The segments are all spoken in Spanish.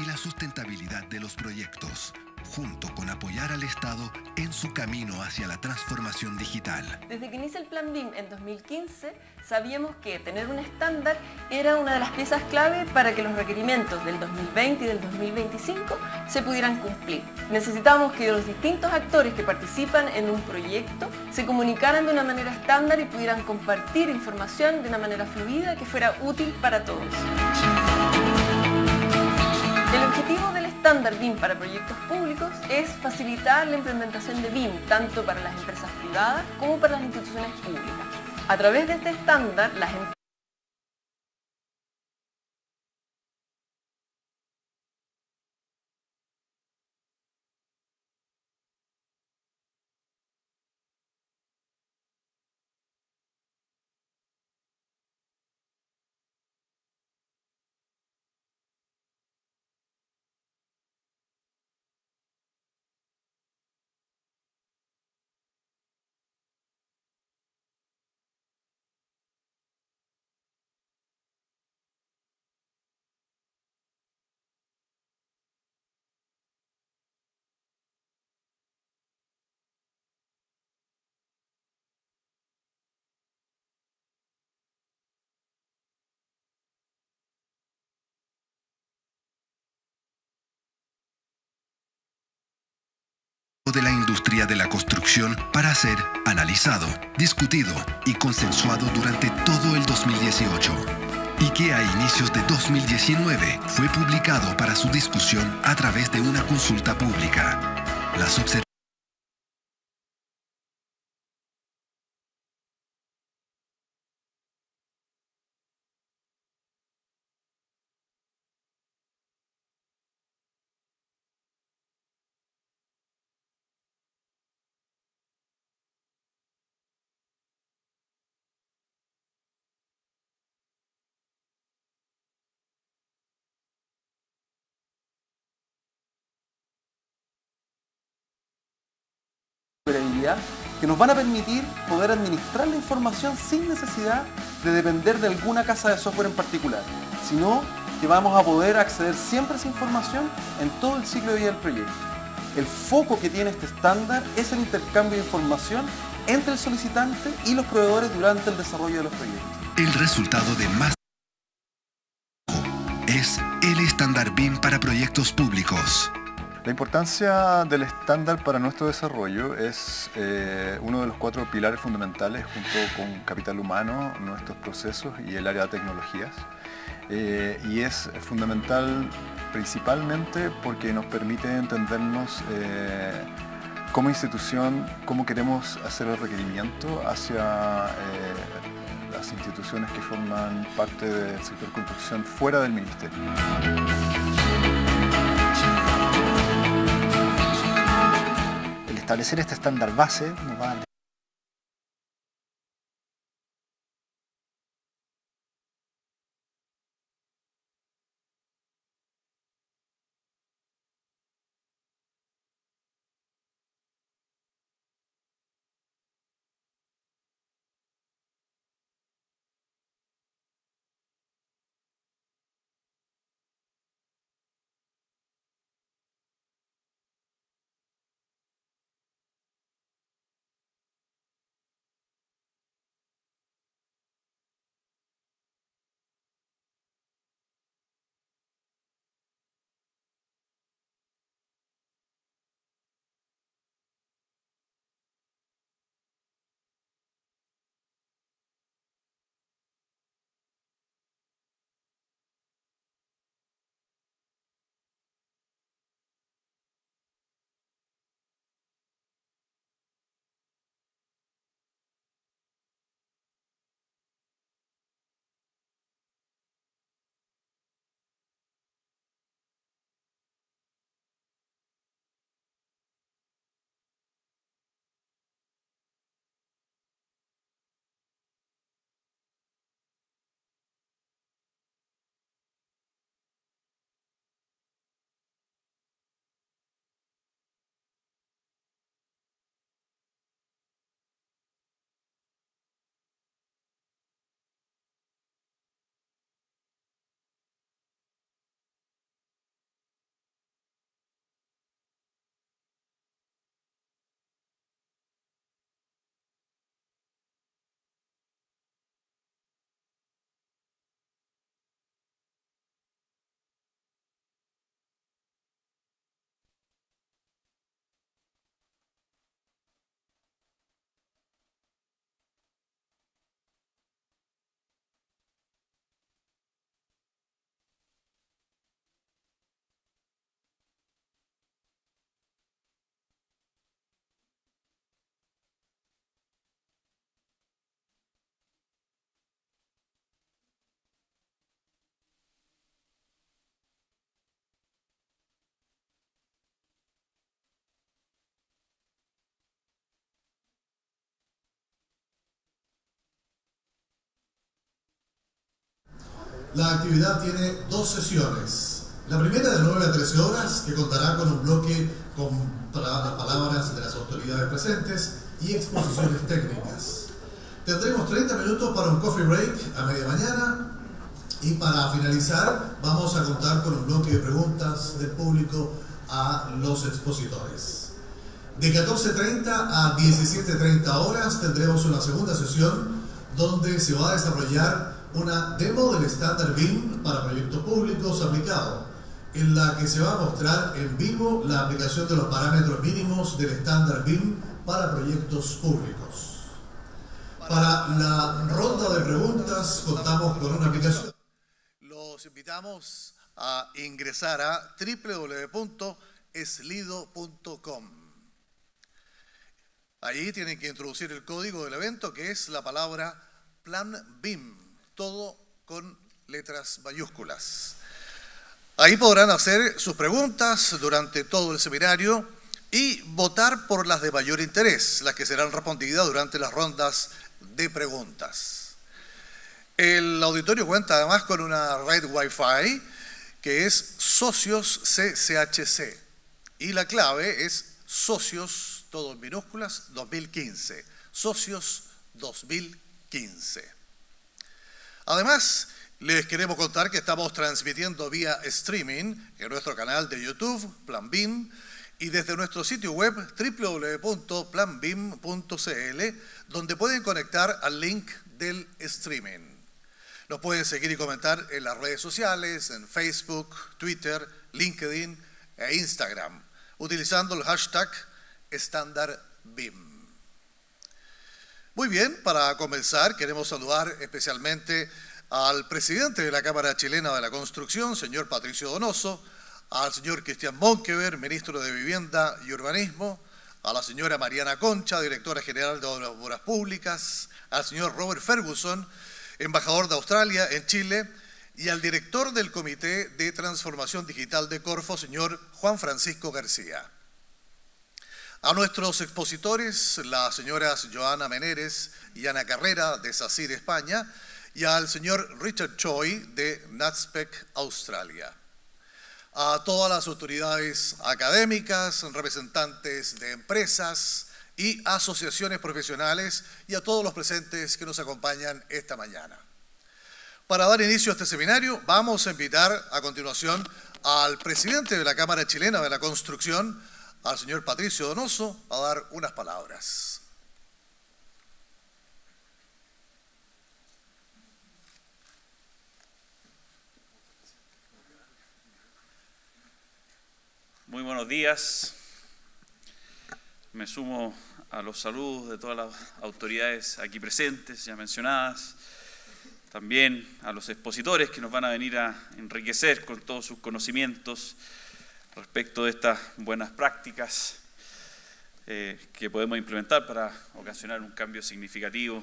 y la sustentabilidad de los proyectos, junto con apoyar al Estado en su camino hacia la transformación digital. Desde que inicia el Plan BIM en 2015, sabíamos que tener un estándar era una de las piezas clave para que los requerimientos del 2020 y del 2025 se pudieran cumplir. Necesitábamos que los distintos actores que participan en un proyecto se comunicaran de una manera estándar y pudieran compartir información de una manera fluida que fuera útil para todos. Estándar BIM para proyectos públicos es facilitar la implementación de BIM tanto para las empresas privadas como para las instituciones públicas. A través de este estándar, las empresas de la industria de la construcción para ser analizado, discutido y consensuado durante todo el 2018 y que a inicios de 2019 fue publicado para su discusión a través de una consulta pública. Las que nos van a permitir poder administrar la información sin necesidad de depender de alguna casa de software en particular, sino que vamos a poder acceder siempre a esa información en todo el ciclo de vida del proyecto. El foco que tiene este estándar es el intercambio de información entre el solicitante y los proveedores durante el desarrollo de los proyectos. El resultado de más es el estándar BIM para proyectos públicos. La importancia del estándar para nuestro desarrollo es eh, uno de los cuatro pilares fundamentales junto con capital humano, nuestros procesos y el área de tecnologías. Eh, y es fundamental principalmente porque nos permite entendernos eh, como institución cómo queremos hacer el requerimiento hacia las instituciones que forman parte del sector construcción fuera del ministerio. Establecer este estándar base nos va a La actividad tiene dos sesiones. La primera de 9 a 13 horas, que contará con un bloque con las palabras de las autoridades presentes y exposiciones técnicas. Tendremos 30 minutos para un coffee break a media mañana y para finalizar vamos a contar con un bloque de preguntas del público a los expositores. De 14.30 a 17.30 horas tendremos una segunda sesión donde se va a desarrollar una demo del estándar BIM para proyectos públicos aplicado, en la que se va a mostrar en vivo la aplicación de los parámetros mínimos del estándar BIM para proyectos públicos. Para la ronda de preguntas contamos con una aplicación. Los invitamos a ingresar a www.eslido.com. Ahí tienen que introducir el código del evento que es la palabra Plan BIM, todo con letras mayúsculas. Ahí podrán hacer sus preguntas durante todo el seminario y votar por las de mayor interés, las que serán respondidas durante las rondas de preguntas. El auditorio cuenta además con una red Wi-Fi que es Socios CCHC y la clave es Socios, todo en minúsculas, 2015. Socios 2015. Además, les queremos contar que estamos transmitiendo vía streaming en nuestro canal de YouTube, Plan BIM, y desde nuestro sitio web www.planbim.cl, donde pueden conectar al link del streaming. Nos pueden seguir y comentar en las redes sociales, en Facebook, Twitter, LinkedIn e Instagram, utilizando el hashtag StandardBIM. Muy bien, para comenzar queremos saludar especialmente al presidente de la Cámara Chilena de la Construcción, señor Patricio Donoso, al señor Cristian Monkever, ministro de Vivienda y Urbanismo, a la señora Mariana Concha, directora general de Obras Públicas, al señor Robert Ferguson, embajador de Australia en Chile, y al director del Comité de Transformación Digital de Corfo, señor Juan Francisco García. A nuestros expositores, las señoras Joana Meneres y Ana Carrera de SACIR España, y al señor Richard Choi de NATSPEC Australia a todas las autoridades académicas, representantes de empresas y asociaciones profesionales y a todos los presentes que nos acompañan esta mañana. Para dar inicio a este seminario, vamos a invitar a continuación al presidente de la Cámara Chilena de la Construcción, al señor Patricio Donoso, a dar unas palabras. Muy buenos días. Me sumo a los saludos de todas las autoridades aquí presentes, ya mencionadas. También a los expositores que nos van a venir a enriquecer con todos sus conocimientos respecto de estas buenas prácticas eh, que podemos implementar para ocasionar un cambio significativo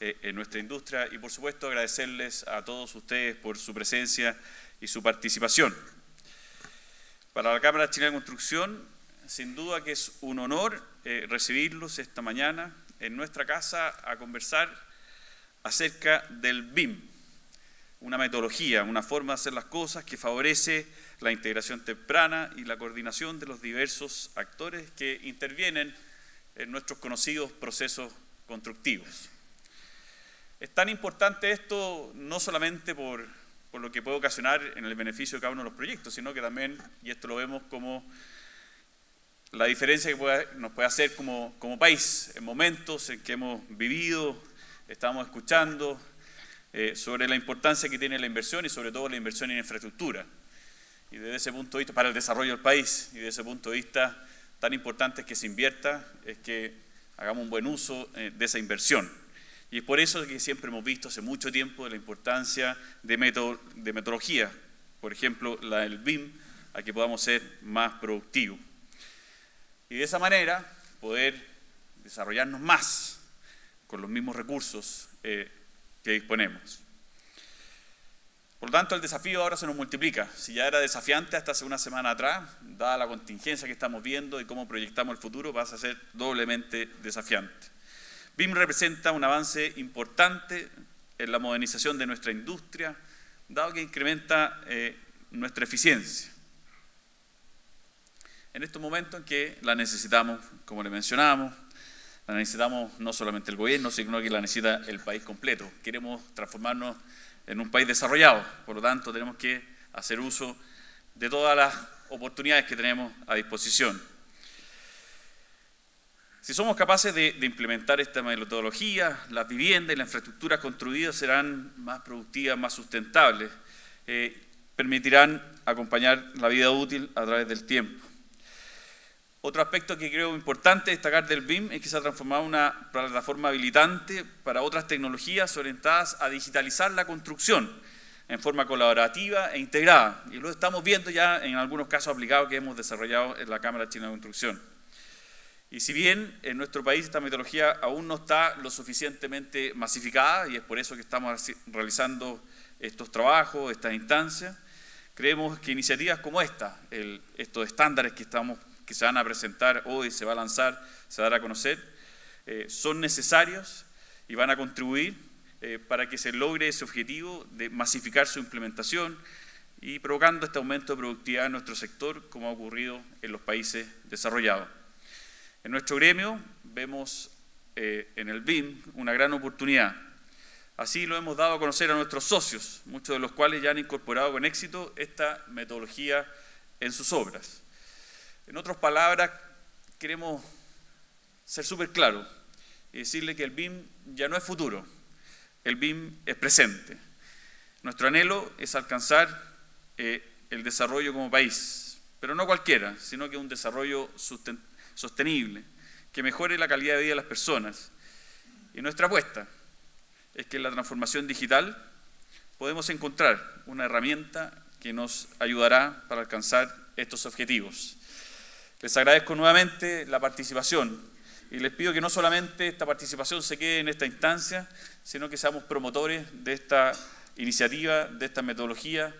eh, en nuestra industria y por supuesto agradecerles a todos ustedes por su presencia y su participación. Para la Cámara Chilena de Construcción, sin duda que es un honor eh, recibirlos esta mañana en nuestra casa a conversar acerca del BIM, una metodología, una forma de hacer las cosas que favorece la integración temprana y la coordinación de los diversos actores que intervienen en nuestros conocidos procesos constructivos. Es tan importante esto no solamente por por lo que puede ocasionar en el beneficio de cada uno de los proyectos, sino que también, y esto lo vemos como la diferencia que nos puede hacer como, como, país en momentos en que hemos vivido, estamos escuchando eh, sobre la importancia que tiene la inversión y sobre todo la inversión en infraestructura. Y desde ese punto de vista, para el desarrollo del país, y desde ese punto de vista, tan importante es que se invierta, es que hagamos un buen uso eh, de esa inversión. Y es por eso que siempre hemos visto hace mucho tiempo la importancia de, de metodología, por ejemplo, la del BIM, a que podamos ser más productivos. Y de esa manera poder desarrollarnos más con los mismos recursos eh, disponemos. Por lo tanto, el desafío ahora se nos multiplica. Si ya era desafiante hasta hace una semana atrás, dada la contingencia que estamos viendo y cómo proyectamos el futuro, pasa a ser doblemente desafiante. BIM representa un avance importante en la modernización de nuestra industria, dado que incrementa eh, nuestra eficiencia. En estos momentos en que la necesitamos, como le mencionamos, la necesitamos no solamente el gobierno, sino que la necesita el país completo. Queremos transformarnos en un país desarrollado, por lo tanto tenemos que hacer uso de todas las oportunidades que tenemos a disposición. Si somos capaces de, implementar esta metodología, las viviendas y las infraestructuras construidas serán más productivas, más sustentables, eh, permitirán acompañar la vida útil a través del tiempo. Otro aspecto que creo importante destacar del BIM es que se ha transformado en una plataforma habilitante para otras tecnologías orientadas a digitalizar la construcción en forma colaborativa e integrada. Y lo estamos viendo ya en algunos casos aplicados que hemos desarrollado en la Cámara China de Construcción. Y si bien en nuestro país esta metodología aún no está lo suficientemente masificada, y es por eso que estamos realizando estos trabajos, estas instancias, creemos que iniciativas como esta, estos estándares que, estamos, que se van a presentar hoy, se va a lanzar, se va a dar a conocer, eh, son necesarios y van a contribuir eh, para que se logre ese objetivo de masificar su implementación y provocando este aumento de productividad en nuestro sector, como ha ocurrido en los países desarrollados. En nuestro gremio vemos eh, en el BIM una gran oportunidad. Así lo hemos dado a conocer a nuestros socios, muchos de los cuales ya han incorporado con éxito esta metodología en sus obras. En otras palabras, queremos ser súper claros y decirle que el BIM ya no es futuro, el BIM es presente. Nuestro anhelo es alcanzar eh, el desarrollo como país, pero no cualquiera, sino que un desarrollo sostenible, que mejore la calidad de vida de las personas. Y nuestra apuesta es que en la transformación digital podemos encontrar una herramienta que nos ayudará para alcanzar estos objetivos. Les agradezco nuevamente la participación y les pido que no solamente esta participación se quede en esta instancia, sino que seamos promotores de esta iniciativa, de esta metodología,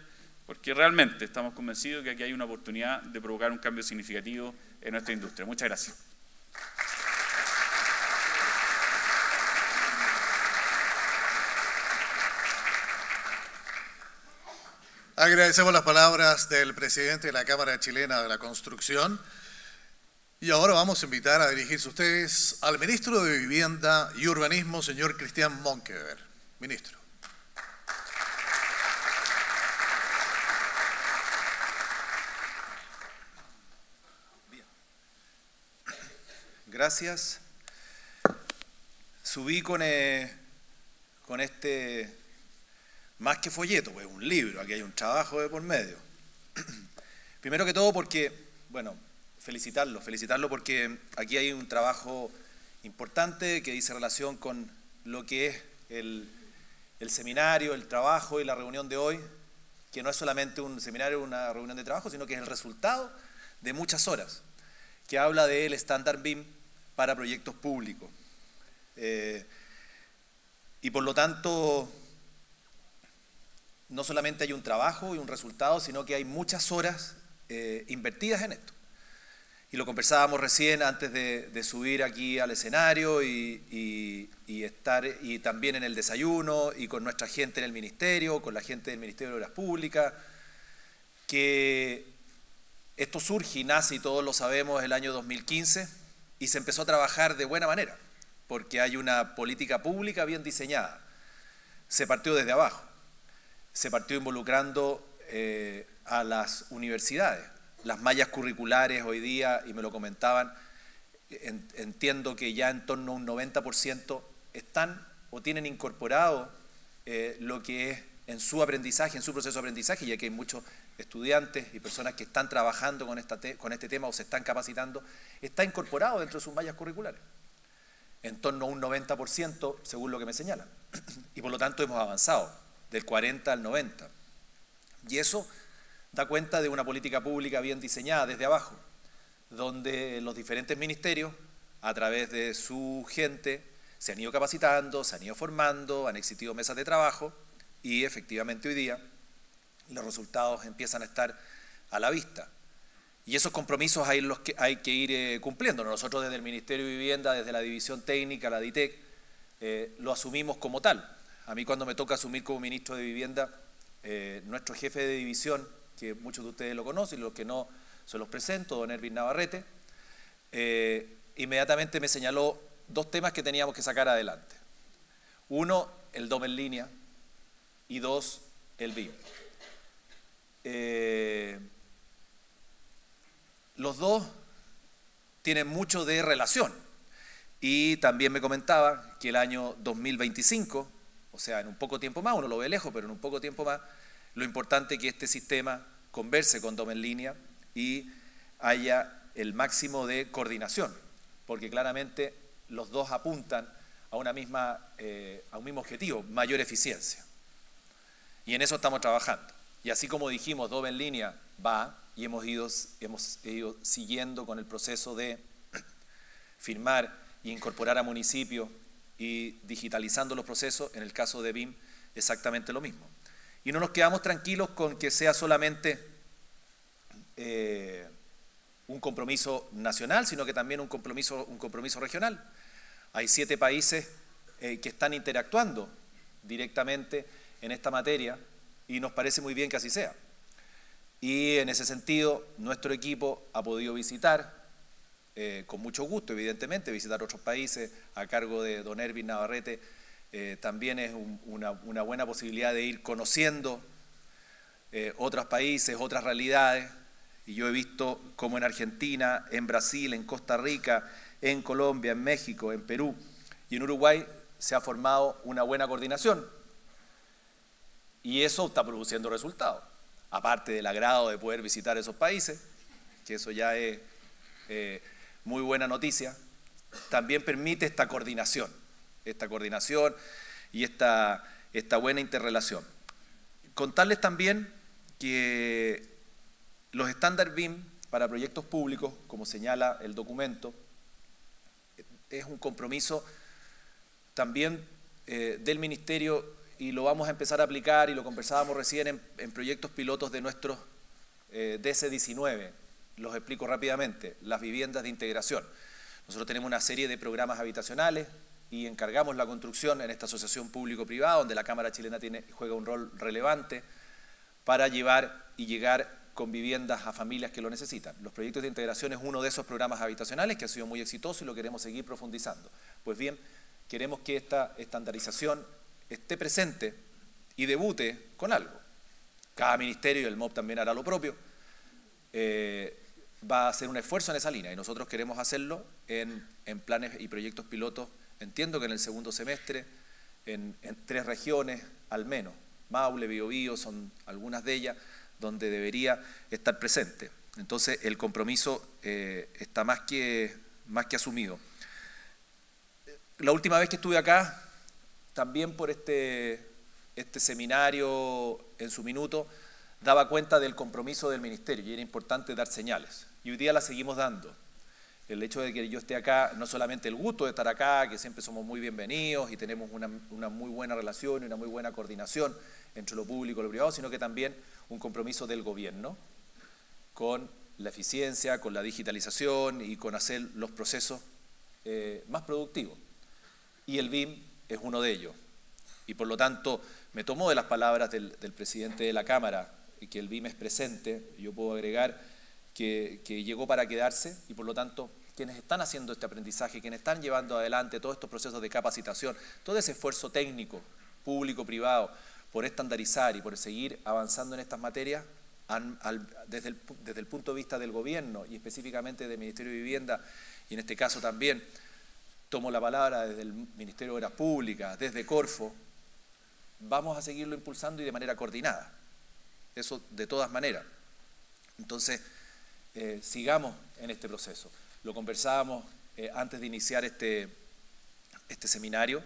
porque realmente estamos convencidos que aquí hay una oportunidad de provocar un cambio significativo en nuestra industria. Muchas gracias. Agradecemos las palabras del presidente de la Cámara Chilena de la Construcción. Y ahora vamos a invitar a dirigirse ustedes al ministro de Vivienda y Urbanismo, señor Cristian Monkever. Ministro. Gracias. Subí con, eh, con este, más que folleto, pues un libro, aquí hay un trabajo de por medio. Primero que todo porque, bueno, felicitarlo, felicitarlo porque aquí hay un trabajo importante que dice relación con lo que es el, seminario, el trabajo y la reunión de hoy, que no es solamente un seminario, una reunión de trabajo, sino que es el resultado de muchas horas, que habla del estándar BIM para proyectos públicos. Eh, y por lo tanto, no solamente hay un trabajo y un resultado, sino que hay muchas horas eh, invertidas en esto y lo conversábamos recién antes de, subir aquí al escenario y, estar y también en el desayuno y con nuestra gente en el ministerio, con la gente del Ministerio de Obras Públicas, que esto surge y nace, y todos lo sabemos, el año 2015 y se empezó a trabajar de buena manera, porque hay una política pública bien diseñada. Se partió desde abajo, se partió involucrando eh, a las universidades, las mallas curriculares hoy día, y me lo comentaban, entiendo que ya en torno a un 90% están o tienen incorporado eh, lo que es en su aprendizaje, en su proceso de aprendizaje, ya que hay muchos estudiantes y personas que están trabajando con, esta con este tema o se están capacitando, está incorporado dentro de sus mallas curriculares, en torno a un 90% según lo que me señalan. Y por lo tanto hemos avanzado del 40 al 90. Y eso da cuenta de una política pública bien diseñada desde abajo, donde los diferentes ministerios, a través de su gente, se han ido capacitando, se han ido formando, han existido mesas de trabajo y efectivamente hoy día los resultados empiezan a estar a la vista. Y esos compromisos hay, los que hay que ir eh, cumpliendo. Nosotros desde el Ministerio de Vivienda, desde la División Técnica, la DITEC, eh, lo asumimos como tal. A mí cuando me toca asumir como ministro de Vivienda, eh, nuestro jefe de división, que muchos de ustedes lo conocen los que no se los presento, don Ervin Navarrete, eh, inmediatamente me señaló dos temas que teníamos que sacar adelante. Uno, el DOM en línea y dos, el BIM. Eh, los dos tienen mucho de relación y también me comentaba que el año 2025, o sea, en un poco tiempo más, uno lo ve lejos, pero en un poco tiempo más, lo importante es que este sistema converse con DOM en línea y haya el máximo de coordinación, porque claramente los dos apuntan a, una misma, eh, a un mismo objetivo, mayor eficiencia. Y en eso estamos trabajando. Y así como dijimos, DOM en línea va y hemos ido, hemos ido siguiendo con el proceso de firmar e incorporar a municipios y digitalizando los procesos, en el caso de BIM exactamente lo mismo. Y no nos quedamos tranquilos con que sea solamente eh, un compromiso nacional, sino que también un compromiso, un compromiso regional. Hay siete países eh, que están interactuando directamente en esta materia y nos parece muy bien que así sea. Y en ese sentido, nuestro equipo ha podido visitar, eh, con mucho gusto, evidentemente, visitar otros países a cargo de don Ervin Navarrete. Eh, también es una, buena posibilidad de ir conociendo otros países, otras realidades, y yo he visto cómo en Argentina, en Brasil, en Costa Rica, en Colombia, en México, en Perú y en Uruguay se ha formado una buena coordinación. Y eso está produciendo resultados. Aparte del agrado de poder visitar esos países, que eso ya es eh, muy buena noticia, también permite esta coordinación, esta coordinación y esta, esta buena interrelación. Contarles también que los estándares BIM para proyectos públicos, como señala el documento, es un compromiso también eh, del Ministerio y lo vamos a empezar a aplicar y lo conversábamos recién en, proyectos pilotos de nuestros eh, DC-19. Los explico rápidamente, las viviendas de integración. Nosotros tenemos una serie de programas habitacionales y encargamos la construcción en esta asociación público-privada, donde la Cámara Chilena juega un rol relevante para llevar y llegar con viviendas a familias que lo necesitan. Los proyectos de integración es uno de esos programas habitacionales que ha sido muy exitoso y lo queremos seguir profundizando. Pues bien, queremos que esta estandarización esté presente y debute con algo. Cada ministerio y el MOB también hará lo propio. Eh, va a hacer un esfuerzo en esa línea y nosotros queremos hacerlo en, planes y proyectos pilotos, entiendo que en el segundo semestre, en, tres regiones al menos. Maule, Biobío son algunas de ellas, donde debería estar presente. Entonces el compromiso eh, está más que, más que asumido. La última vez que estuve acá, también por este, este seminario en su minuto, daba cuenta del compromiso del ministerio y era importante dar señales. Y hoy día la seguimos dando. El hecho de que yo esté acá, no solamente el gusto de estar acá, que siempre somos muy bienvenidos y tenemos una, muy buena relación y una muy buena coordinación entre lo público y lo privado, sino que también un compromiso del gobierno con la eficiencia, con la digitalización y con hacer los procesos eh, más productivos. Y el BIM es uno de ellos. Y por lo tanto, me tomo de las palabras del, presidente de la Cámara, que el BIM es presente, yo puedo agregar que llegó para quedarse y por lo tanto quienes están haciendo este aprendizaje, quienes están llevando adelante todos estos procesos de capacitación, todo ese esfuerzo técnico, público, privado, por estandarizar y por seguir avanzando en estas materias, desde, el, punto de vista del gobierno y específicamente del Ministerio de Vivienda, y en este caso también tomo la palabra desde el Ministerio de Obras Públicas, desde Corfo, vamos a seguirlo impulsando y de manera coordinada. Eso de todas maneras. Entonces, eh, sigamos en este proceso. Lo conversábamos eh, antes de iniciar este, este seminario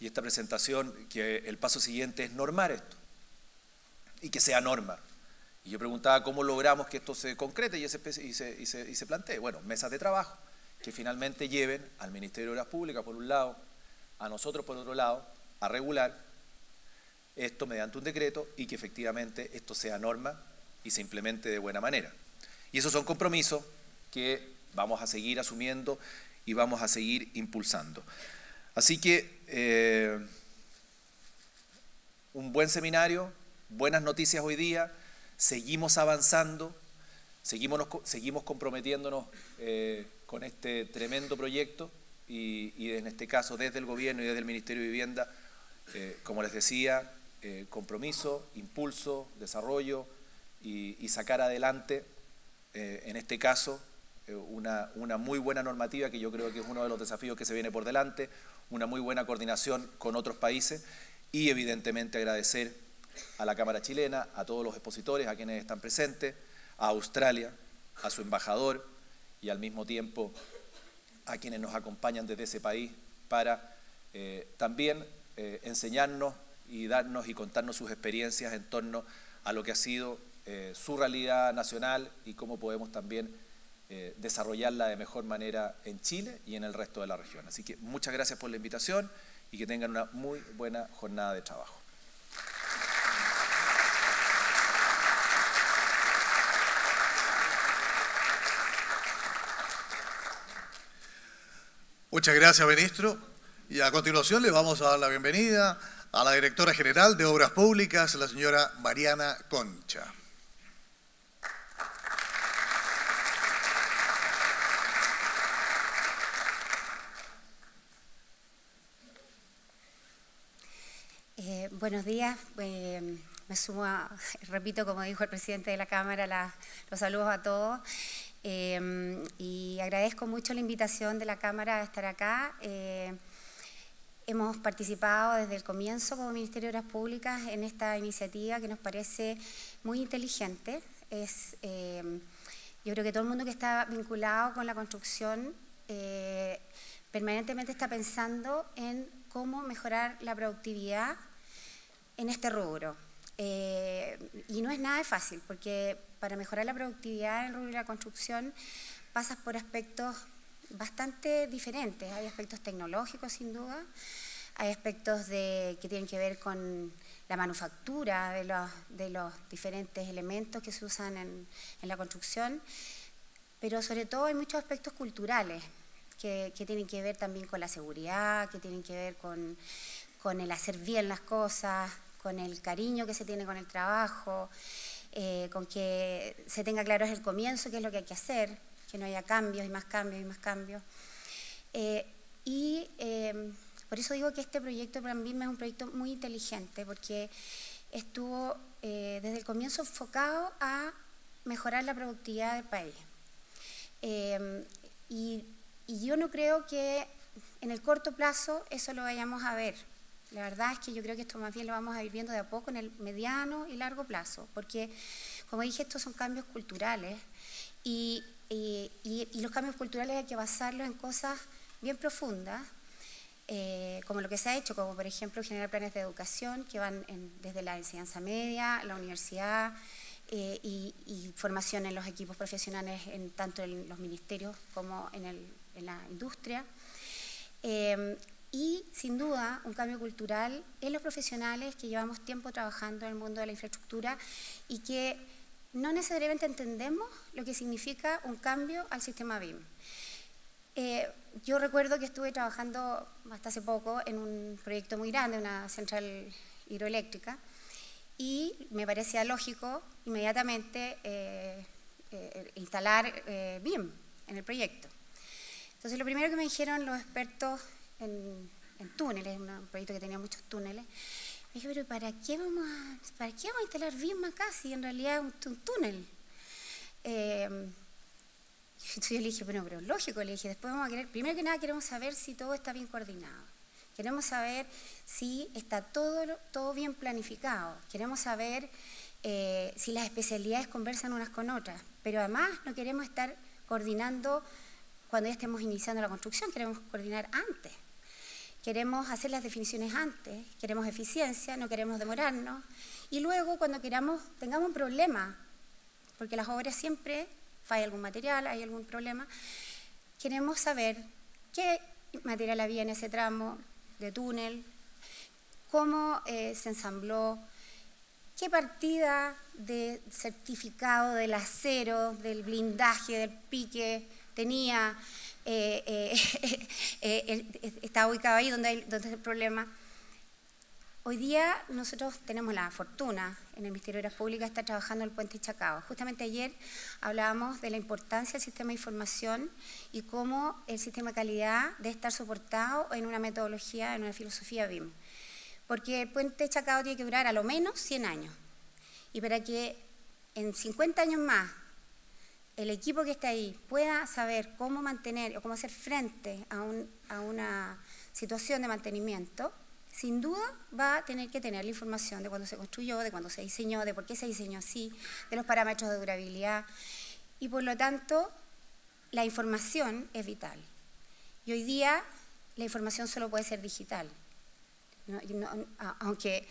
y esta presentación que el paso siguiente es normar esto y que sea norma. Y yo preguntaba cómo logramos que esto se concrete y, se, plantee. Bueno, mesas de trabajo que finalmente lleven al Ministerio de Obras Públicas por un lado, a nosotros por otro lado, a regular esto mediante un decreto y que efectivamente esto sea norma y se implemente de buena manera. Y esos son compromisos que vamos a seguir asumiendo y vamos a seguir impulsando. Así que eh, un buen seminario, buenas noticias hoy día, seguimos avanzando, seguimos, seguimos comprometiéndonos eh, con este tremendo proyecto y, en este caso desde el Gobierno y desde el Ministerio de Vivienda, eh, como les decía, compromiso, impulso, desarrollo y, sacar adelante, en este caso, una, una muy buena normativa que yo creo que es uno de los desafíos que se viene por delante, una muy buena coordinación con otros países y evidentemente agradecer a la Cámara chilena, a todos los expositores, a quienes están presentes, a Australia, a su embajador y al mismo tiempo a quienes nos acompañan desde ese país para eh, también eh, enseñarnos y darnos y contarnos sus experiencias en torno a lo que ha sido eh, su realidad nacional y cómo podemos también desarrollarla de mejor manera en Chile y en el resto de la región. Así que muchas gracias por la invitación y que tengan una muy buena jornada de trabajo. Muchas gracias, ministro. Y a continuación le vamos a dar la bienvenida a la directora general de Obras Públicas, la señora Mariana Concha. Eh, buenos días. Eh, me sumo, repito, como dijo el presidente de la Cámara, los saludos a todos. Em, y agradezco mucho la invitación de la Cámara a estar acá. Eh, hemos participado desde el comienzo como Ministerio de Obras Públicas en esta iniciativa que nos parece muy inteligente. Es, yo creo que todo el mundo que está vinculado con la construcción eh, permanentemente está pensando en cómo mejorar la productividad en este rubro. Eh, y no es nada fácil, porque para mejorar la productividad en el rubro de la construcción pasas por aspectos bastante diferentes. Hay aspectos tecnológicos, sin duda, hay aspectos de, que tienen que ver con la manufactura de los, de los diferentes elementos que se usan en, en, la construcción, pero sobre todo hay muchos aspectos culturales que, que, tienen que ver también con la seguridad, que tienen que ver con, con el hacer bien las cosas, con el cariño que se tiene con el trabajo, eh, con que se tenga claro desde el comienzo qué es lo que hay que hacer, que no haya cambios y más cambios y más cambios. Eh, y em, por eso digo que este proyecto para mí es un proyecto muy inteligente, porque estuvo eh, desde el comienzo enfocado a mejorar la productividad del país. Em, y, y yo no creo que en el corto plazo eso lo vayamos a ver. La verdad es que yo creo que esto más bien lo vamos a ir viendo de a poco en el mediano y largo plazo, porque, como dije, estos son cambios culturales y, los cambios culturales hay que basarlos en cosas bien profundas, eh, como lo que se ha hecho, como por ejemplo generar planes de educación que van desde la enseñanza media, la universidad eh, y, formación en los equipos profesionales, en, tanto en los ministerios como en, la industria. Eh, y sin duda un cambio cultural en los profesionales que llevamos tiempo trabajando en el mundo de la infraestructura y que no necesariamente entendemos lo que significa un cambio al sistema BIM. Eh, yo recuerdo que estuve trabajando hasta hace poco en un proyecto muy grande, una central hidroeléctrica, y me parecía lógico inmediatamente eh, eh, instalar BIM en el proyecto. Entonces lo primero que me dijeron los expertos en, túneles, un proyecto que tenía muchos túneles. Me dije, pero ¿para qué vamos a, ¿para qué vamos a instalar bien acá si en realidad es un, túnel? Eh, entonces yo le dije, bueno, pero lógico, le dije, después vamos a querer, primero que nada queremos saber si todo está bien coordinado. Queremos saber si está todo, todo bien planificado. Queremos saber eh, si las especialidades conversan unas con otras. Pero además no queremos estar coordinando cuando ya estemos iniciando la construcción, queremos coordinar antes. Queremos hacer las definiciones antes, queremos eficiencia, no queremos demorarnos. Y luego, cuando queramos, tengamos un problema, porque las obras siempre falla algún material, hay algún problema, queremos saber qué material había en ese tramo de túnel, cómo eh, se ensambló, qué partida de certificado del acero, del blindaje, del pique tenía está ubicado ahí donde, hay, donde es el problema. Hoy día nosotros tenemos la fortuna en el Ministerio de Obras Públicas está trabajando el puente Chacao. Justamente ayer hablábamos de la importancia del sistema de información y cómo el sistema de calidad debe estar soportado en una metodología, en una filosofía BIM. Porque el puente Chacao tiene que durar a lo menos 100 años. Y para que en 50 años más el equipo que está ahí pueda saber cómo mantener o cómo hacer frente a, una situación de mantenimiento, sin duda va a tener que tener la información de cuándo se construyó, de cuándo se diseñó, de por qué se diseñó así, de los parámetros de durabilidad. Y por lo tanto, la información es vital. Y hoy día la información solo puede ser digital. aunque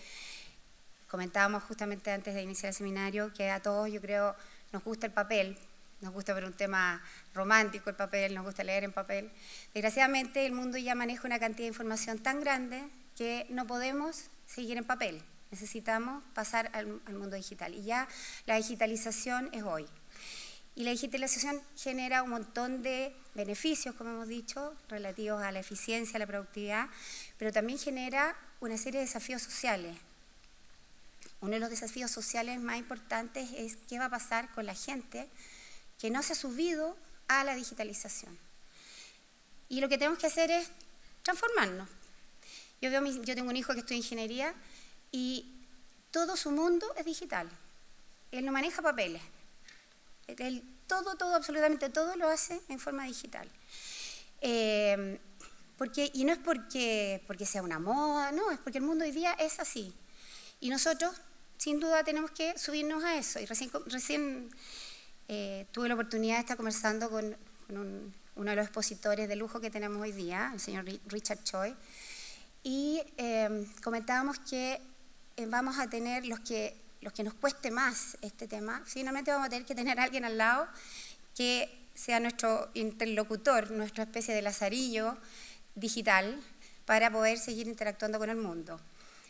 comentábamos justamente antes de iniciar el seminario que a todos yo creo nos gusta el papel, nos gusta ver un tema romántico el papel, nos gusta leer en papel. Desgraciadamente el mundo ya maneja una cantidad de información tan grande que no podemos seguir en papel, necesitamos pasar al, mundo digital. Y ya la digitalización es hoy. Y la digitalización genera un montón de beneficios, como hemos dicho, relativos a la eficiencia, a la productividad, pero también genera una serie de desafíos sociales. Uno de los desafíos sociales más importantes es qué va a pasar con la gente no se ha subido a la digitalización. Y lo que tenemos que hacer es transformarnos, yo, veo yo tengo un hijo que estudia ingeniería y todo su mundo es digital. Él no maneja papeles. Él, todo, todo, absolutamente todo lo hace en forma digital. Eh, porque, y no es porque, porque sea una moda, no, es porque el mundo hoy día es así. Y nosotros, sin duda, tenemos que subirnos a eso. Y recién eh, tuve la oportunidad de estar conversando con, uno de los expositores de lujo que tenemos hoy día, el señor Richard Choi, y em, comentábamos que eh, vamos a tener los que, los que nos cueste más este tema, finalmente vamos a tener que tener a alguien al lado que sea nuestro interlocutor, nuestra especie de lazarillo digital para poder seguir interactuando con el mundo.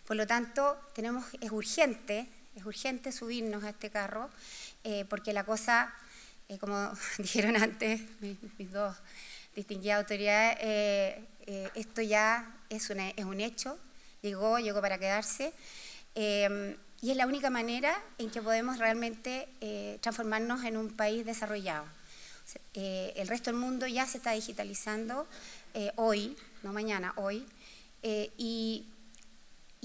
Por lo tanto, tenemos, es urgente, es urgente subirnos a este carro, eh, porque la cosa, eh, como dijeron antes mis, dos distinguidas autoridades, esto ya es, es un hecho, llegó, llegó para quedarse. Eh, y es la única manera en que podemos realmente eh, transformarnos en un país desarrollado. Eh, el resto del mundo ya se está digitalizando hoy, no mañana, hoy, y,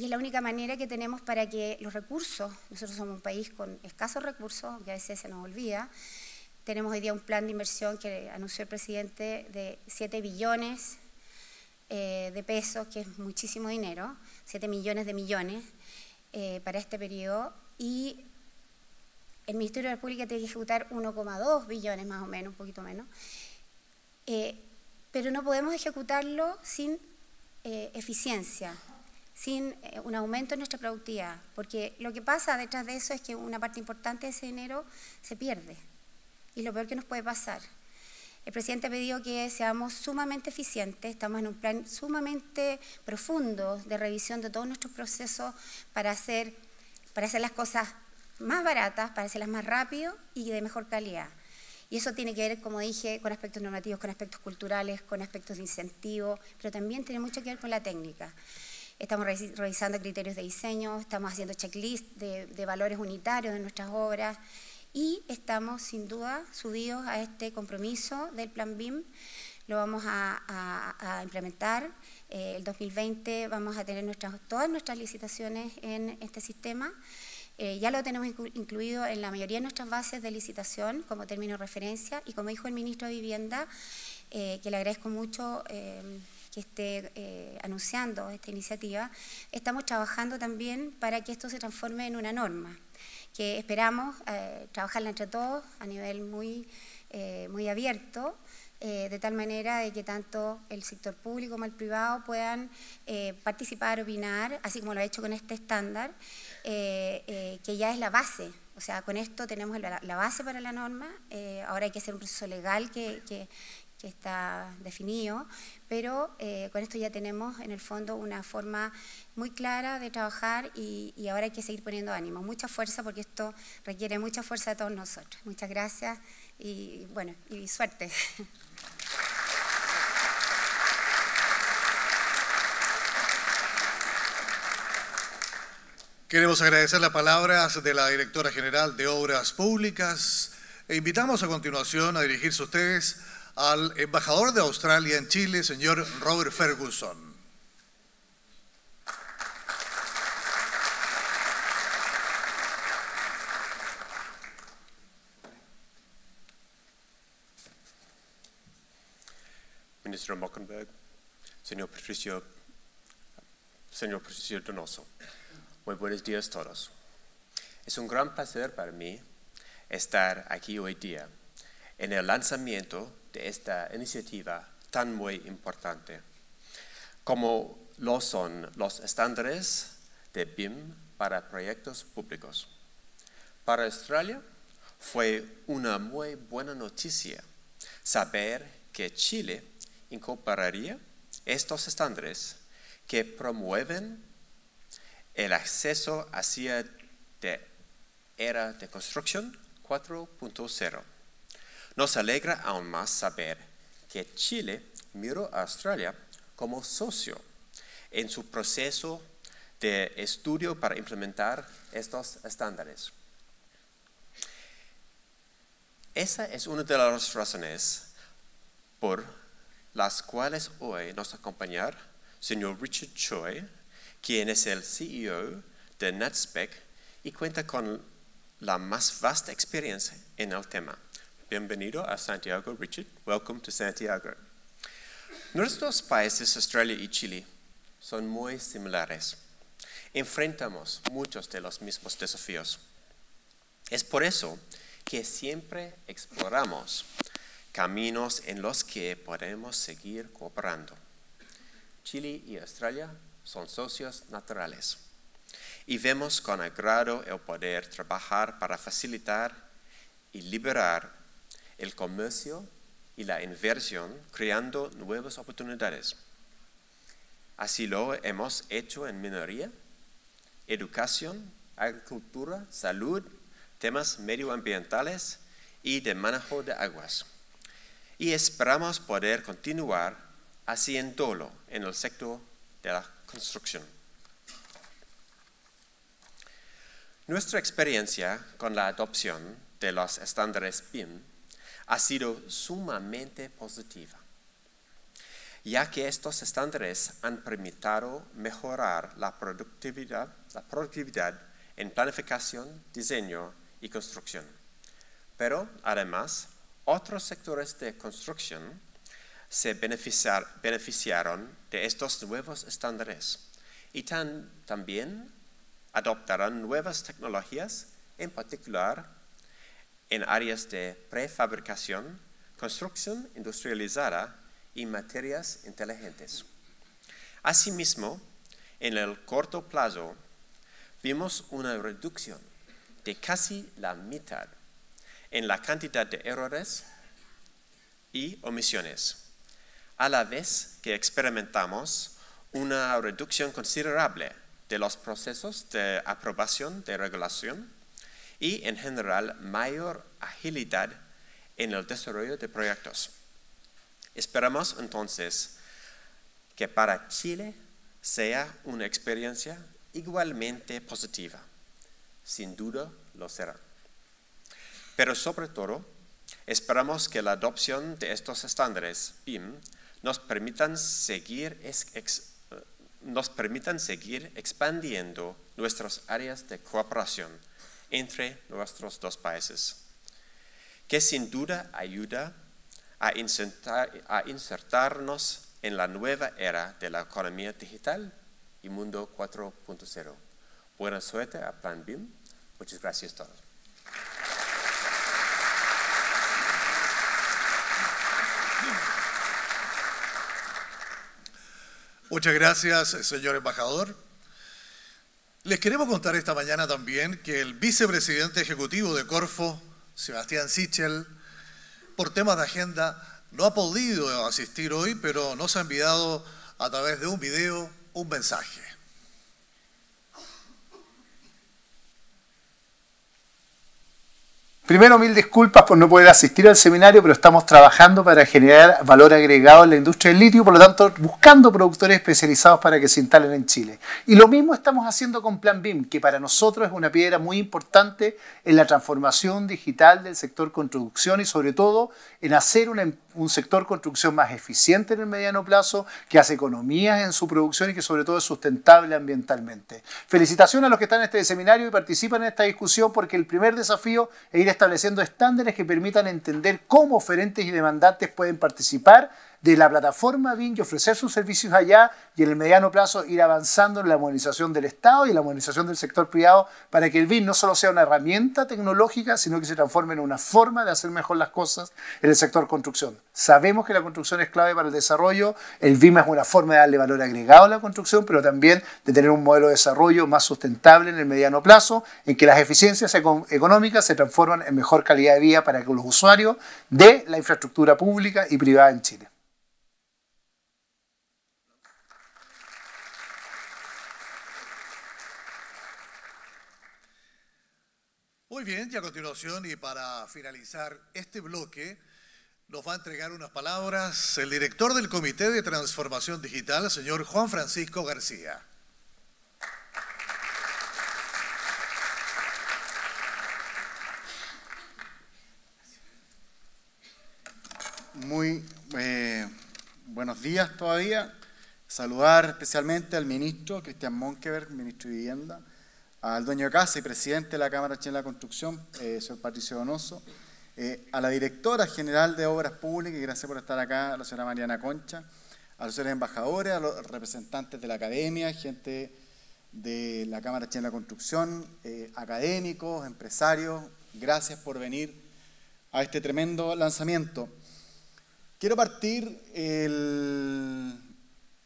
y, es la única manera que tenemos para que los recursos, nosotros somos un país con escasos recursos, que a veces se nos olvida, tenemos hoy día un plan de inversión que anunció el presidente de 7 billones eh, de pesos, que es muchísimo dinero, 7 millones de millones eh, para este periodo, y el Ministerio de la República tiene que ejecutar 1,2 billones más o menos, un poquito menos, eh, pero no podemos ejecutarlo sin eficiencia, sin un aumento en nuestra productividad, porque lo que pasa detrás de eso es que una parte importante de ese dinero se pierde, y lo peor que nos puede pasar el presidente ha pedido que seamos sumamente eficientes, estamos en un plan sumamente profundo de revisión de todos nuestros procesos para hacer, para hacer las cosas más baratas, para hacerlas más rápido y de mejor calidad. Y eso tiene que ver, como dije, con aspectos normativos, con aspectos culturales, con aspectos de incentivo, pero también tiene mucho que ver con la técnica. Estamos revisando criterios de diseño, estamos haciendo checklists de, valores unitarios de nuestras obras, y estamos sin duda subidos a este compromiso del Plan BIM. Lo vamos a, implementar. Eh, el 2020 vamos a tener nuestras, todas nuestras licitaciones en este sistema. Eh, ya lo tenemos incluido en la mayoría de nuestras bases de licitación como término de referencia y como dijo el ministro de Vivienda, eh, que le agradezco mucho que esté anunciando esta iniciativa, estamos trabajando también para que esto se transforme en una norma que esperamos eh, trabajarla entre todos a nivel muy, eh, muy abierto, eh, de tal manera de que tanto el sector público como el privado puedan participar, opinar, así como lo ha hecho con este estándar, que ya es la base. O sea, con esto tenemos la, base para la norma, ahora hay que hacer un proceso legal que está definido, pero eh, con esto ya tenemos en el fondo una forma muy clara de trabajar y, ahora hay que seguir poniendo ánimo, mucha fuerza porque esto requiere mucha fuerza de todos nosotros. Muchas gracias y bueno, y suerte. Queremos agradecer las palabras de la directora general de Obras Públicas e invitamos a continuación a dirigirse ustedes al embajador de Australia en Chile, señor Robert Ferguson. Ministro Mockenberg, señor Patricio, señor Patricio Donoso. Muy buenos días a todos. Es un gran placer para mí estar aquí hoy día en el lanzamiento de esta iniciativa tan muy importante, como lo son los estándares de BIM para proyectos públicos. Para Australia fue una muy buena noticia saber que Chile incorporaría estos estándares que promueven el acceso hacia de era de construcción 4.0. Nos alegra aún más saber que Chile miró a Australia como socio en su proceso de estudio para implementar estos estándares. Esa es una de las razones por las cuales hoy nos acompaña señor Richard Choi, quien es el CEO de NetSpec y cuenta con la más vasta experiencia en el tema. Bienvenido a Santiago, Richard. Welcome to Santiago. Nuestros países, Australia y Chile, son muy similares. Enfrentamos muchos de los mismos desafíos. Es por eso que siempre exploramos caminos en los que podemos seguir cooperando. Chile y Australia son socios naturales y vemos con agrado el poder trabajar para facilitar y liberar el comercio y la inversión creando nuevas oportunidades. Así lo hemos hecho en minería, educación, agricultura, salud, temas medioambientales y de manejo de aguas. Y esperamos poder continuar haciéndolo en el sector de la construcción. Nuestra experiencia con la adopción de los estándares BIM ha sido sumamente positiva, ya que estos estándares han permitido mejorar la productividad, la productividad en planificación, diseño y construcción. Pero además, otros sectores de construcción se beneficiaron de estos nuevos estándares y también adoptarán nuevas tecnologías, en particular en áreas de prefabricación, construcción industrializada y materias inteligentes. Asimismo, en el corto plazo, vimos una reducción de casi la mitad en la cantidad de errores y omisiones a la vez que experimentamos una reducción considerable de los procesos de aprobación de regulación y en general mayor agilidad en el desarrollo de proyectos. Esperamos entonces que para Chile sea una experiencia igualmente positiva. Sin duda lo será. Pero sobre todo, esperamos que la adopción de estos estándares BIM nos permitan seguir, nos permitan seguir expandiendo nuestras áreas de cooperación entre nuestros dos países, que sin duda ayuda a, a insertarnos en la nueva era de la economía digital y mundo 4.0. Buena suerte a Plan BIM. Muchas gracias a todos. Muchas gracias, señor embajador. Les queremos contar esta mañana también que el vicepresidente ejecutivo de Corfo, Sebastián Sichel, por temas de agenda, no ha podido asistir hoy, pero nos ha enviado a través de un video un mensaje. Primero, mil disculpas por no poder asistir al seminario, pero estamos trabajando para generar valor agregado en la industria del litio, por lo tanto, buscando productores especializados para que se instalen en Chile. Y lo mismo estamos haciendo con Plan BIM, que para nosotros es una piedra muy importante en la transformación digital del sector construcción y sobre todo en hacer un sector construcción más eficiente en el mediano plazo, que hace economías en su producción y que sobre todo es sustentable ambientalmente. Felicitaciones a los que están en este seminario y participan en esta discusión porque el primer desafío es ir estableciendo estándares que permitan entender cómo oferentes y demandantes pueden participar de la plataforma BIM y ofrecer sus servicios allá y en el mediano plazo ir avanzando en la modernización del Estado y la modernización del sector privado para que el BIM no solo sea una herramienta tecnológica, sino que se transforme en una forma de hacer mejor las cosas en el sector construcción. Sabemos que la construcción es clave para el desarrollo, el BIM es una forma de darle valor agregado a la construcción, pero también de tener un modelo de desarrollo más sustentable en el mediano plazo, en que las eficiencias económicas se transforman en mejor calidad de vida para los usuarios de la infraestructura pública y privada en Chile. Muy bien, y a continuación y para finalizar este bloque, nos va a entregar unas palabras el director del Comité de Transformación Digital, señor Juan Francisco García. Muy eh, buenos días todavía. Saludar especialmente al ministro Cristian Monkeberg, ministro de Vivienda, al dueño de casa y presidente de la Cámara Chilena de la Construcción, eh, señor Patricio Donoso, eh, a la directora general de Obras Públicas, y gracias por estar acá, la señora Mariana Concha, a los señores embajadores, a los representantes de la academia, gente de la Cámara Chilena de la Construcción, eh, académicos, empresarios, gracias por venir a este tremendo lanzamiento. Quiero partir el,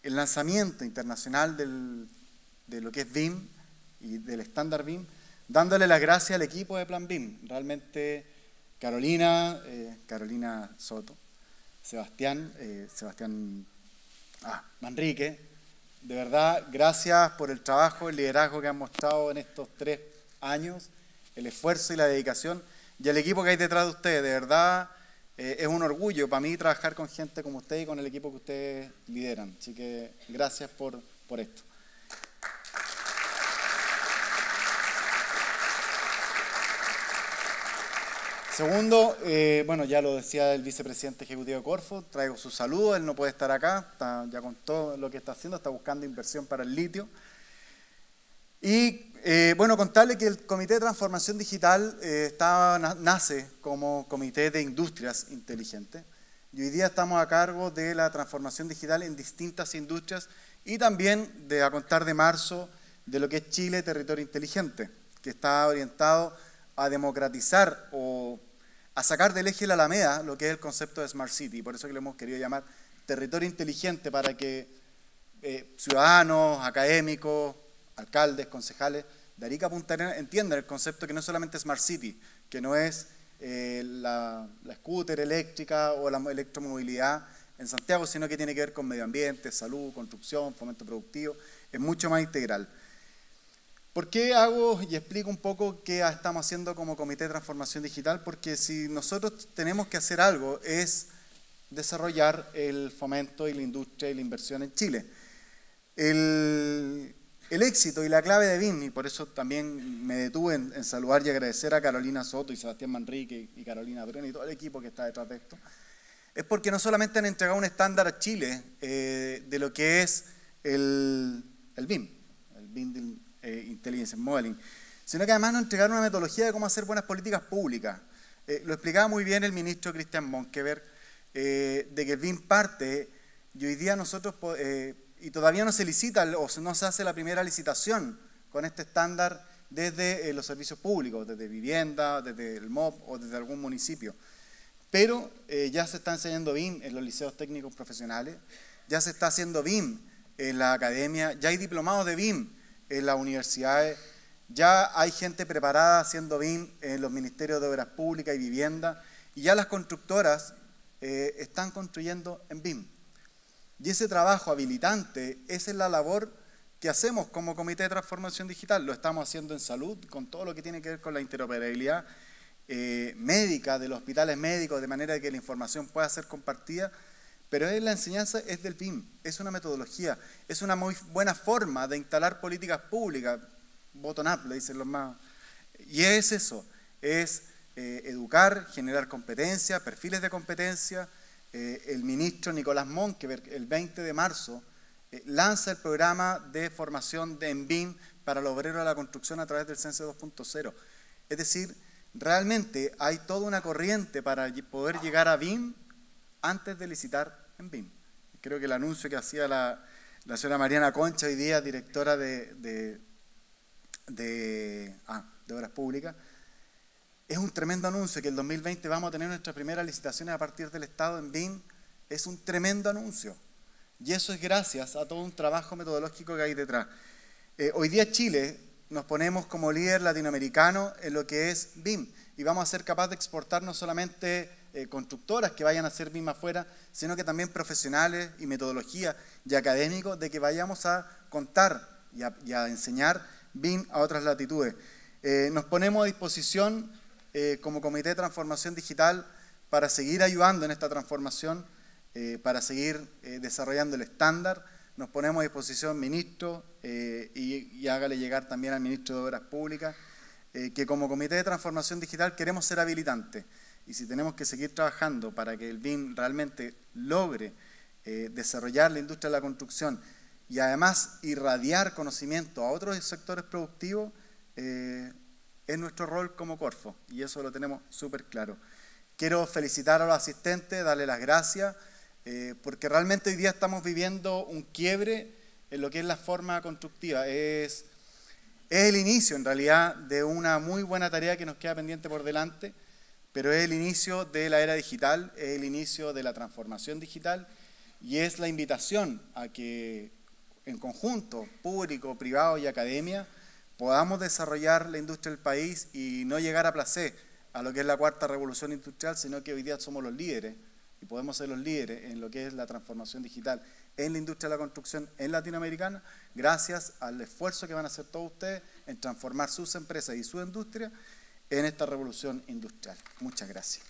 lanzamiento internacional de lo que es BIM, y del estándar BIM, dándole las gracias al equipo de Plan BIM. Realmente Carolina, eh, Carolina Soto, Sebastián, eh, Sebastián ah, Manrique, de verdad, gracias por el trabajo, el liderazgo que han mostrado en estos tres años, el esfuerzo y la dedicación, y el equipo que hay detrás de ustedes. De verdad, eh, es un orgullo para mí trabajar con gente como usted y con el equipo que ustedes lideran. Así que gracias por, por esto. Segundo, eh, bueno, ya lo decía el vicepresidente ejecutivo de Corfo, traigo su saludo, él no puede estar acá, está ya con todo lo que está haciendo, está buscando inversión para el litio. Y eh, bueno, contarle que el Comité de Transformación Digital eh, nace como Comité de Industrias Inteligentes y hoy día estamos a cargo de la transformación digital en distintas industrias y también de a contar de marzo de lo que es Chile Territorio Inteligente, que está orientado a democratizar o a sacar del eje la Alameda lo que es el concepto de Smart City. Por eso que le hemos querido llamar territorio inteligente para que eh, ciudadanos, académicos, alcaldes, concejales de Arica Punta entiendan el concepto que no es solamente Smart City, que no es eh, la, la scooter eléctrica o la electromovilidad en Santiago, sino que tiene que ver con medio ambiente, salud, construcción, fomento productivo, es mucho más integral. ¿Por qué hago y explico un poco qué estamos haciendo como Comité de Transformación Digital? Porque si nosotros tenemos que hacer algo es desarrollar el fomento y la industria y la inversión en Chile. El, éxito y la clave de BIM, y por eso también me detuve en, saludar y agradecer a Carolina Soto y Sebastián Manrique y Carolina Breno y todo el equipo que está detrás de esto, es porque no solamente han entregado un estándar a Chile eh, de lo que es el, el BIM, el BIM eh, Intelligence Modeling, sino que además nos entregaron una metodología de cómo hacer buenas políticas públicas. Eh, lo explicaba muy bien el ministro Cristian Monkeberg, eh, de que el BIM parte, y hoy día nosotros, y todavía no se licita o no se hace la primera licitación con este estándar desde los servicios públicos, desde vivienda, desde el MOB o desde algún municipio. Pero ya se está enseñando BIM en los liceos técnicos profesionales, ya se está haciendo BIM en la academia, ya hay diplomados de BIM en las universidades, ya hay gente preparada haciendo BIM en los ministerios de Obras Públicas y Vivienda, y ya las constructoras eh, están construyendo en BIM. Y ese trabajo habilitante, esa es la labor que hacemos como Comité de Transformación Digital. Lo estamos haciendo en salud, con todo lo que tiene que ver con la interoperabilidad eh, médica de los hospitales médicos de manera que la información pueda ser compartida, pero la enseñanza es del BIM, es una metodología, es una muy buena forma de instalar políticas públicas, bottom up, le dicen los más. Y es eso, es eh, educar, generar competencia, perfiles de competencia. Eh, el ministro Nicolás Monque, el 20 de marzo, eh, lanza el programa de formación de BIM para los obreros de la construcción a través del CENSE 2.0. Es decir, realmente hay toda una corriente para poder llegar a BIM antes de licitar en BIM. Creo que el anuncio que hacía la, señora Mariana Concha hoy día, directora de, de, ah, de Obras Públicas, es un tremendo anuncio que el 2020 vamos a tener nuestras primeras licitaciones a partir del Estado en BIM. Es un tremendo anuncio. Y eso es gracias a todo un trabajo metodológico que hay detrás. Eh, hoy día Chile nos ponemos como líder latinoamericano en lo que es BIM y vamos a ser capaces de exportar no solamente eh, constructoras que vayan a hacer BIM afuera, sino que también profesionales y metodología y académicos de que vayamos a contar y a, enseñar BIM a otras latitudes. Eh, nos ponemos a disposición eh, como Comité de Transformación Digital para seguir ayudando en esta transformación, para seguir desarrollando el estándar. Nos ponemos a disposición, ministro, y, y hágale llegar también al ministro de Obras Públicas, que como Comité de Transformación Digital queremos ser habilitantes y si tenemos que seguir trabajando para que el BIM realmente logre eh, desarrollar la industria de la construcción y además irradiar conocimiento a otros sectores productivos, eh, es nuestro rol como Corfo y eso lo tenemos súper claro. Quiero felicitar a los asistentes, darle las gracias, eh, porque realmente hoy día estamos viviendo un quiebre en lo que es la forma constructiva. Es, es el inicio, en realidad, de una muy buena tarea que nos queda pendiente por delante pero es el inicio de la era digital, es el inicio de la transformación digital y es la invitación a que en conjunto, público, privado y academia, podamos desarrollar la industria del país y no llegar a placer a lo que es la cuarta revolución industrial, sino que hoy día somos los líderes y podemos ser los líderes en lo que es la transformación digital en la industria de la construcción en Latinoamericana, gracias al esfuerzo que van a hacer todos ustedes en transformar sus empresas y su industria en esta revolución industrial. Muchas gracias.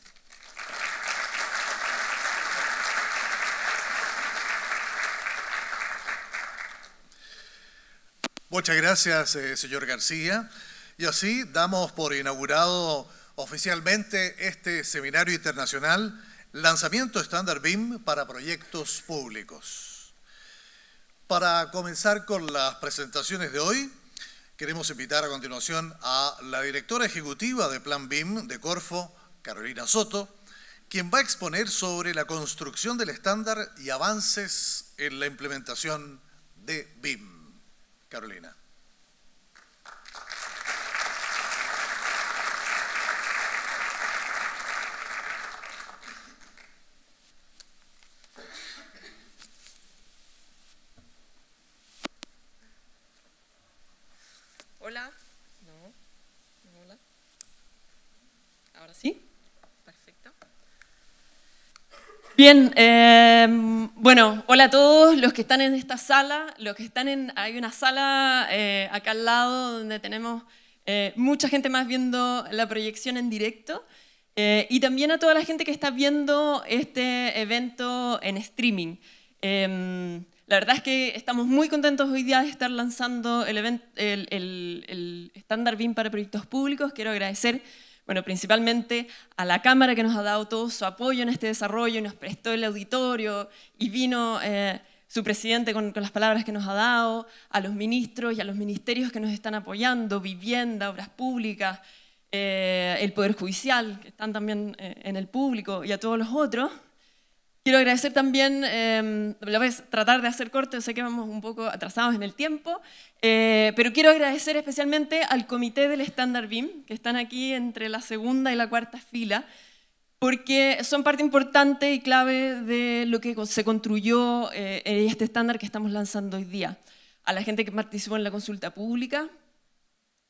Muchas gracias, eh, señor García. Y así damos por inaugurado oficialmente este seminario internacional Lanzamiento estándar BIM para proyectos públicos. Para comenzar con las presentaciones de hoy, Queremos invitar a continuación a la directora ejecutiva de Plan BIM de Corfo, Carolina Soto, quien va a exponer sobre la construcción del estándar y avances en la implementación de BIM. Carolina. Bien, em, bueno, hola a todos los que están en esta sala, los que están en, hay una sala eh, acá al lado donde tenemos eh, mucha gente más viendo la proyección en directo eh, y también a toda la gente que está viendo este evento en streaming. Em, la verdad es que estamos muy contentos hoy día de estar lanzando el, el estándar BIM para proyectos públicos. Quiero agradecer bueno, principalmente a la Cámara que nos ha dado todo su apoyo en este desarrollo, nos prestó el auditorio y vino eh, su presidente con, las palabras que nos ha dado, a los ministros y a los ministerios que nos están apoyando, vivienda, obras públicas, eh, el Poder Judicial, que están también eh, en el público, y a todos los otros. Quiero agradecer también, eh, lo voy a tratar de hacer corto, sé que vamos un poco atrasados en el tiempo, eh, pero quiero agradecer especialmente al comité del Standard BIM, que están aquí entre la segunda y la cuarta fila, porque son parte importante y clave de lo que se construyó eh, este estándar que estamos lanzando hoy día. A la gente que participó en la consulta pública,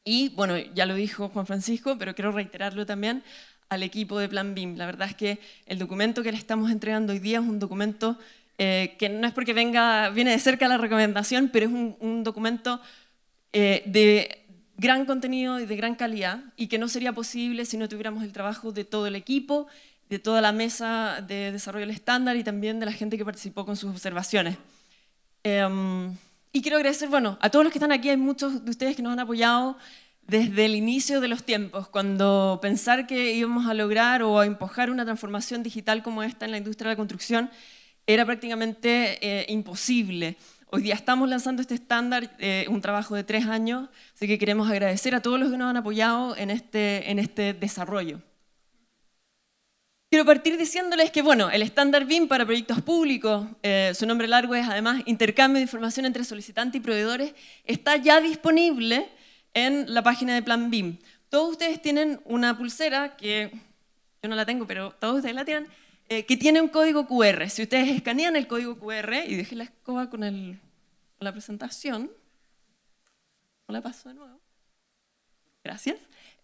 y bueno, ya lo dijo Juan Francisco, pero quiero reiterarlo también, al equipo de Plan BIM. La verdad es que el documento que le estamos entregando hoy día es un documento eh, que no es porque venga, viene de cerca la recomendación, pero es un, documento eh, de gran contenido y de gran calidad y que no sería posible si no tuviéramos el trabajo de todo el equipo, de toda la mesa de desarrollo del estándar y también de la gente que participó con sus observaciones. Em, y quiero agradecer, bueno, a todos los que están aquí, hay muchos de ustedes que nos han apoyado desde el inicio de los tiempos, cuando pensar que íbamos a lograr o a empujar una transformación digital como esta en la industria de la construcción era prácticamente eh, imposible. Hoy día estamos lanzando este estándar, eh, un trabajo de tres años, así que queremos agradecer a todos los que nos han apoyado en este, en este desarrollo. Quiero partir diciéndoles que, bueno, el estándar BIM para proyectos públicos, eh, su nombre largo es además intercambio de información entre solicitantes y proveedores, está ya disponible en la página de Plan BIM. Todos ustedes tienen una pulsera que yo no la tengo, pero todos ustedes la tienen, eh, que tiene un código QR. Si ustedes escanean el código QR y dejen la escoba con, el, la presentación, ¿no la paso de nuevo? Gracias.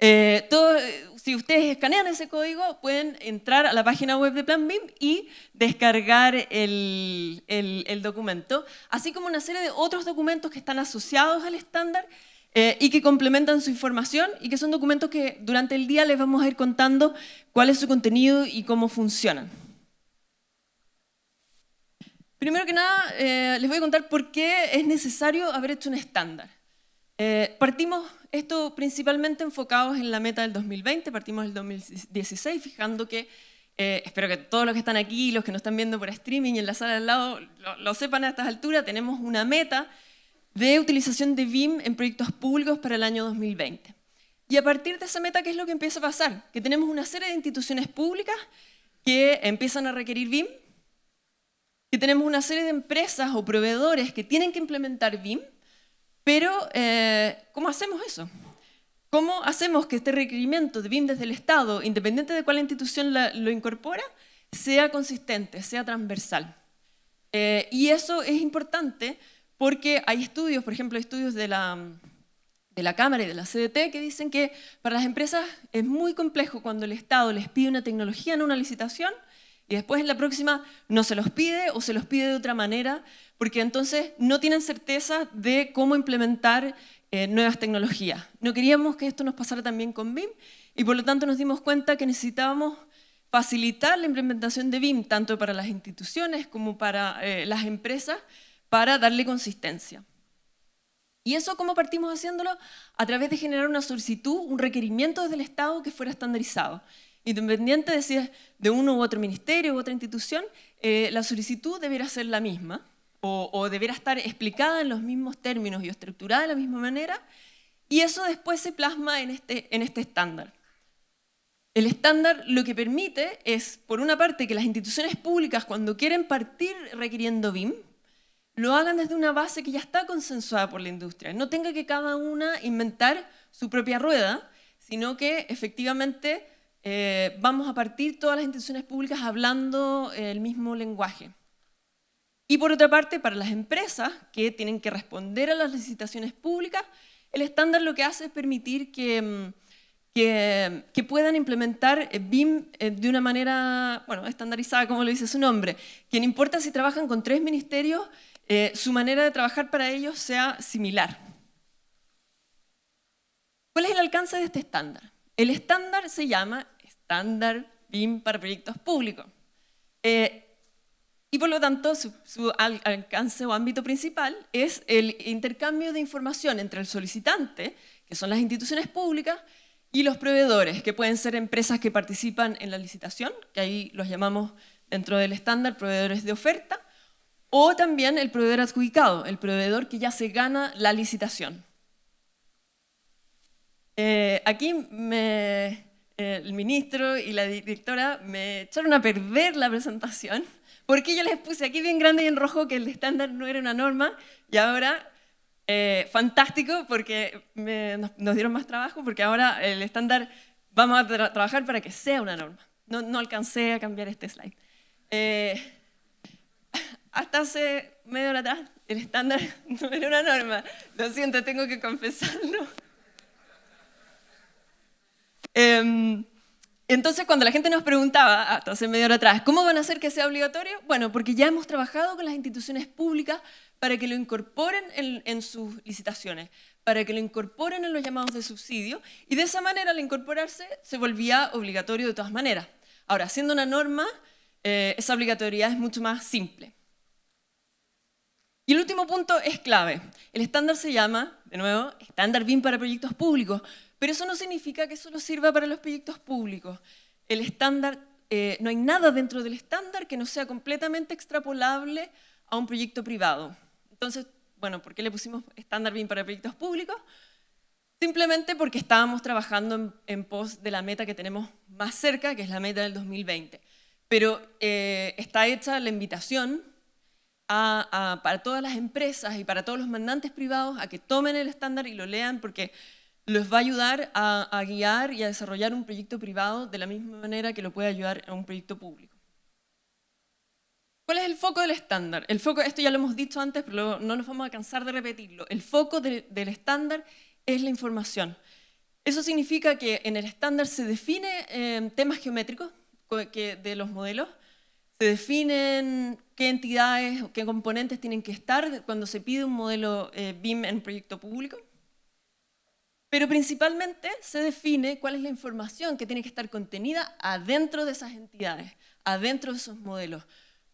Eh, todo, si ustedes escanean ese código, pueden entrar a la página web de Plan BIM y descargar el, el, el documento, así como una serie de otros documentos que están asociados al estándar eh, y que complementan su información y que son documentos que durante el día les vamos a ir contando cuál es su contenido y cómo funcionan. Primero que nada, eh, les voy a contar por qué es necesario haber hecho un estándar. Eh, partimos esto principalmente enfocados en la meta del 2020, partimos del 2016, fijando que, espero que todos los que están aquí, los que nos están viendo por streaming y en la sala de al lado, lo, lo sepan a estas alturas, tenemos una meta de utilización de BIM en proyectos públicos para el año 2020. Y a partir de esa meta, ¿qué es lo que empieza a pasar? Que tenemos una serie de instituciones públicas que empiezan a requerir BIM, que tenemos una serie de empresas o proveedores que tienen que implementar BIM, pero eh, ¿cómo hacemos eso? ¿Cómo hacemos que este requerimiento de BIM desde el Estado, independiente de cuál institución lo incorpora, sea consistente, sea transversal? Eh, y eso es importante porque hay estudios, por ejemplo, estudios de la, de la Cámara y de la CDT que dicen que para las empresas es muy complejo cuando el Estado les pide una tecnología en una licitación y después en la próxima no se los pide o se los pide de otra manera, porque entonces no tienen certeza de cómo implementar eh, nuevas tecnologías. No queríamos que esto nos pasara también con BIM y por lo tanto nos dimos cuenta que necesitábamos facilitar la implementación de BIM tanto para las instituciones como para eh, las empresas para darle consistencia. ¿Y eso cómo partimos haciéndolo? A través de generar una solicitud, un requerimiento desde el Estado que fuera estandarizado. Independiente de si es de uno u otro ministerio u otra institución, eh, la solicitud deberá ser la misma o, o, deberá estar explicada en los mismos términos y estructurada de la misma manera, y eso después se plasma en este, en este estándar. El estándar lo que permite es, por una parte, que las instituciones públicas, cuando quieren partir requiriendo BIM, lo hagan desde una base que ya está consensuada por la industria. No tenga que cada una inventar su propia rueda, sino que efectivamente eh, vamos a partir todas las instituciones públicas hablando el mismo lenguaje. Y por otra parte, para las empresas que tienen que responder a las licitaciones públicas, el estándar lo que hace es permitir que, mm, que, puedan implementar BIM eh, de una manera bueno, estandarizada, como lo dice su nombre, que no importa si trabajan con tres ministerios, eh, su manera de trabajar para ellos sea similar. ¿Cuál es el alcance de este estándar? El estándar se llama estándar BIM para proyectos públicos. Eh, y por lo tanto, su, su, alcance o ámbito principal es el intercambio de información entre el solicitante, que son las instituciones públicas, y los proveedores, que pueden ser empresas que participan en la licitación, que ahí los llamamos dentro del estándar proveedores de oferta, o también el proveedor adjudicado, el proveedor que ya se gana la licitación. Eh, aquí me, eh, el ministro y la directora me echaron a perder la presentación porque yo les puse aquí bien grande y en rojo que el estándar no era una norma y ahora, eh, fantástico porque nos, nos, dieron más trabajo porque ahora el estándar vamos a tra trabajar para que sea una norma. No, no alcancé a cambiar este slide. Hasta hace media hora atrás el estándar no era una norma. Lo siento, tengo que confesarlo. Eh, entonces, cuando la gente nos preguntaba, hasta hace media hora atrás, ¿cómo van a hacer que sea obligatorio? Bueno, porque ya hemos trabajado con las instituciones públicas para que lo incorporen en, en sus licitaciones, para que lo incorporen en los llamados de subsidio y de esa manera al incorporarse se volvía obligatorio de todas maneras. Ahora, siendo una norma, eh, esa obligatoriedad es mucho más simple. Y el último punto es clave. El estándar se llama, de nuevo, estándar BIM para proyectos públicos, pero eso no significa que solo sirva para los proyectos públicos. El estándar, eh, no hay nada dentro del estándar que no sea completamente extrapolable a un proyecto privado. Entonces, bueno, ¿por qué le pusimos estándar BIM para proyectos públicos? Simplemente porque estábamos trabajando en, pos de la meta que tenemos más cerca, que es la meta del 2020. Pero eh, está hecha la invitación para todas las empresas y para todos los mandantes privados a que tomen el estándar y lo lean porque los va a ayudar a, a guiar y a desarrollar un proyecto privado de la misma manera que lo puede ayudar a un proyecto público. ¿Cuál es el foco del estándar? El foco, esto ya lo hemos dicho antes, pero no nos vamos a cansar de repetirlo. El foco del estándar es la información. Eso significa que en el estándar se definen eh, temas geométricos de los modelos, se definen qué entidades o qué componentes tienen que estar cuando se pide un modelo eh, BIM en proyecto público. Pero principalmente se define cuál es la información que tiene que estar contenida adentro de esas entidades, adentro de esos modelos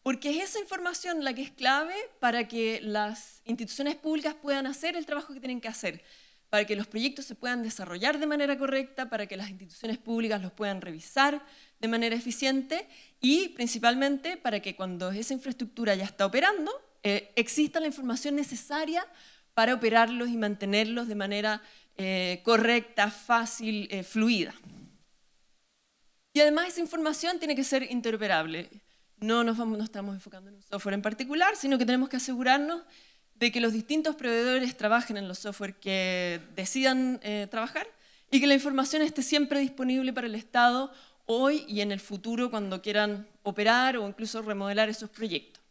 porque es esa información la que es clave para que las instituciones públicas puedan hacer el trabajo que tienen que hacer, para que los proyectos se puedan desarrollar de manera correcta, para que las instituciones públicas los puedan revisar de manera eficiente y principalmente para que cuando esa infraestructura ya está operando, eh, exista la información necesaria para operarlos y mantenerlos de manera eh, correcta, fácil, eh, fluida. Y además esa información tiene que ser interoperable no nos, estamos enfocando en un software en particular, sino que tenemos que asegurarnos de que los distintos proveedores trabajen en los software que decidan trabajar y que la información esté siempre disponible para el Estado hoy y en el futuro cuando quieran operar o incluso remodelar esos proyectos.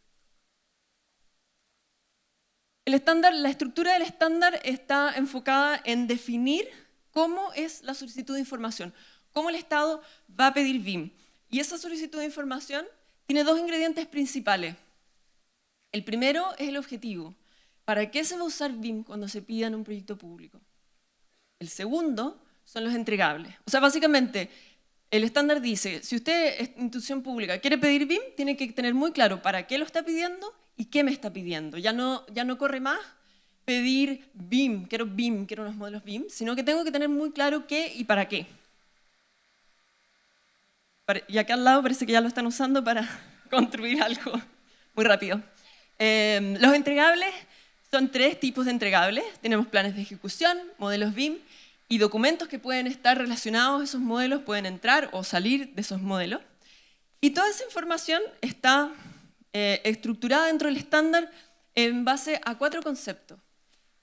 El estándar, la estructura del estándar está enfocada en definir cómo es la solicitud de información, cómo el Estado va a pedir BIM. Y esa solicitud de información tiene dos ingredientes principales. El primero es el objetivo. ¿Para qué se va a usar BIM cuando se pida en un proyecto público? El segundo son los entregables. O sea, básicamente, el estándar dice, si usted es institución pública, quiere pedir BIM, tiene que tener muy claro para qué lo está pidiendo y qué me está pidiendo. Ya no, ya no corre más pedir BIM, quiero BIM, quiero unos modelos BIM, sino que tengo que tener muy claro qué y para qué. Y acá al lado parece que ya lo están usando para construir algo muy rápido. Em, los entregables son tres tipos de entregables. Tenemos planes de ejecución, modelos BIM y documentos que pueden estar relacionados a esos modelos, pueden entrar o salir de esos modelos. Y toda esa información está eh, estructurada dentro del estándar en base a cuatro conceptos.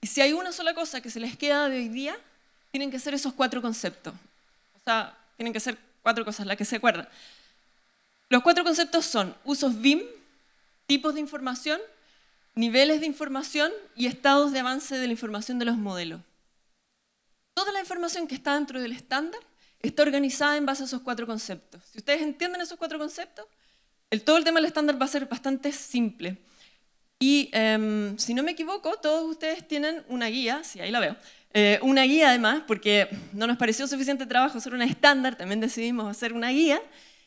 Y si hay una sola cosa que se les queda de hoy día, tienen que ser esos cuatro conceptos. O sea, tienen que ser cuatro cosas, las que se acuerdan. Los cuatro conceptos son usos BIM, tipos de información, niveles de información y estados de avance de la información de los modelos. Toda la información que está dentro del estándar está organizada en base a esos cuatro conceptos. Si ustedes entienden esos cuatro conceptos, el, todo el tema del estándar va a ser bastante simple. Y em, si no me equivoco, todos ustedes tienen una guía, sí, ahí la veo, eh, una guía además, porque no nos pareció suficiente trabajo hacer una estándar, también decidimos hacer una guía,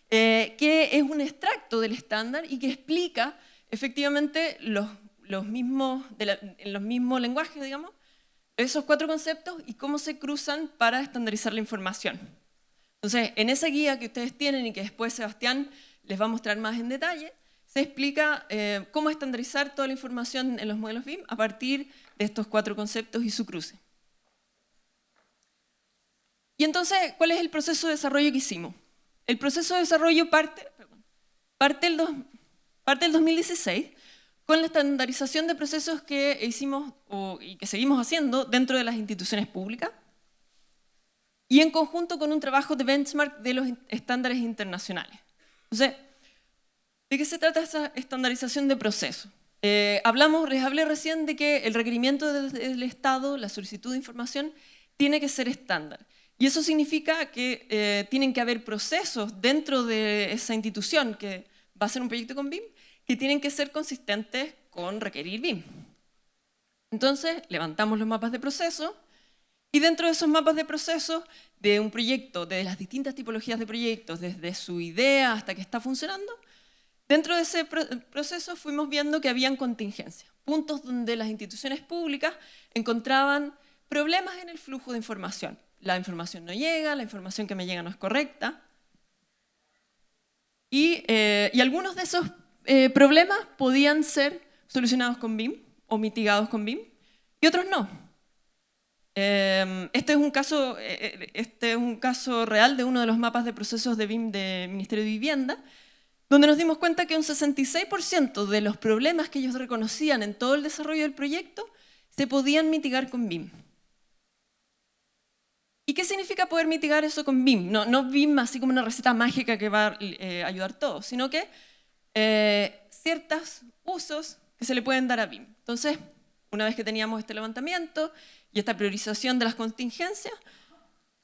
eh, que es un extracto del estándar y que explica efectivamente los, mismos, los mismos lenguajes, digamos, esos cuatro conceptos y cómo se cruzan para estandarizar la información. Entonces, en esa guía que ustedes tienen y que después Sebastián les va a mostrar más en detalle, se explica eh, cómo estandarizar toda la información en los modelos BIM a partir de estos cuatro conceptos y su cruce. Y entonces, ¿cuál es el proceso de desarrollo que hicimos? El proceso de desarrollo parte, parte, del, parte del 2016 con la estandarización de procesos que hicimos y que seguimos haciendo dentro de las instituciones públicas y en conjunto con un trabajo de benchmark de los estándares internacionales. Entonces, ¿de qué se trata esa estandarización de procesos? Eh, hablamos, les hablé recién de que el requerimiento del Estado, la solicitud de información, tiene que ser estándar. Y eso significa que eh, tienen que haber procesos dentro de esa institución que va a ser un proyecto con BIM que tienen que ser consistentes con requerir BIM. Entonces, levantamos los mapas de proceso y dentro de esos mapas de proceso de un proyecto, de las distintas tipologías de proyectos, desde su idea hasta que está funcionando, dentro de ese proceso fuimos viendo que habían contingencias, puntos donde las instituciones públicas encontraban problemas en el flujo de información. La información no llega, la información que me llega no es correcta. Y, eh, algunos de esos eh, problemas podían ser solucionados con BIM o mitigados con BIM y otros no. Em, este, es un caso, eh, este es un caso real de uno de los mapas de procesos de BIM del Ministerio de Vivienda, donde nos dimos cuenta que un 66% de los problemas que ellos reconocían en todo el desarrollo del proyecto se podían mitigar con BIM. ¿Y qué significa poder mitigar eso con BIM? No, no BIM así como una receta mágica que va a eh, ayudar todo, sino que eh, ciertos usos que se le pueden dar a BIM. Entonces, una vez que teníamos este levantamiento y esta priorización de las contingencias,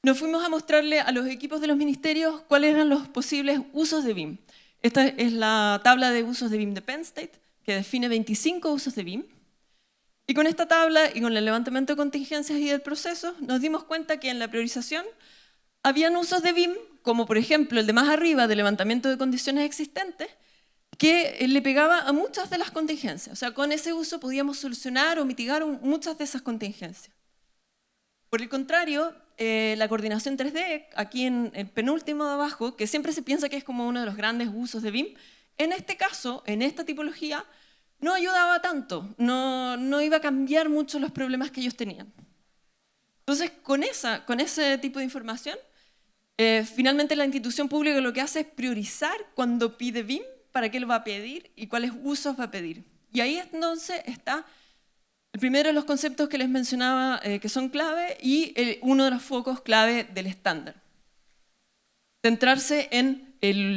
nos fuimos a mostrarle a los equipos de los ministerios cuáles eran los posibles usos de BIM. Esta es la tabla de usos de BIM de Penn State, que define 25 usos de BIM. Y con esta tabla y con el levantamiento de contingencias y del proceso, nos dimos cuenta que en la priorización habían usos de BIM, como por ejemplo el de más arriba de levantamiento de condiciones existentes, que le pegaba a muchas de las contingencias. O sea, con ese uso podíamos solucionar o mitigar muchas de esas contingencias. Por el contrario, eh, la coordinación 3D, aquí en el penúltimo de abajo, que siempre se piensa que es como uno de los grandes usos de BIM, en este caso, en esta tipología, no ayudaba tanto, no, no iba a cambiar mucho los problemas que ellos tenían. Entonces, con, esa, con ese tipo de información, eh, finalmente la institución pública lo que hace es priorizar cuando pide BIM, para qué lo va a pedir y cuáles usos va a pedir. Y ahí entonces está el primero de los conceptos que les mencionaba eh, que son clave y uno de los focos clave del estándar. Centrarse en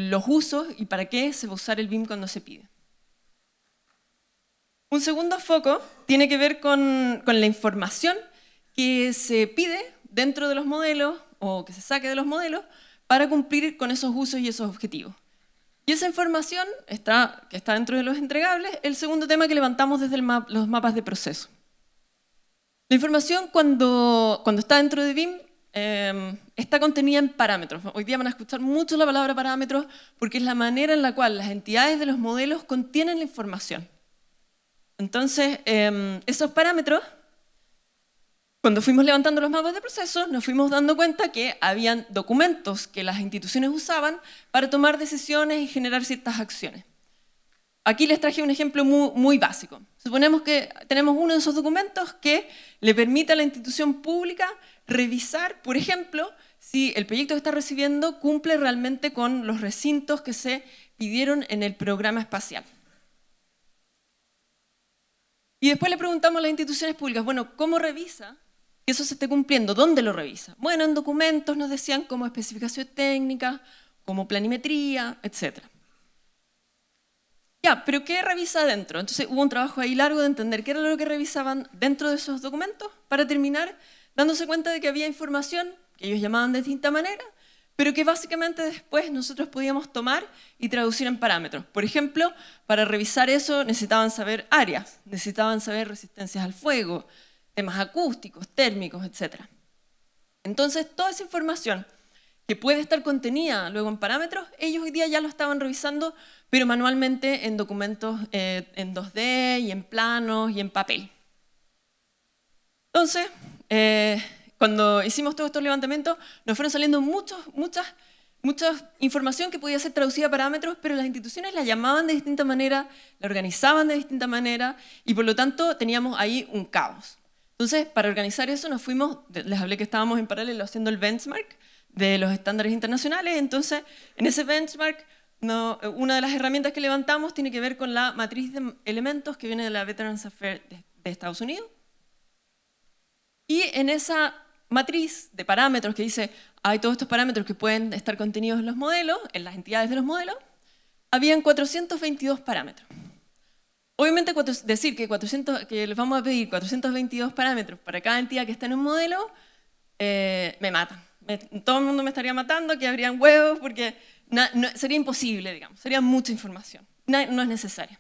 los usos y para qué se va a usar el BIM cuando se pide. Un segundo foco tiene que ver con, la información que se pide dentro de los modelos o que se saque de los modelos para cumplir con esos usos y esos objetivos. Y esa información está, que está dentro de los entregables, el segundo tema que levantamos desde los mapas de proceso. La información cuando, cuando está dentro de BIM em, está contenida en parámetros. Hoy día van a escuchar mucho la palabra parámetros porque es la manera en la cual las entidades de los modelos contienen la información. Entonces, em, esos parámetros, cuando fuimos levantando los mapas de proceso, nos fuimos dando cuenta que habían documentos que las instituciones usaban para tomar decisiones y generar ciertas acciones. Aquí les traje un ejemplo muy, muy, básico. Suponemos que tenemos uno de esos documentos que le permite a la institución pública revisar, por ejemplo, si el proyecto que está recibiendo cumple realmente con los recintos que se pidieron en el programa espacial. Y después le preguntamos a las instituciones públicas, bueno, ¿cómo revisa que eso se esté cumpliendo? ¿Dónde lo revisa? Bueno, en documentos nos decían como especificación técnica, como planimetría, etc. Ya, pero ¿qué revisa adentro? Entonces hubo un trabajo ahí largo de entender qué era lo que revisaban dentro de esos documentos para terminar dándose cuenta de que había información que ellos llamaban de distinta manera, pero que básicamente después nosotros podíamos tomar y traducir en parámetros. Por ejemplo, para revisar eso necesitaban saber áreas, necesitaban saber resistencias al fuego, temas acústicos, térmicos, etc. Entonces, toda esa información que puede estar contenida luego en parámetros, ellos hoy día ya lo estaban revisando, pero manualmente en documentos eh, en 2D y en planos y en papel. Entonces, eh, cuando hicimos todos estos levantamientos, nos fueron saliendo muchos, muchas, mucha información que podía ser traducida a parámetros, pero las instituciones la llamaban de distinta manera, la organizaban de distinta manera, y por lo tanto teníamos ahí un caos. Entonces, para organizar eso nos fuimos, les hablé que estábamos en paralelo haciendo el benchmark de los estándares internacionales, entonces en ese benchmark una de las herramientas que levantamos tiene que ver con la matriz de elementos que viene de la Veterans Affairs de Estados Unidos. Y en esa matriz de parámetros que dice, hay todos estos parámetros que pueden estar contenidos en los modelos, en las entidades de los modelos, habían 422 parámetros. Obviamente decir que, 400, que les vamos a pedir 422 parámetros para cada entidad que está en un modelo, eh, me matan. todo el mundo me estaría matando, que habrían huevos, porque sería imposible, digamos, sería mucha información. No, no es necesaria.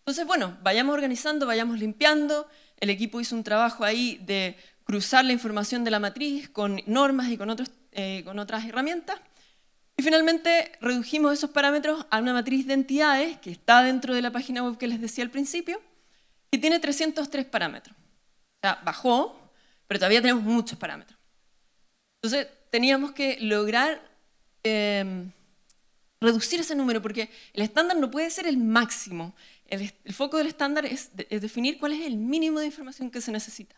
Entonces, bueno, vayamos organizando, vayamos limpiando, el equipo hizo un trabajo ahí de cruzar la información de la matriz con normas y con, otros, eh, con otras herramientas. Y finalmente redujimos esos parámetros a una matriz de entidades que está dentro de la página web que les decía al principio, que tiene 303 parámetros. O sea, bajó, pero todavía tenemos muchos parámetros. Entonces, teníamos que lograr eh, reducir ese número, porque el estándar no puede ser el máximo. El, foco del estándar es, definir cuál es el mínimo de información que se necesita.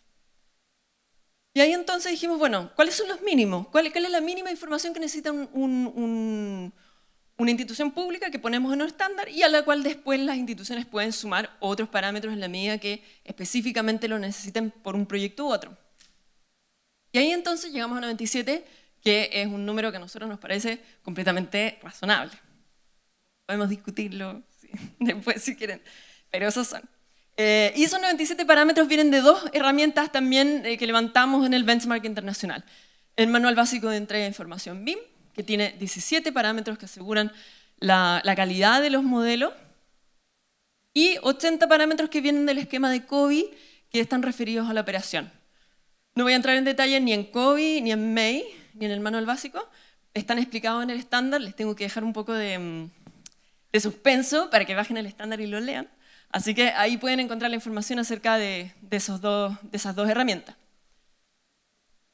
Y ahí entonces dijimos, bueno, ¿cuáles son los mínimos? ¿Cuál, es la mínima información que necesita una institución pública que ponemos en un estándar y a la cual después las instituciones pueden sumar otros parámetros en la medida que específicamente lo necesiten por un proyecto u otro? Y ahí entonces llegamos a 97 que es un número que a nosotros nos parece completamente razonable. Podemos discutirlo después si quieren, pero esos son. Eh, y esos 97 parámetros vienen de dos herramientas también eh, que levantamos en el benchmark internacional. El Manual Básico de Entrega de Información BIM, que tiene 17 parámetros que aseguran la, calidad de los modelos, y 80 parámetros que vienen del esquema de COBI que están referidos a la operación. No voy a entrar en detalle ni en COBI ni en MEI, ni en el manual básico, están explicados en el estándar, les tengo que dejar un poco de, mm, de suspenso para que bajen el estándar y lo lean. Así que ahí pueden encontrar la información acerca de, de, esos dos, de esas dos herramientas.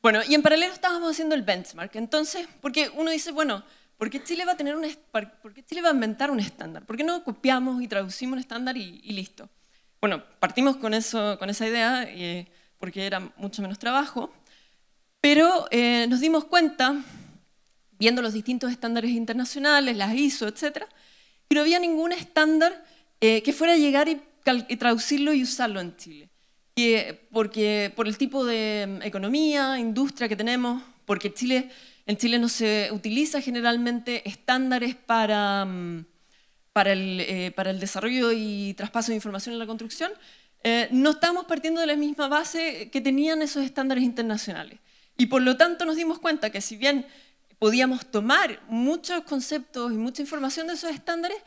Bueno, y en paralelo estábamos haciendo el benchmark. Entonces, porque uno dice, bueno, ¿por qué Chile va a, tener un, ¿por qué Chile va a inventar un estándar? ¿Por qué no copiamos y traducimos un estándar y, listo? Bueno, partimos con, eso, con esa idea eh, porque era mucho menos trabajo. Pero eh, nos dimos cuenta, viendo los distintos estándares internacionales, las ISO, etc., que no había ningún estándar eh, que fuera a llegar y, traducirlo y usarlo en Chile. porque por el tipo de mm, economía, industria que tenemos, porque Chile, en Chile no se utiliza generalmente estándares para, mm, para, el, eh, para el desarrollo y traspaso de información en la construcción, no estamos partiendo de la misma base que tenían esos estándares internacionales. Y por lo tanto nos dimos cuenta que si bien podíamos tomar muchos conceptos y mucha información de esos estándares,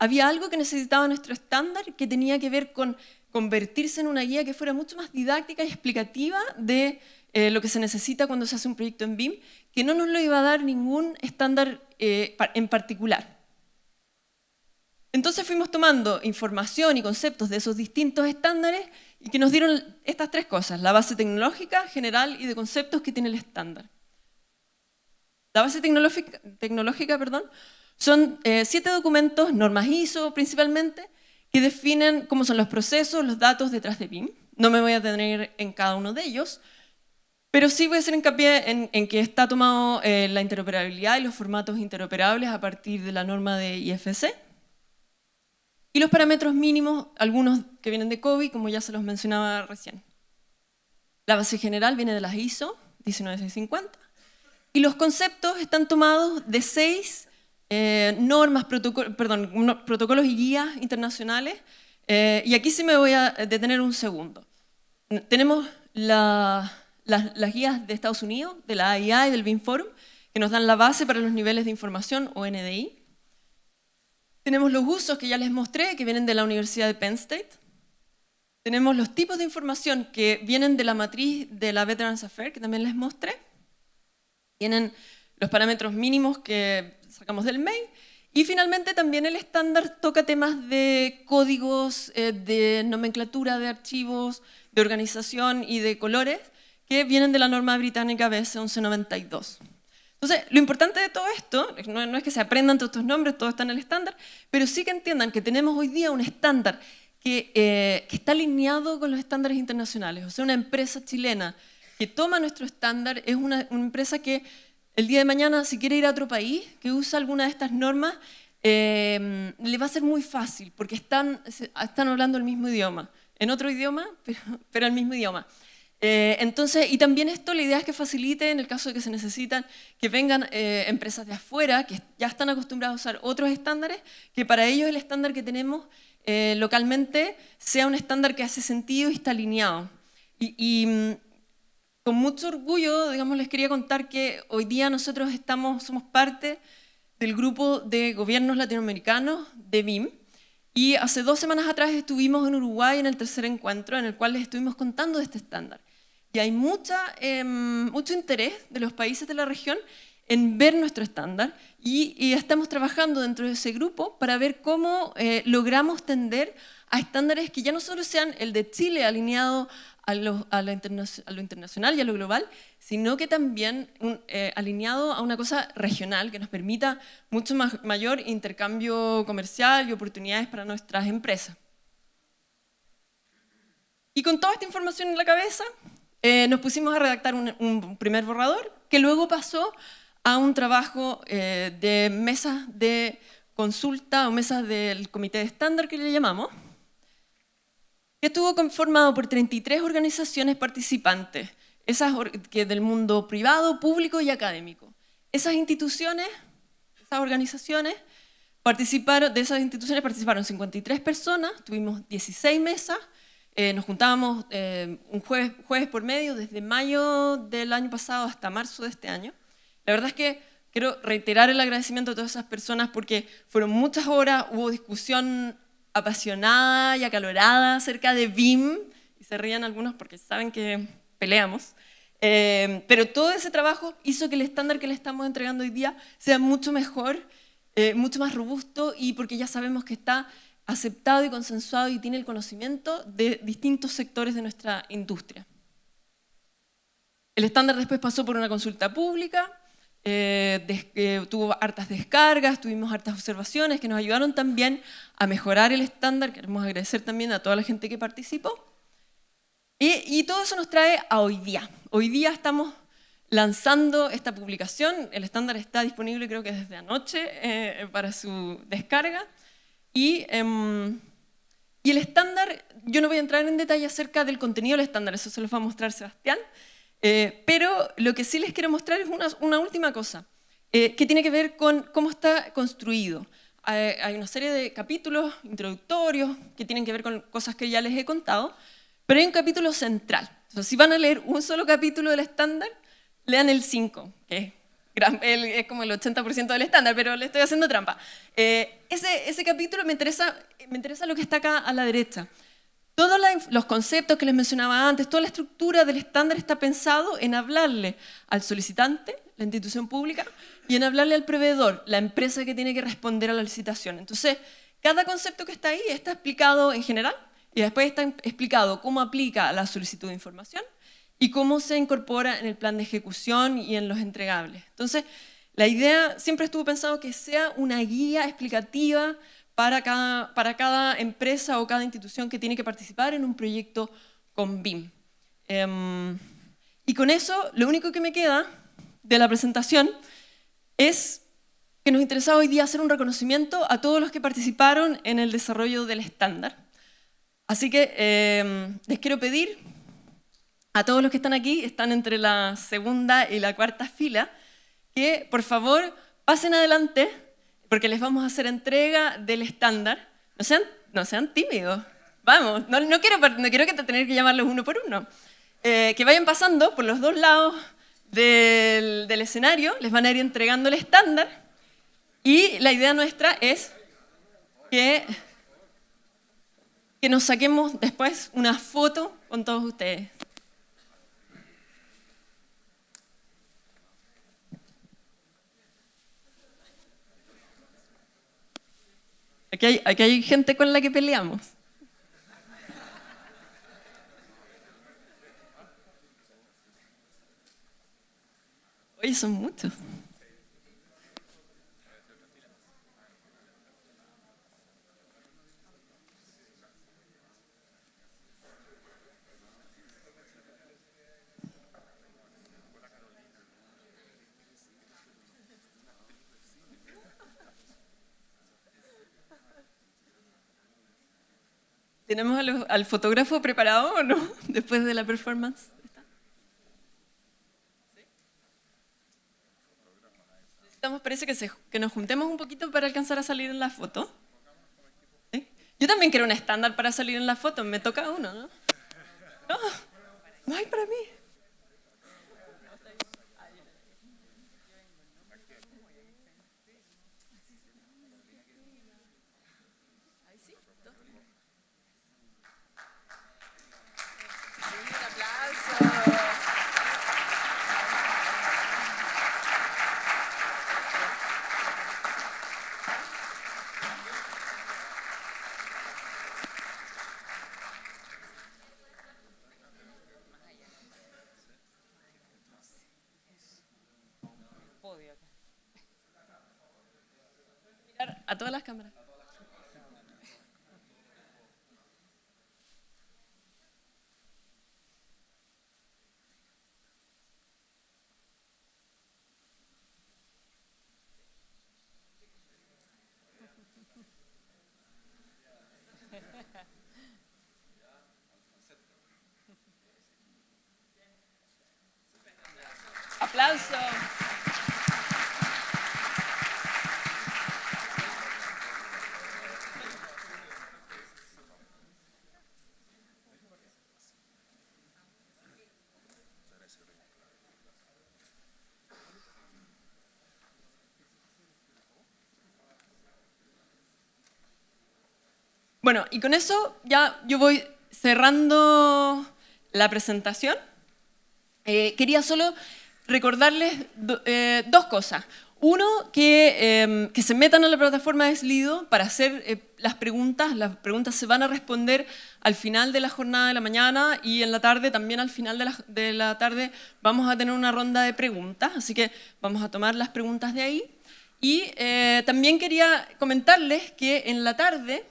había algo que necesitaba nuestro estándar que tenía que ver con convertirse en una guía que fuera mucho más didáctica y explicativa de eh, lo que se necesita cuando se hace un proyecto en BIM, que no nos lo iba a dar ningún estándar eh, en particular. Entonces fuimos tomando información y conceptos de esos distintos estándares y que nos dieron estas tres cosas, la base tecnológica, general y de conceptos que tiene el estándar. La base tecnológica, tecnológica perdón, son eh, siete documentos, normas ISO principalmente, que definen cómo son los procesos, los datos detrás de BIM. No me voy a detener en cada uno de ellos, pero sí voy a hacer hincapié en, que está tomado eh, la interoperabilidad y los formatos interoperables a partir de la norma de IFC y los parámetros mínimos, algunos que vienen de COVID, como ya se los mencionaba recién. La base general viene de las ISO 19650 y los conceptos están tomados de seis eh, normas, perdón, protocolos y guías internacionales. Eh, y aquí sí me voy a detener un segundo. Tenemos las, las, guías de Estados Unidos, de la AIA y del BIM Forum, que nos dan la base para los niveles de información o NDI. Tenemos los usos que ya les mostré, que vienen de la Universidad de Penn State. Tenemos los tipos de información que vienen de la matriz de la Veterans Affairs, que también les mostré. Tienen los parámetros mínimos que sacamos del mail. Y finalmente también el estándar toca temas de códigos, eh, de nomenclatura de archivos, de organización y de colores, que vienen de la norma británica BS 1192. Entonces, lo importante de todo esto, no, es que se aprendan todos estos nombres, todo está en el estándar, pero sí que entiendan que tenemos hoy día un estándar que, eh, está alineado con los estándares internacionales. O sea, una empresa chilena que toma nuestro estándar es una, empresa que el día de mañana, si quiere ir a otro país, que usa alguna de estas normas, eh, le va a ser muy fácil, porque están, hablando el mismo idioma. En otro idioma, pero, el mismo idioma. Eh, entonces, y también esto, la idea es que facilite, en el caso de que se necesitan, que vengan eh, empresas de afuera que ya están acostumbradas a usar otros estándares, que para ellos el estándar que tenemos eh, localmente sea un estándar que hace sentido y está alineado. Mm, con mucho orgullo, digamos, les quería contar que hoy día nosotros estamos, somos parte del grupo de gobiernos latinoamericanos de BIM, Y hace dos semanas atrás estuvimos en Uruguay en el tercer encuentro en el cual les estuvimos contando de este estándar. Y hay mucha, em, mucho interés de los países de la región en ver nuestro estándar y, estamos trabajando dentro de ese grupo para ver cómo eh, logramos tender a estándares que ya no solo sean el de Chile alineado a lo, internacional y a lo global, sino que también eh, alineado a una cosa regional que nos permita mucho más, mayor intercambio comercial y oportunidades para nuestras empresas. Y con toda esta información en la cabeza, eh, nos pusimos a redactar un, primer borrador que luego pasó a un trabajo eh, de mesas de consulta o mesas del comité estándar que le llamamos, que estuvo conformado por 33 organizaciones participantes, esas que del mundo privado, público y académico. Esas instituciones, esas organizaciones, participaron, de esas instituciones participaron 53 personas, tuvimos 16 mesas, eh, nos juntábamos eh, un jueves, jueves por medio desde mayo del año pasado hasta marzo de este año. La verdad es que quiero reiterar el agradecimiento a todas esas personas porque fueron muchas horas, hubo discusión apasionada y acalorada acerca de BIM, y se rían algunos porque saben que peleamos, eh, pero todo ese trabajo hizo que el estándar que le estamos entregando hoy día sea mucho mejor, eh, mucho más robusto y porque ya sabemos que está aceptado y consensuado y tiene el conocimiento de distintos sectores de nuestra industria. El estándar después pasó por una consulta pública, eh, tuvo hartas descargas, tuvimos hartas observaciones que nos ayudaron también a mejorar el estándar. Queremos agradecer también a toda la gente que participó. Y, todo eso nos trae a hoy día. Hoy día estamos lanzando esta publicación. El estándar está disponible creo que desde anoche eh, para su descarga. Y, em, y el estándar, yo no voy a entrar en detalle acerca del contenido del estándar, eso se lo va a mostrar Sebastián. Eh, pero lo que sí les quiero mostrar es una, última cosa, eh, que tiene que ver con cómo está construido. Hay, una serie de capítulos introductorios que tienen que ver con cosas que ya les he contado, pero hay un capítulo central. si van a leer un solo capítulo del estándar, lean el 5, que es, como el 80% del estándar, pero le estoy haciendo trampa. Eh, ese, ese capítulo me interesa, me interesa lo que está acá a la derecha. Todos los conceptos que les mencionaba antes, toda la estructura del estándar está pensado en hablarle al solicitante, la institución pública, y en hablarle al proveedor, la empresa que tiene que responder a la licitación. Entonces, cada concepto que está ahí está explicado en general y después está explicado cómo aplica la solicitud de información y cómo se incorpora en el plan de ejecución y en los entregables. Entonces, la idea siempre estuvo pensado que sea una guía explicativa para cada, para cada empresa o cada institución que tiene que participar en un proyecto con BIM. Em, y con eso, lo único que me queda de la presentación es que nos interesa hoy día hacer un reconocimiento a todos los que participaron en el desarrollo del estándar. Así que em, les quiero pedir a todos los que están aquí, están entre la segunda y la cuarta fila, que por favor pasen adelante porque les vamos a hacer entrega del estándar. No sean, no sean tímidos. Vamos, no, quiero, no quiero que te tener que llamarlos uno por uno. Eh, que vayan pasando por los dos lados del, del escenario, les van a ir entregando el estándar. Y la idea nuestra es que, que nos saquemos después una foto con todos ustedes. Aquí hay, aquí hay gente con la que peleamos. Oye, son muchos. ¿Tenemos al, fotógrafo preparado o no? Después de la performance. Necesitamos, parece que, que, nos juntemos un poquito para alcanzar a salir en la foto. Yo también quiero un estándar para salir en la foto, me toca uno, ¿no? No, no hay para mí. Todas las cámaras. Aplauso. Bueno, y con eso ya yo voy cerrando la presentación. Eh, quería solo recordarles do- eh, dos cosas. Uno, que, eh, que se metan a la plataforma de Slido para hacer eh, las preguntas. Las preguntas se van a responder al final de la jornada de la mañana y en la tarde, también al final de la, de la tarde, vamos a tener una ronda de preguntas. Así que vamos a tomar las preguntas de ahí. Y eh, también quería comentarles que en la tarde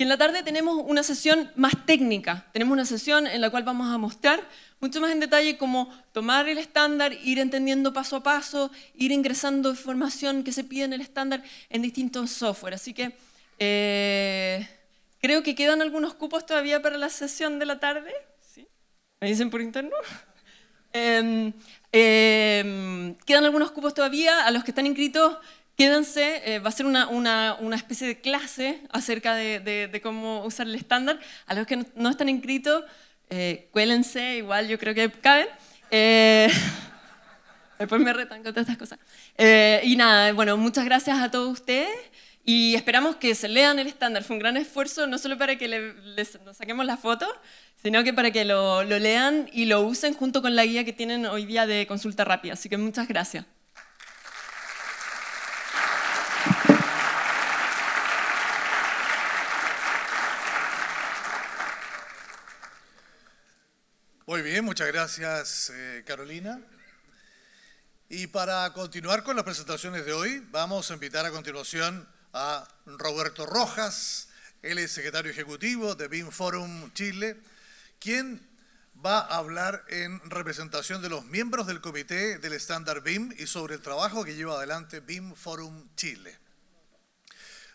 y en la tarde tenemos una sesión más técnica. Tenemos una sesión en la cual vamos a mostrar mucho más en detalle cómo tomar el estándar, ir entendiendo paso a paso, ir ingresando información que se pide en el estándar en distintos software. Así que eh, creo que quedan algunos cupos todavía para la sesión de la tarde. ¿Sí? ¿Me dicen por interno? Em, em, quedan algunos cupos todavía. A los que están inscritos, quédense. eh, va a ser una, una- una especie de clase acerca de, de- cómo usar el estándar. A los que no, están inscritos, eh, cuélense, igual yo creo que caben. Eh, después me retan con todas estas cosas. Eh, y nada, bueno, muchas gracias a todos ustedes. Y esperamos que se lean el estándar. Fue un gran esfuerzo, no solo para que le- les, nos saquemos la foto, sino que para que lo, lo lean y lo usen junto con la guía que tienen hoy día de consulta rápida. Así que muchas gracias. Bien, muchas gracias eh, Carolina. Y para continuar con las presentaciones de hoy, vamos a invitar a continuación a Roberto Rojas, él es secretario ejecutivo de BIM Forum Chile, quien va a hablar en representación de los miembros del comité del estándar BIM y sobre el trabajo que lleva adelante BIM Forum Chile.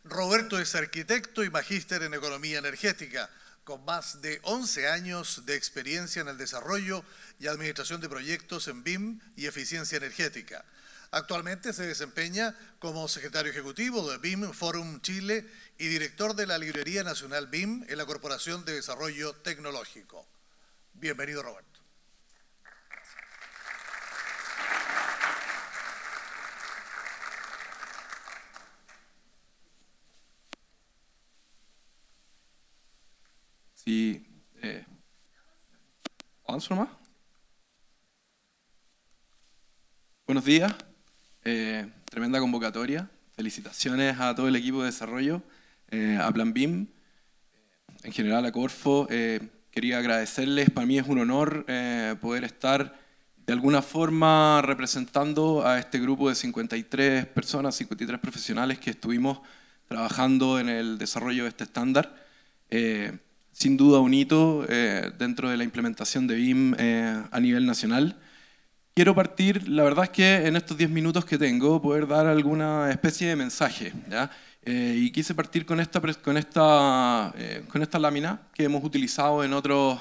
Roberto es arquitecto y magíster en economía energética, con más de 11 años de experiencia en el desarrollo y administración de proyectos en BIM y eficiencia energética. Actualmente se desempeña como secretario ejecutivo de BIM Forum Chile y director de la Librería Nacional BIM en la Corporación de Desarrollo Tecnológico. Bienvenido, Roberto. Sí, eh. Buenos días, eh, tremenda convocatoria. Felicitaciones a todo el equipo de desarrollo, eh, a Plan BIM, en general a Corfo. Eh, quería agradecerles, para mí es un honor poder estar de alguna forma representando a este grupo de 53 personas, 53 profesionales que estuvimos trabajando en el desarrollo de este estándar. Sin duda un hito eh, dentro de la implementación de BIM eh, a nivel nacional. Quiero partir, la verdad es que en estos 10 minutos que tengo, poder dar alguna especie de mensaje. Eh, y quise partir con esta, con, esta, con esta lámina que hemos utilizado en, otros,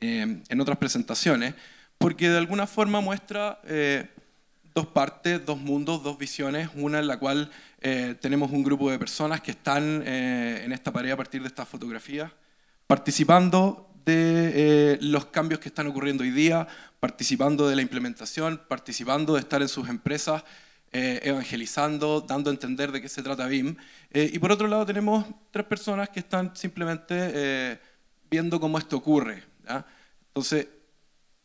en otras presentaciones, porque de alguna forma muestra dos partes, dos mundos, dos visiones, una en la cual tenemos un grupo de personas que están en esta pared a partir de estas fotografías, participando de eh, los cambios que están ocurriendo hoy día, participando de la implementación, participando de estar en sus empresas, eh, evangelizando, dando a entender de qué se trata BIM. Eh, y por otro lado tenemos tres personas que están simplemente eh, viendo cómo esto ocurre. ¿ya? Entonces,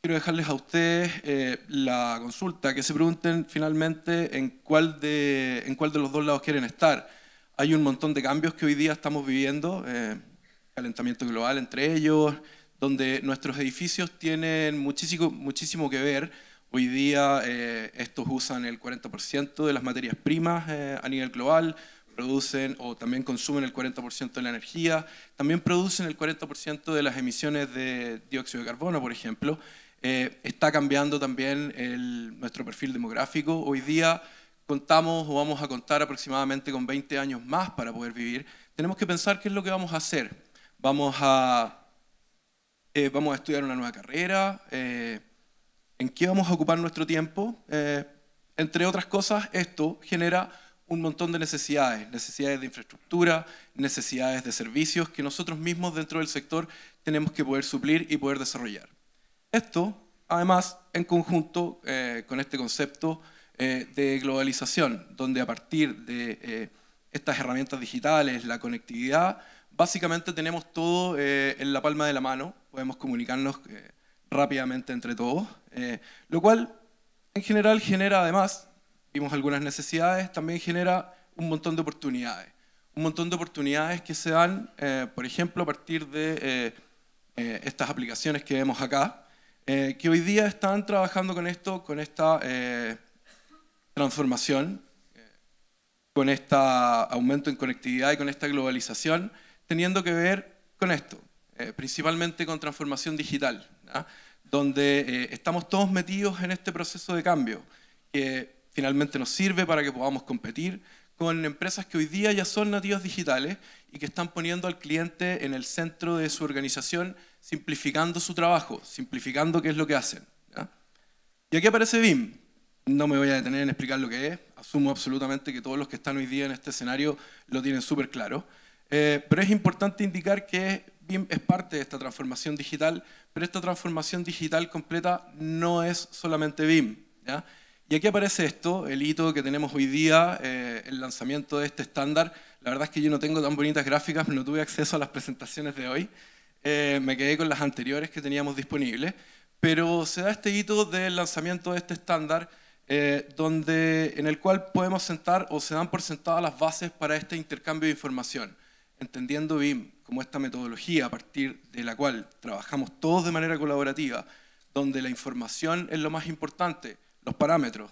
quiero dejarles a ustedes eh, la consulta, que se pregunten finalmente en cuál, de, en cuál de los dos lados quieren estar. Hay un montón de cambios que hoy día estamos viviendo, eh, calentamiento global entre ellos, donde nuestros edificios tienen muchísimo, muchísimo que ver. Hoy día eh, estos usan el 40% de las materias primas eh, a nivel global, producen o también consumen el 40% de la energía, también producen el 40% de las emisiones de dióxido de carbono, por ejemplo. Eh, está cambiando también nuestro perfil demográfico. Hoy día contamos o vamos a contar aproximadamente con 20 años más para poder vivir. Tenemos que pensar qué es lo que vamos a hacer. Vamos a, eh, vamos a estudiar una nueva carrera, eh, en qué vamos a ocupar nuestro tiempo. entre otras cosas, esto genera un montón de necesidades, necesidades de infraestructura, necesidades de servicios que nosotros mismos dentro del sector tenemos que poder suplir y poder desarrollar. Esto, además, en conjunto eh, con este concepto eh, de globalización, donde a partir de eh, estas herramientas digitales, la conectividad, básicamente tenemos todo en la palma de la mano, podemos comunicarnos rápidamente entre todos, lo cual en general genera además vimos algunas necesidades, también genera un montón de oportunidades. Un montón de oportunidades que se dan, eh, por ejemplo, a partir de eh, eh, estas aplicaciones que vemos acá, que hoy día están trabajando con esto, con esta transformación, con este aumento en conectividad y con esta globalización, teniendo que ver con esto, principalmente con transformación digital, donde estamos todos metidos en este proceso de cambio, que finalmente nos sirve para que podamos competir con empresas que hoy día ya son nativas digitales y que están poniendo al cliente en el centro de su organización, simplificando su trabajo, simplificando qué es lo que hacen. Y aquí aparece BIM. No me voy a detener en explicar lo que es, asumo absolutamente que todos los que están hoy día en este escenario lo tienen súper claro, eh, pero es importante indicar que BIM es parte de esta transformación digital, pero esta transformación digital completa no es solamente BIM. ¿ya? Y aquí aparece esto, el hito que tenemos hoy día, eh, el lanzamiento de este estándar. La verdad es que yo no tengo tan bonitas gráficas, no tuve acceso a las presentaciones de hoy. Eh, me quedé con las anteriores que teníamos disponibles. Pero se da este hito del lanzamiento de este estándar, eh, donde, en el cual podemos sentar o se dan por sentadas las bases para este intercambio de información, entendiendo BIM como esta metodología a partir de la cual trabajamos todos de manera colaborativa, donde la información es lo más importante, los parámetros,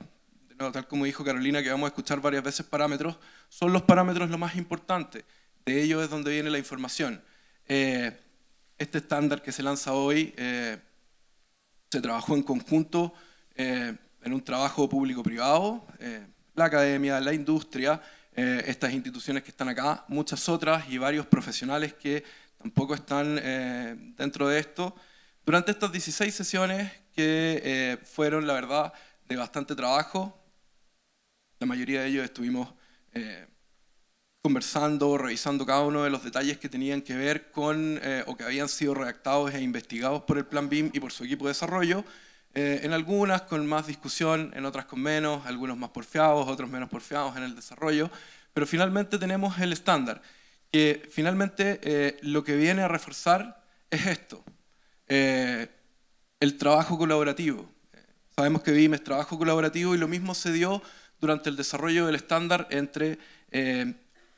tal como dijo Carolina, que vamos a escuchar varias veces parámetros, son los parámetros lo más importante. De ellos es donde viene la información. Eh, este estándar que se lanza hoy eh, se trabajó en conjunto eh, en un trabajo público-privado, la academia, la industria, estas instituciones que están acá, muchas otras y varios profesionales que tampoco están dentro de esto. Durante estas 16 sesiones que fueron, la verdad, de bastante trabajo. La mayoría de ellos estuvimos eh, conversando, revisando cada uno de los detalles que tenían que ver con eh, o que habían sido redactados e investigados por el Plan BIM y por su equipo de desarrollo. Eh, en algunas con más discusión, en otras con menos, algunos más porfiados, otros menos porfiados en el desarrollo, pero finalmente tenemos el estándar, que finalmente lo que viene a reforzar es esto, el trabajo colaborativo, Sabemos que BIM es trabajo colaborativo y lo mismo se dio durante el desarrollo del estándar entre eh,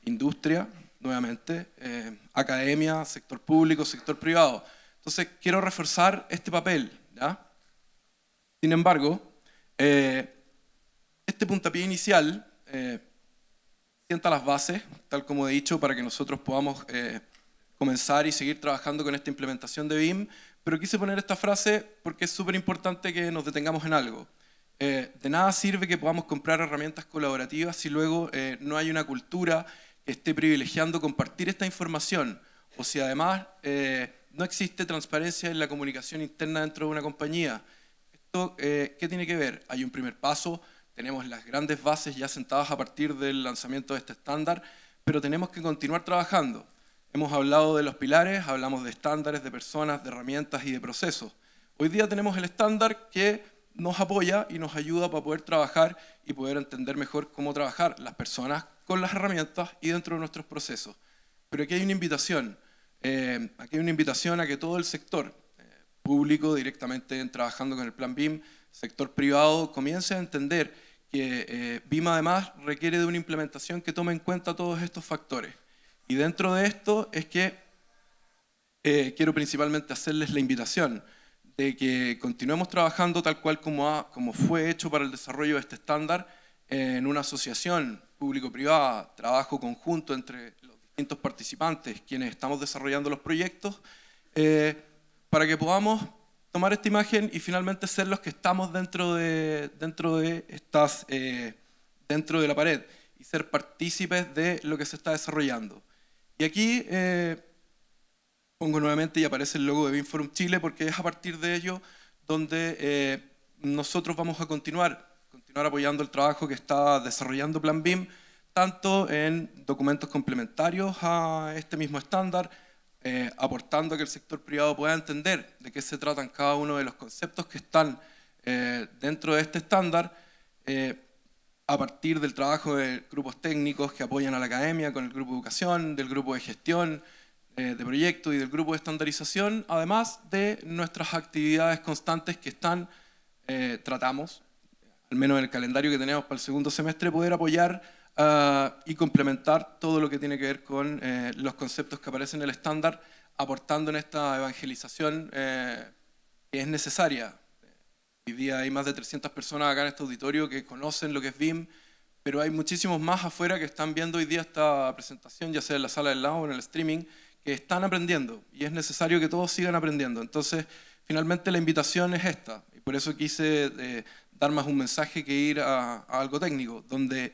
industria, nuevamente, eh, academia, sector público, sector privado. Entonces, quiero reforzar este papel. Sin embargo, eh, este puntapié inicial sienta las bases, tal como he dicho, para que nosotros podamos comenzar y seguir trabajando con esta implementación de BIM, pero quise poner esta frase porque es súper importante que nos detengamos en algo. Eh, de nada sirve que podamos comprar herramientas colaborativas si luego eh, no hay una cultura que esté privilegiando compartir esta información o si además eh, no existe transparencia en la comunicación interna dentro de una compañía. ¿Esto qué tiene que ver? Hay un primer paso, tenemos las grandes bases ya sentadas a partir del lanzamiento de este estándar, pero tenemos que continuar trabajando. Hemos hablado de los pilares, hablamos de estándares, de personas, de herramientas y de procesos. Hoy día tenemos el estándar que nos apoya y nos ayuda para poder trabajar y poder entender mejor cómo trabajar las personas con las herramientas y dentro de nuestros procesos. Pero aquí hay una invitación, eh, aquí hay una invitación a que todo el sector eh, público, directamente trabajando con el plan BIM, sector privado, comience a entender que eh, BIM además requiere de una implementación que tome en cuenta todos estos factores. Y dentro de esto es que eh, quiero principalmente hacerles la invitación de que continuemos trabajando tal cual como, como fue hecho para el desarrollo de este estándar, en una asociación público-privada, trabajo conjunto entre los distintos participantes, quienes estamos desarrollando los proyectos, eh, para que podamos tomar esta imagen y finalmente ser los que estamos dentro de, dentro de, estas, eh, dentro de la pared y ser partícipes de lo que se está desarrollando. Y aquí eh, pongo nuevamente y aparece el logo de BIMForum Chile porque es a partir de ello donde eh, nosotros vamos a continuar, continuar apoyando el trabajo que está desarrollando Plan BIM, tanto en documentos complementarios a este mismo estándar, eh, aportando a que el sector privado pueda entender de qué se tratan cada uno de los conceptos que están eh, dentro de este estándar, eh, a partir del trabajo de grupos técnicos que apoyan a la academia, con el grupo de educación, del grupo de gestión de proyectos y del grupo de estandarización, además de nuestras actividades constantes que están, tratamos, al menos en el calendario que tenemos para el segundo semestre, poder apoyar Ah, y complementar todo lo que tiene que ver con eh, los conceptos que aparecen en el estándar, aportando en esta evangelización eh, que es necesaria. Hoy día hay más de 300 personas acá en este auditorio que conocen lo que es BIM, pero hay muchísimos más afuera que están viendo hoy día esta presentación, ya sea en la sala del lado o en el streaming, que están aprendiendo y es necesario que todos sigan aprendiendo. Entonces, finalmente la invitación es esta, y por eso quise eh, dar más un mensaje que ir a, algo técnico, donde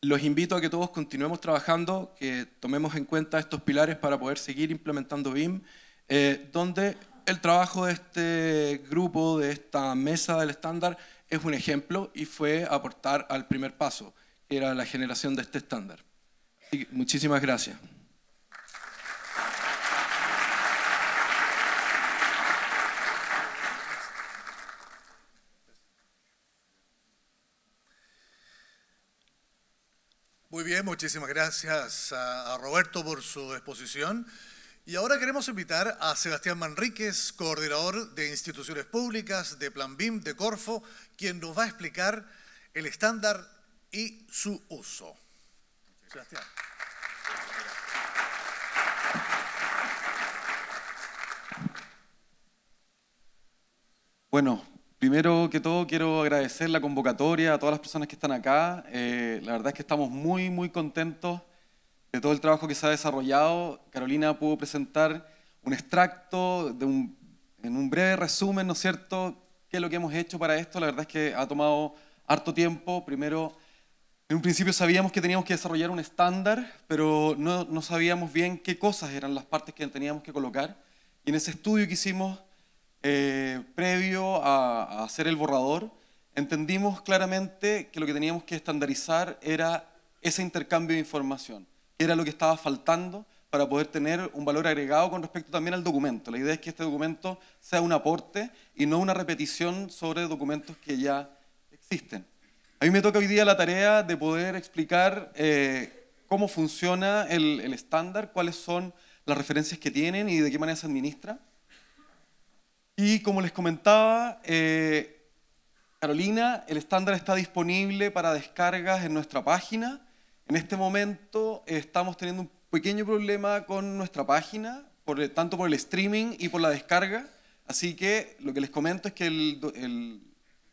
los invito a que todos continuemos trabajando, que tomemos en cuenta estos pilares para poder seguir implementando BIM, eh, donde el trabajo de este grupo, de esta mesa del estándar, es un ejemplo y fue aportar al primer paso, que era la generación de este estándar. muchísimas gracias. Muy bien, muchísimas gracias a, Roberto por su exposición. Y ahora queremos invitar a Sebastián Manríquez, coordinador de instituciones públicas de Plan BIM de Corfo, quien nos va a explicar el estándar y su uso. Sebastián. Bueno, Primero que todo quiero agradecer la convocatoria a todas las personas que están acá. Eh, la verdad es que estamos muy, muy contentos de todo el trabajo que se ha desarrollado. Carolina pudo presentar un extracto de un, en un breve resumen, ¿no es cierto?, qué es lo que hemos hecho para esto. La verdad es que ha tomado harto tiempo. Primero, en un principio sabíamos que teníamos que desarrollar un estándar, pero no, no sabíamos bien qué cosas eran las partes que teníamos que colocar. Y en ese estudio que hicimos eh, previo a, hacer el borrador, entendimos claramente que lo que teníamos que estandarizar era ese intercambio de información, que era lo que estaba faltando para poder tener un valor agregado con respecto también al documento. La idea es que este documento sea un aporte y no una repetición sobre documentos que ya existen. A mí me toca hoy día la tarea de poder explicar eh, cómo funciona el estándar, cuáles son las referencias que tienen y de qué manera se administra. Y como les comentaba, eh, Carolina, el estándar está disponible para descargas en nuestra página. En este momento eh, estamos teniendo un pequeño problema con nuestra página, por, tanto por el streaming y por la descarga. Así que lo que les comento es que el, el,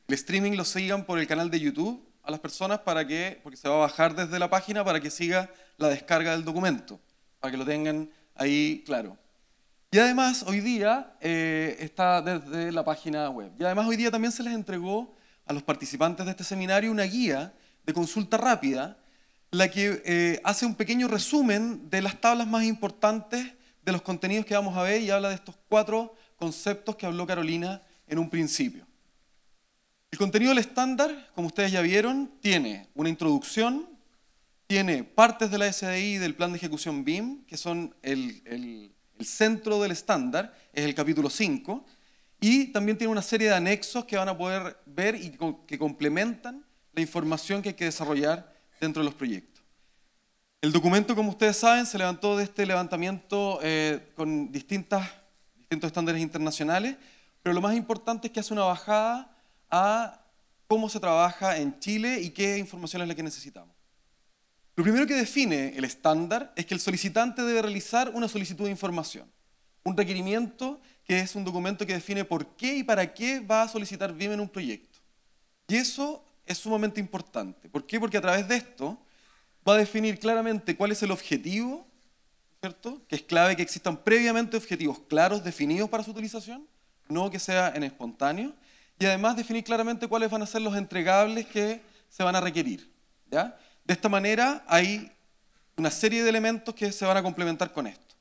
el streaming lo sigan por el canal de YouTube a las personas para que, porque se va a bajar desde la página para que siga la descarga del documento, para que lo tengan ahí claro. Y además hoy día eh, está desde la página web. Y además hoy día también se les entregó a los participantes de este seminario una guía de consulta rápida, la que eh, hace un pequeño resumen de las tablas más importantes de los contenidos que vamos a ver y habla de estos cuatro conceptos que habló Carolina en un principio. El contenido del estándar, como ustedes ya vieron, tiene una introducción, tiene partes de la SDI y del plan de ejecución BIM, que son el el centro del estándar es el capítulo 5 y también tiene una serie de anexos que van a poder ver y que complementan la información que hay que desarrollar dentro de los proyectos. El documento, como ustedes saben, se levantó de este levantamiento eh, con distintas, distintos estándares internacionales, pero lo más importante es que hace una bajada a cómo se trabaja en Chile y qué información es la que necesitamos. Lo primero que define el estándar es que el solicitante debe realizar una solicitud de información, un requerimiento que es un documento que define por qué y para qué va a solicitar BIM en un proyecto. Y eso es sumamente importante. ¿Por qué? Porque a través de esto va a definir claramente cuál es el objetivo, ¿cierto? Que es clave que existan previamente objetivos claros, definidos para su utilización, no que sea en espontáneo, y además definir claramente cuáles van a ser los entregables que se van a requerir. ¿ya? De esta manera hay una serie de elementos que se van a complementar con esto.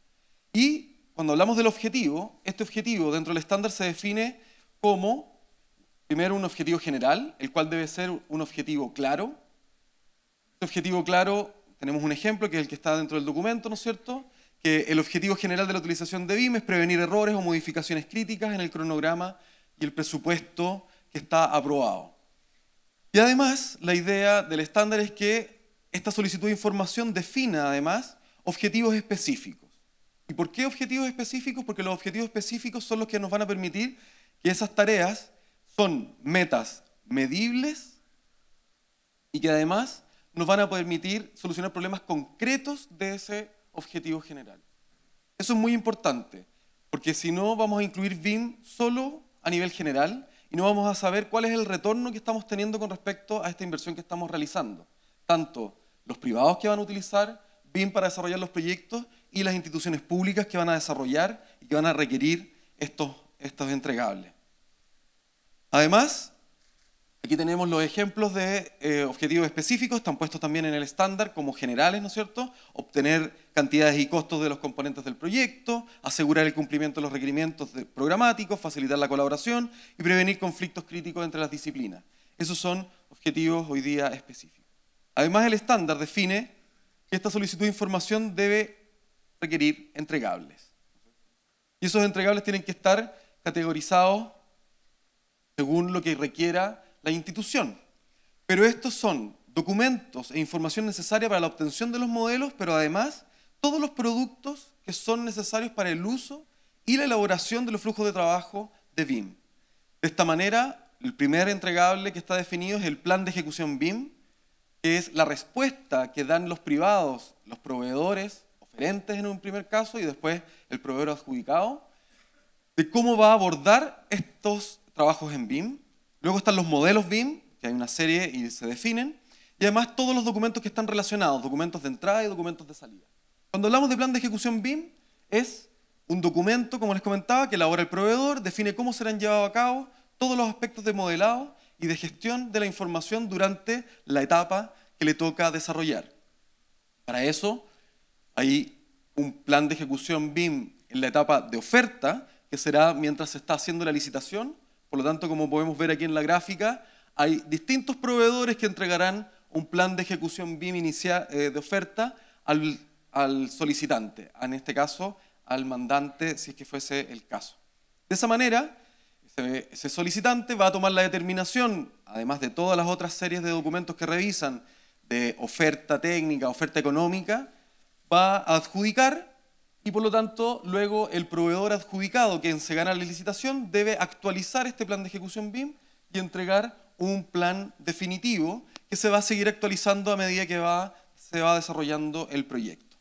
Y cuando hablamos del objetivo, este objetivo dentro del estándar se define como, primero, un objetivo general, el cual debe ser un objetivo claro. Este objetivo claro, tenemos un ejemplo que es el que está dentro del documento, ¿no es cierto? Que el objetivo general de la utilización de BIM es prevenir errores o modificaciones críticas en el cronograma y el presupuesto que está aprobado. Y además, la idea del estándar es que esta solicitud de información defina además objetivos específicos. ¿Y por qué objetivos específicos? Porque los objetivos específicos son los que nos van a permitir que esas tareas son metas medibles y que además nos van a permitir solucionar problemas concretos de ese objetivo general. Eso es muy importante, porque si no vamos a incluir BIM solo a nivel general y no vamos a saber cuál es el retorno que estamos teniendo con respecto a esta inversión que estamos realizando. Tanto los privados que van a utilizar BIM para desarrollar los proyectos y las instituciones públicas que van a desarrollar y que van a requerir estos, entregables. Además, aquí tenemos los ejemplos de eh, objetivos específicos, están puestos también en el estándar como generales, ¿no es cierto? Obtener cantidades y costos de los componentes del proyecto, asegurar el cumplimiento de los requerimientos programáticos, facilitar la colaboración y prevenir conflictos críticos entre las disciplinas. Esos son objetivos hoy día específicos. Además, el estándar define que esta solicitud de información debe requerir entregables. Y esos entregables tienen que estar categorizados según lo que requiera la institución. Pero estos son documentos e información necesaria para la obtención de los modelos, pero además todos los productos que son necesarios para el uso y la elaboración de los flujos de trabajo de BIM. De esta manera, el primer entregable que está definido es el plan de ejecución BIM, que es la respuesta que dan los privados, los proveedores, oferentes en un primer caso, y después el proveedor adjudicado, de cómo va a abordar estos trabajos en BIM. Luego están los modelos BIM, que hay una serie y se definen, y además todos los documentos que están relacionados, documentos de entrada y documentos de salida. Cuando hablamos de plan de ejecución BIM, es un documento, como les comentaba, que elabora el proveedor, define cómo serán llevados a cabo todos los aspectos de modelado y de gestión de la información durante la etapa que le toca desarrollar. Para eso hay un plan de ejecución BIM en la etapa de oferta, que será mientras se está haciendo la licitación. Por lo tanto, como podemos ver aquí en la gráfica, hay distintos proveedores que entregarán un plan de ejecución BIM inicial, eh, de oferta al, al solicitante, en este caso al mandante, si es que fuese el caso. De esa manera, ese solicitante va a tomar la determinación, además de todas las otras series de documentos que revisan, de oferta técnica, oferta económica, va a adjudicar y por lo tanto luego el proveedor adjudicado, quien se gana la licitación, debe actualizar este plan de ejecución BIM y entregar un plan definitivo que se va a seguir actualizando a medida que va, se va desarrollando el proyecto.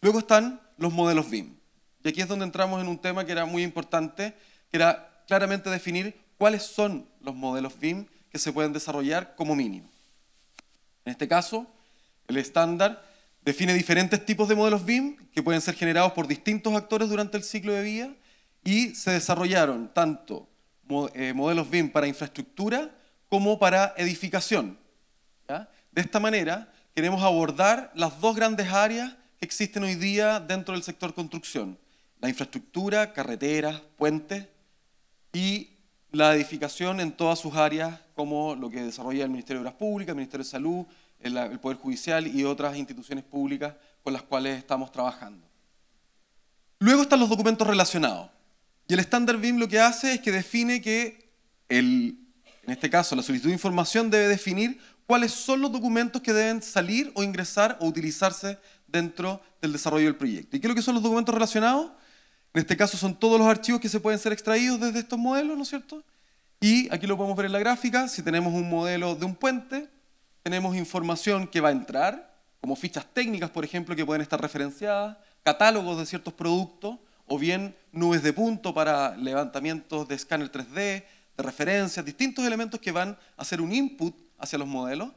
Luego están los modelos BIM. Y aquí es donde entramos en un tema que era muy importante, que era claramente definir cuáles son los modelos BIM que se pueden desarrollar como mínimo. En este caso, el estándar define diferentes tipos de modelos BIM que pueden ser generados por distintos actores durante el ciclo de vida y se desarrollaron tanto eh, modelos BIM para infraestructura como para edificación. De esta manera, queremos abordar las dos grandes áreas que existen hoy día dentro del sector construcción. La infraestructura, carreteras, puentes y la edificación en todas sus áreas, como lo que desarrolla el Ministerio de Obras Públicas, el Ministerio de Salud, el, Poder Judicial y otras instituciones públicas con las cuales estamos trabajando. Luego están los documentos relacionados. Y el estándar BIM lo que hace es que define que, el, en este caso, la solicitud de información debe definir cuáles son los documentos que deben salir o ingresar o utilizarse dentro del desarrollo del proyecto. ¿Y qué es lo que son los documentos relacionados? En este caso son todos los archivos que se pueden ser extraídos desde estos modelos, ¿no es cierto? Y aquí lo podemos ver en la gráfica, si tenemos un modelo de un puente, tenemos información que va a entrar, como fichas técnicas, por ejemplo, que pueden estar referenciadas, catálogos de ciertos productos, o bien nubes de punto para levantamientos de escáner 3D, de referencias, distintos elementos que van a hacer un input hacia los modelos.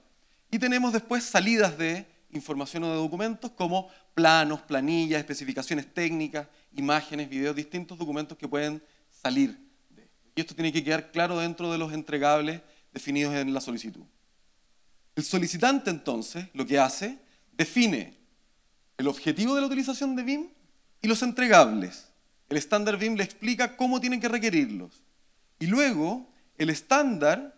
Y tenemos después salidas de información o de documentos como planos, planillas, especificaciones técnicas, imágenes, videos, distintos documentos que pueden salir de esto. Y esto tiene que quedar claro dentro de los entregables definidos en la solicitud. El solicitante entonces lo que hace, define el objetivo de la utilización de BIM y los entregables. El estándar BIM le explica cómo tienen que requerirlos. Y luego el estándar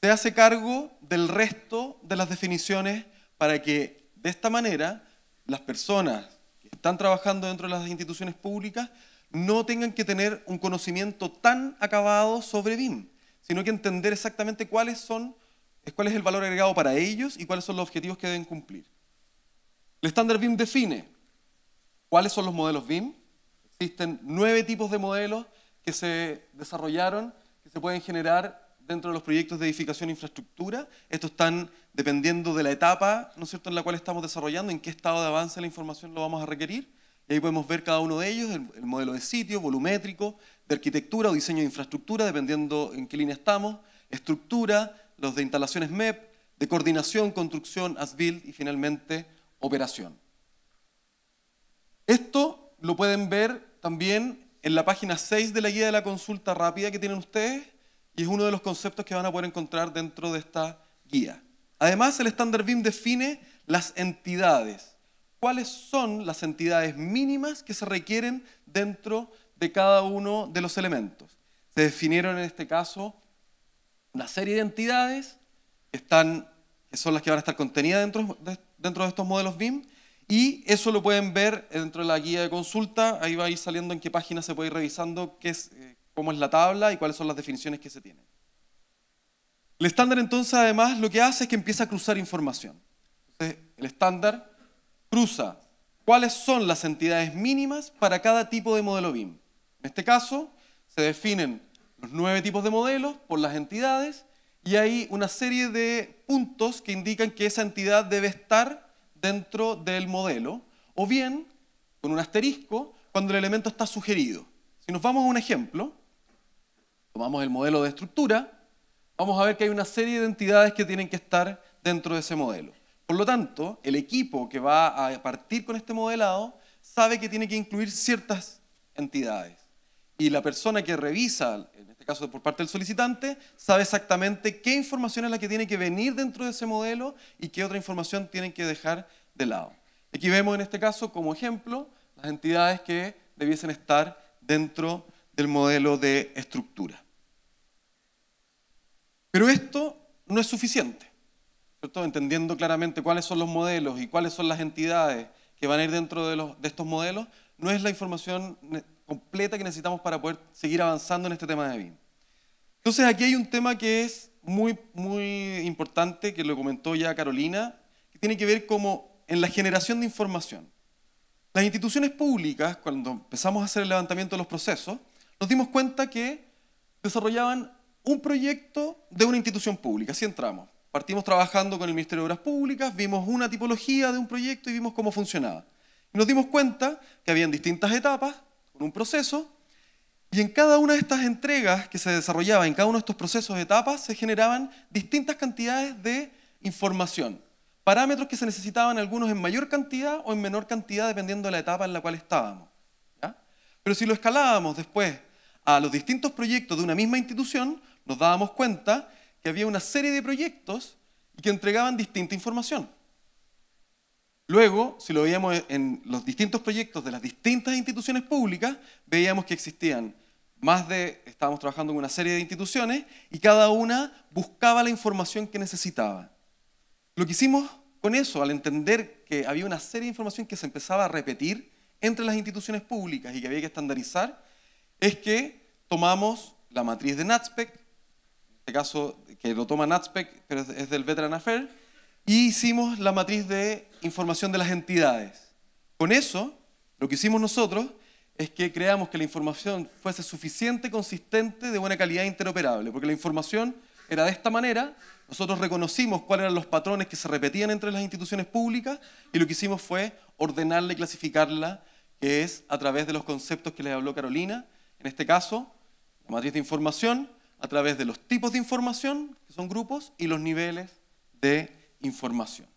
se hace cargo del resto de las definiciones para que de esta manera las personas están trabajando dentro de las instituciones públicas no tengan que tener un conocimiento tan acabado sobre BIM, sino que entender exactamente cuáles son, cuál es el valor agregado para ellos y cuáles son los objetivos que deben cumplir. El estándar BIM define cuáles son los modelos BIM. Existen nueve tipos de modelos que se desarrollaron, que se pueden generar dentro de los proyectos de edificación e infraestructura. Estos están dependiendo de la etapa ¿no es cierto? en la cual estamos desarrollando, en qué estado de avance la información lo vamos a requerir. Y ahí podemos ver cada uno de ellos, el, el modelo de sitio, volumétrico, de arquitectura o diseño de infraestructura, dependiendo en qué línea estamos, estructura, los de instalaciones MEP, de coordinación, construcción, as-built y finalmente operación. Esto lo pueden ver también en la página 6 de la guía de la consulta rápida que tienen ustedes y es uno de los conceptos que van a poder encontrar dentro de esta guía. Además, el estándar BIM define las entidades. ¿Cuáles son las entidades mínimas que se requieren dentro de cada uno de los elementos? Se definieron en este caso una serie de entidades que, están, son las que van a estar contenidas dentro de, dentro de estos modelos BIM y eso lo pueden ver dentro de la guía de consulta. Ahí va a ir saliendo en qué página se puede ir revisando qué es, eh, cómo es la tabla y cuáles son las definiciones que se tienen. El estándar entonces además lo que hace es que empieza a cruzar información. Entonces, el estándar cruza cuáles son las entidades mínimas para cada tipo de modelo BIM. En este caso, se definen los nueve tipos de modelos por las entidades y hay una serie de puntos que indican que esa entidad debe estar dentro del modelo o bien con un asterisco cuando el elemento está sugerido. Si nos vamos a un ejemplo, tomamos el modelo de estructura, vamos a ver que hay una serie de entidades que tienen que estar dentro de ese modelo. Por lo tanto, el equipo que va a partir con este modelado sabe que tiene que incluir ciertas entidades. Y la persona que revisa, en este caso por parte del solicitante, sabe exactamente qué información es la que tiene que venir dentro de ese modelo y qué otra información tienen que dejar de lado. Aquí vemos en este caso como ejemplo las entidades que debiesen estar dentro del modelo de estructura. Pero esto no es suficiente, ¿cierto? entendiendo claramente cuáles son los modelos y cuáles son las entidades que van a ir dentro de, los, de estos modelos, no es la información completa que necesitamos para poder seguir avanzando en este tema de BIM. Entonces aquí hay un tema que es muy, muy importante, que lo comentó ya Carolina, que tiene que ver como en la generación de información. Las instituciones públicas, cuando empezamos a hacer el levantamiento de los procesos, nos dimos cuenta que desarrollaban un proyecto de una institución pública. Así entramos. Partimos trabajando con el Ministerio de Obras Públicas, vimos una tipología de un proyecto y vimos cómo funcionaba. Y nos dimos cuenta que habían distintas etapas, con un proceso, y en cada una de estas entregas que se desarrollaba, en cada uno de estos procesos etapas, se generaban distintas cantidades de información. Parámetros que se necesitaban algunos en mayor cantidad o en menor cantidad dependiendo de la etapa en la cual estábamos. Pero si lo escalábamos después a los distintos proyectos de una misma institución, nos dábamos cuenta que había una serie de proyectos que entregaban distinta información. Luego, si lo veíamos en los distintos proyectos de las distintas instituciones públicas, veíamos que existían más de, estábamos trabajando con una serie de instituciones y cada una buscaba la información que necesitaba. Lo que hicimos con eso, al entender que había una serie de información que se empezaba a repetir entre las instituciones públicas y que había que estandarizar, es que tomamos la matriz de NATSPEC, en este caso que lo toma NATSPEC, pero es del Veteran Affair, y hicimos la matriz de información de las entidades. Con eso, lo que hicimos nosotros es que creamos que la información fuese suficiente, consistente, de buena calidad e interoperable, porque la información era de esta manera, nosotros reconocimos cuáles eran los patrones que se repetían entre las instituciones públicas y lo que hicimos fue ordenarla y clasificarla, que es a través de los conceptos que les habló Carolina, en este caso, la matriz de información, a través de los tipos de información, que son grupos, y los niveles de información.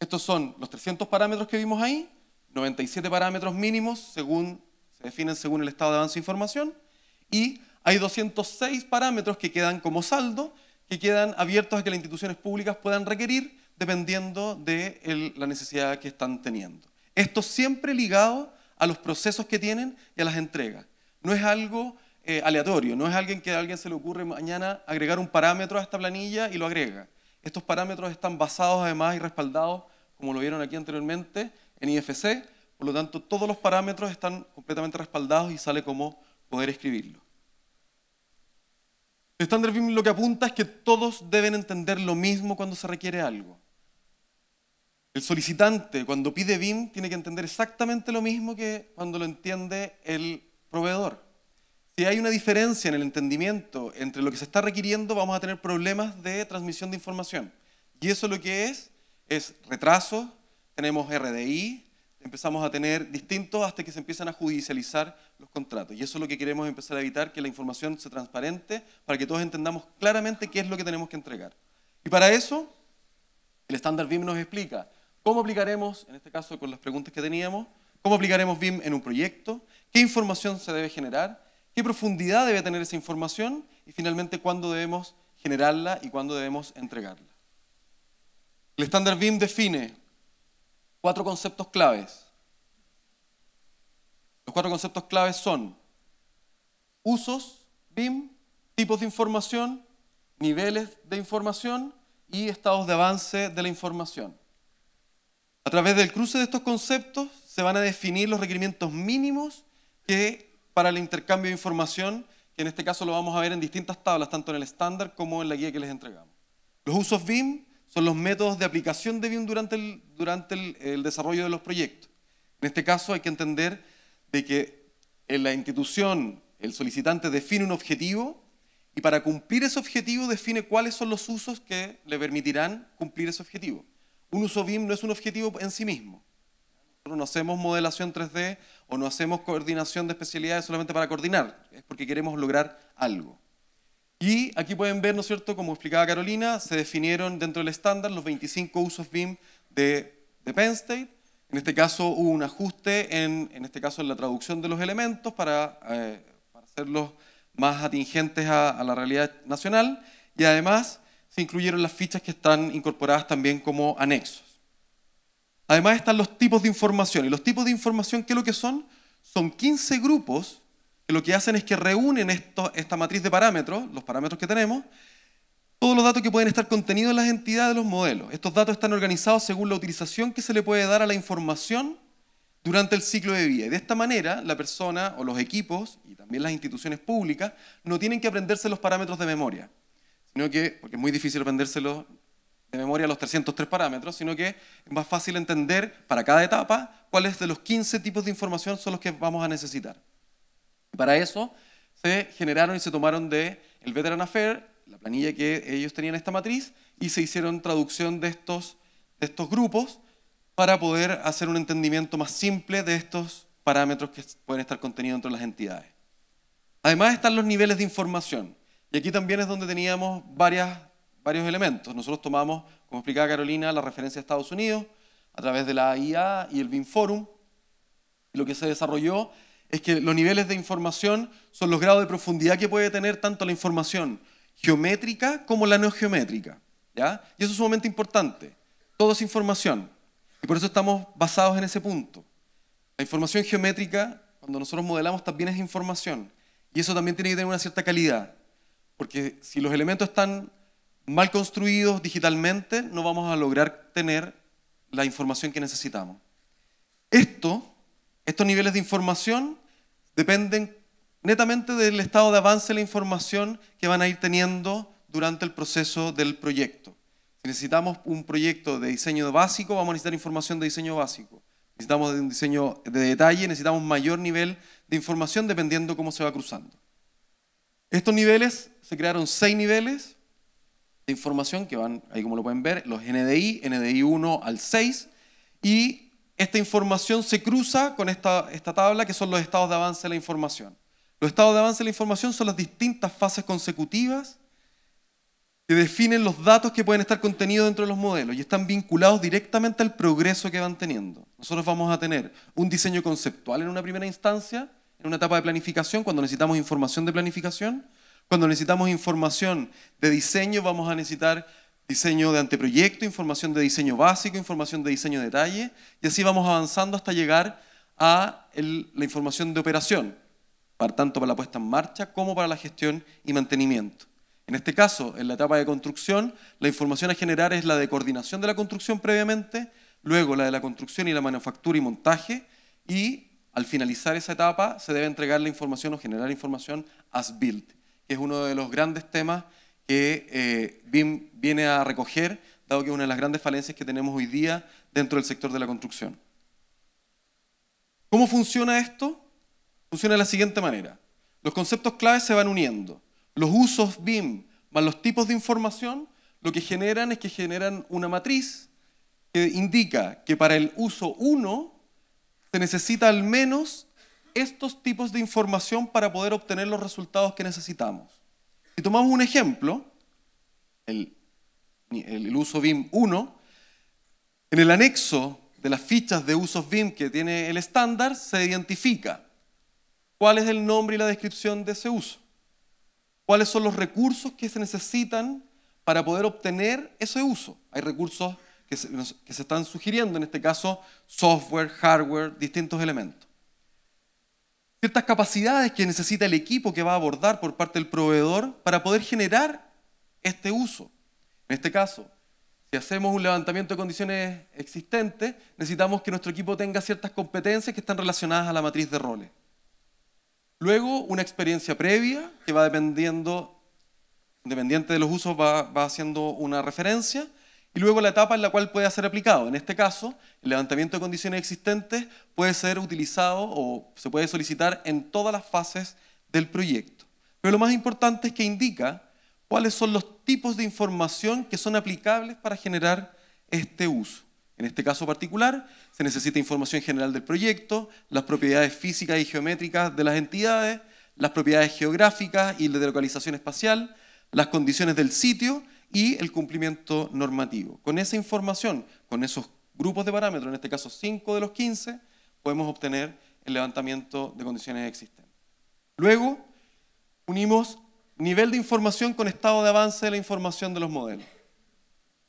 Estos son los 300 parámetros que vimos ahí, 97 parámetros mínimos según, se definen según el estado de avance de información, y hay 206 parámetros que quedan como saldo, que quedan abiertos a que las instituciones públicas puedan requerir dependiendo de la necesidad que están teniendo. Esto siempre ligado a los procesos que tienen y a las entregas. No es algo eh, aleatorio, no es alguien que a alguien se le ocurre mañana agregar un parámetro a esta planilla y lo agrega. Estos parámetros están basados además y respaldados, como lo vieron aquí anteriormente, en IFC, por lo tanto todos los parámetros están completamente respaldados y sale como poder escribirlo. El Standard BIM lo que apunta es que todos deben entender lo mismo cuando se requiere algo. El solicitante cuando pide BIM tiene que entender exactamente lo mismo que cuando lo entiende el proveedor. Si hay una diferencia en el entendimiento entre lo que se está requiriendo, vamos a tener problemas de transmisión de información. Y eso lo que es, es retraso, tenemos RDI, empezamos a tener distintos hasta que se empiezan a judicializar los contratos. Y eso es lo que queremos empezar a evitar, que la información sea transparente, para que todos entendamos claramente qué es lo que tenemos que entregar. Y para eso, el estándar BIM nos explica cómo aplicaremos, en este caso con las preguntas que teníamos, cómo aplicaremos BIM en un proyecto, qué información se debe generar, qué profundidad debe tener esa información y finalmente cuándo debemos generarla y cuándo debemos entregarla. El estándar BIM define cuatro conceptos claves. Los cuatro conceptos claves son usos, BIM, tipos de información, niveles de información y estados de avance de la información. A través del cruce de estos conceptos se van a definir los requerimientos mínimos que para el intercambio de información, que en este caso lo vamos a ver en distintas tablas, tanto en el estándar como en la guía que les entregamos. Los usos BIM son los métodos de aplicación de BIM durante el, durante el, desarrollo de los proyectos. En este caso hay que entender de que en la institución el solicitante define un objetivo y para cumplir ese objetivo define cuáles son los usos que le permitirán cumplir ese objetivo. Un uso BIM no es un objetivo en sí mismo. Nosotros no hacemos modelación 3D o no hacemos coordinación de especialidades solamente para coordinar, es porque queremos lograr algo. Y aquí pueden ver, ¿no es cierto?, como explicaba Carolina, se definieron dentro del estándar los 25 usos BIM de, Penn State. En este caso hubo un ajuste, en, en este caso en la traducción de los elementos para, eh, para hacerlos más atingentes a, a la realidad nacional. Y además se incluyeron las fichas que están incorporadas también como anexos. Además están los tipos de información. Y los tipos de información, ¿qué es lo que son? Son 15 grupos que lo que hacen es que reúnen esta matriz de parámetros, los parámetros que tenemos, todos los datos que pueden estar contenidos en las entidades de los modelos. Estos datos están organizados según la utilización que se le puede dar a la información durante el ciclo de vida. Y de esta manera, la persona o los equipos y también las instituciones públicas no tienen que aprenderse los parámetros de memoria, sino que, porque es muy difícil aprendérselos de memoria los 303 parámetros, sino que es más fácil entender para cada etapa cuáles de los 15 tipos de información son los que vamos a necesitar. Para eso se generaron y se tomaron de el Veteran Affair, la planilla que ellos tenían en esta matriz, y se hicieron traducción de estos, de estos grupos para poder hacer un entendimiento más simple de estos parámetros que pueden estar contenidos entre las entidades. Además están los niveles de información. Y aquí también es donde teníamos varias varios elementos. Nosotros tomamos, como explicaba Carolina, la referencia de Estados Unidos a través de la AIA y el BIM Forum. Y lo que se desarrolló es que los niveles de información son los grados de profundidad que puede tener tanto la información geométrica como la no geométrica. ¿ya? Y eso es sumamente importante. Todo es información. Y por eso estamos basados en ese punto. La información geométrica, cuando nosotros modelamos, también es información. Y eso también tiene que tener una cierta calidad. Porque si los elementos están mal construidos digitalmente, no vamos a lograr tener la información que necesitamos. Esto, estos niveles de información dependen netamente del estado de avance de la información que van a ir teniendo durante el proceso del proyecto. Si necesitamos un proyecto de diseño básico, vamos a necesitar información de diseño básico. Necesitamos un diseño de detalle, necesitamos mayor nivel de información dependiendo cómo se va cruzando. Estos niveles, se crearon seis niveles, de información que van, ahí como lo pueden ver, los NDI, NDI 1 al 6, y esta información se cruza con esta, esta tabla que son los estados de avance de la información. Los estados de avance de la información son las distintas fases consecutivas que definen los datos que pueden estar contenidos dentro de los modelos y están vinculados directamente al progreso que van teniendo. Nosotros vamos a tener un diseño conceptual en una primera instancia, en una etapa de planificación, cuando necesitamos información de planificación. Cuando necesitamos información de diseño, vamos a necesitar diseño de anteproyecto, información de diseño básico, información de diseño de detalle, y así vamos avanzando hasta llegar a la información de operación, tanto para la puesta en marcha como para la gestión y mantenimiento. En este caso, en la etapa de construcción, la información a generar es la de coordinación de la construcción previamente, luego la de la construcción y la manufactura y montaje, y al finalizar esa etapa se debe entregar la información o generar información as built, que es uno de los grandes temas que eh, BIM viene a recoger, dado que es una de las grandes falencias que tenemos hoy día dentro del sector de la construcción. ¿Cómo funciona esto? Funciona de la siguiente manera. Los conceptos claves se van uniendo los usos BIM más los tipos de información, lo que generan es que generan una matriz que indica que para el uso 1 se necesita al menos estos tipos de información para poder obtener los resultados que necesitamos. Si tomamos un ejemplo, el, uso BIM 1, en el anexo de las fichas de usos BIM que tiene el estándar se identifica cuál es el nombre y la descripción de ese uso cuáles son los recursos que se necesitan para poder obtener ese uso. Hay recursos que se, están sugiriendo, en este caso software, hardware, distintos elementos. Ciertas capacidades que necesita el equipo que va a abordar por parte del proveedor para poder generar este uso. En este caso, si hacemos un levantamiento de condiciones existentes, necesitamos que nuestro equipo tenga ciertas competencias que están relacionadas a la matriz de roles. Luego, una experiencia previa que va dependiendo, dependiente de los usos, va, haciendo una referencia. Y luego la etapa en la cual puede ser aplicado. En este caso, el levantamiento de condiciones existentes puede ser utilizado o se puede solicitar en todas las fases del proyecto. Pero lo más importante es que indica cuáles son los tipos de información que son aplicables para generar este uso. En este caso particular, se necesita información general del proyecto, las propiedades físicas y geométricas de las entidades, las propiedades geográficas y de localización espacial, las condiciones del sitio y el cumplimiento normativo. Con esa información, con esos grupos de parámetros, en este caso 5 de los 15, podemos obtener el levantamiento de condiciones existentes. Luego, unimos nivel de información con estado de avance de la información de los modelos.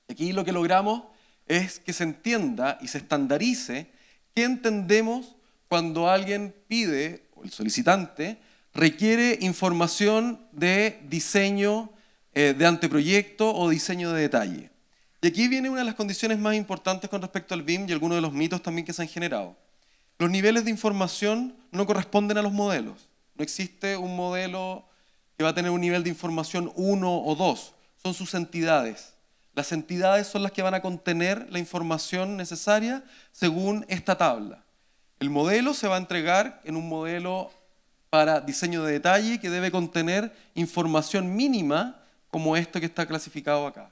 Aquí lo que logramos es que se entienda y se estandarice qué entendemos cuando alguien pide, o el solicitante, requiere información de diseño eh, de anteproyecto o diseño de detalle. Y aquí viene una de las condiciones más importantes con respecto al BIM y algunos de los mitos también que se han generado. Los niveles de información no corresponden a los modelos. No existe un modelo que va a tener un nivel de información 1 o 2. Son sus entidades. Las entidades son las que van a contener la información necesaria según esta tabla. El modelo se va a entregar en un modelo para diseño de detalle que debe contener información mínima como esto que está clasificado acá.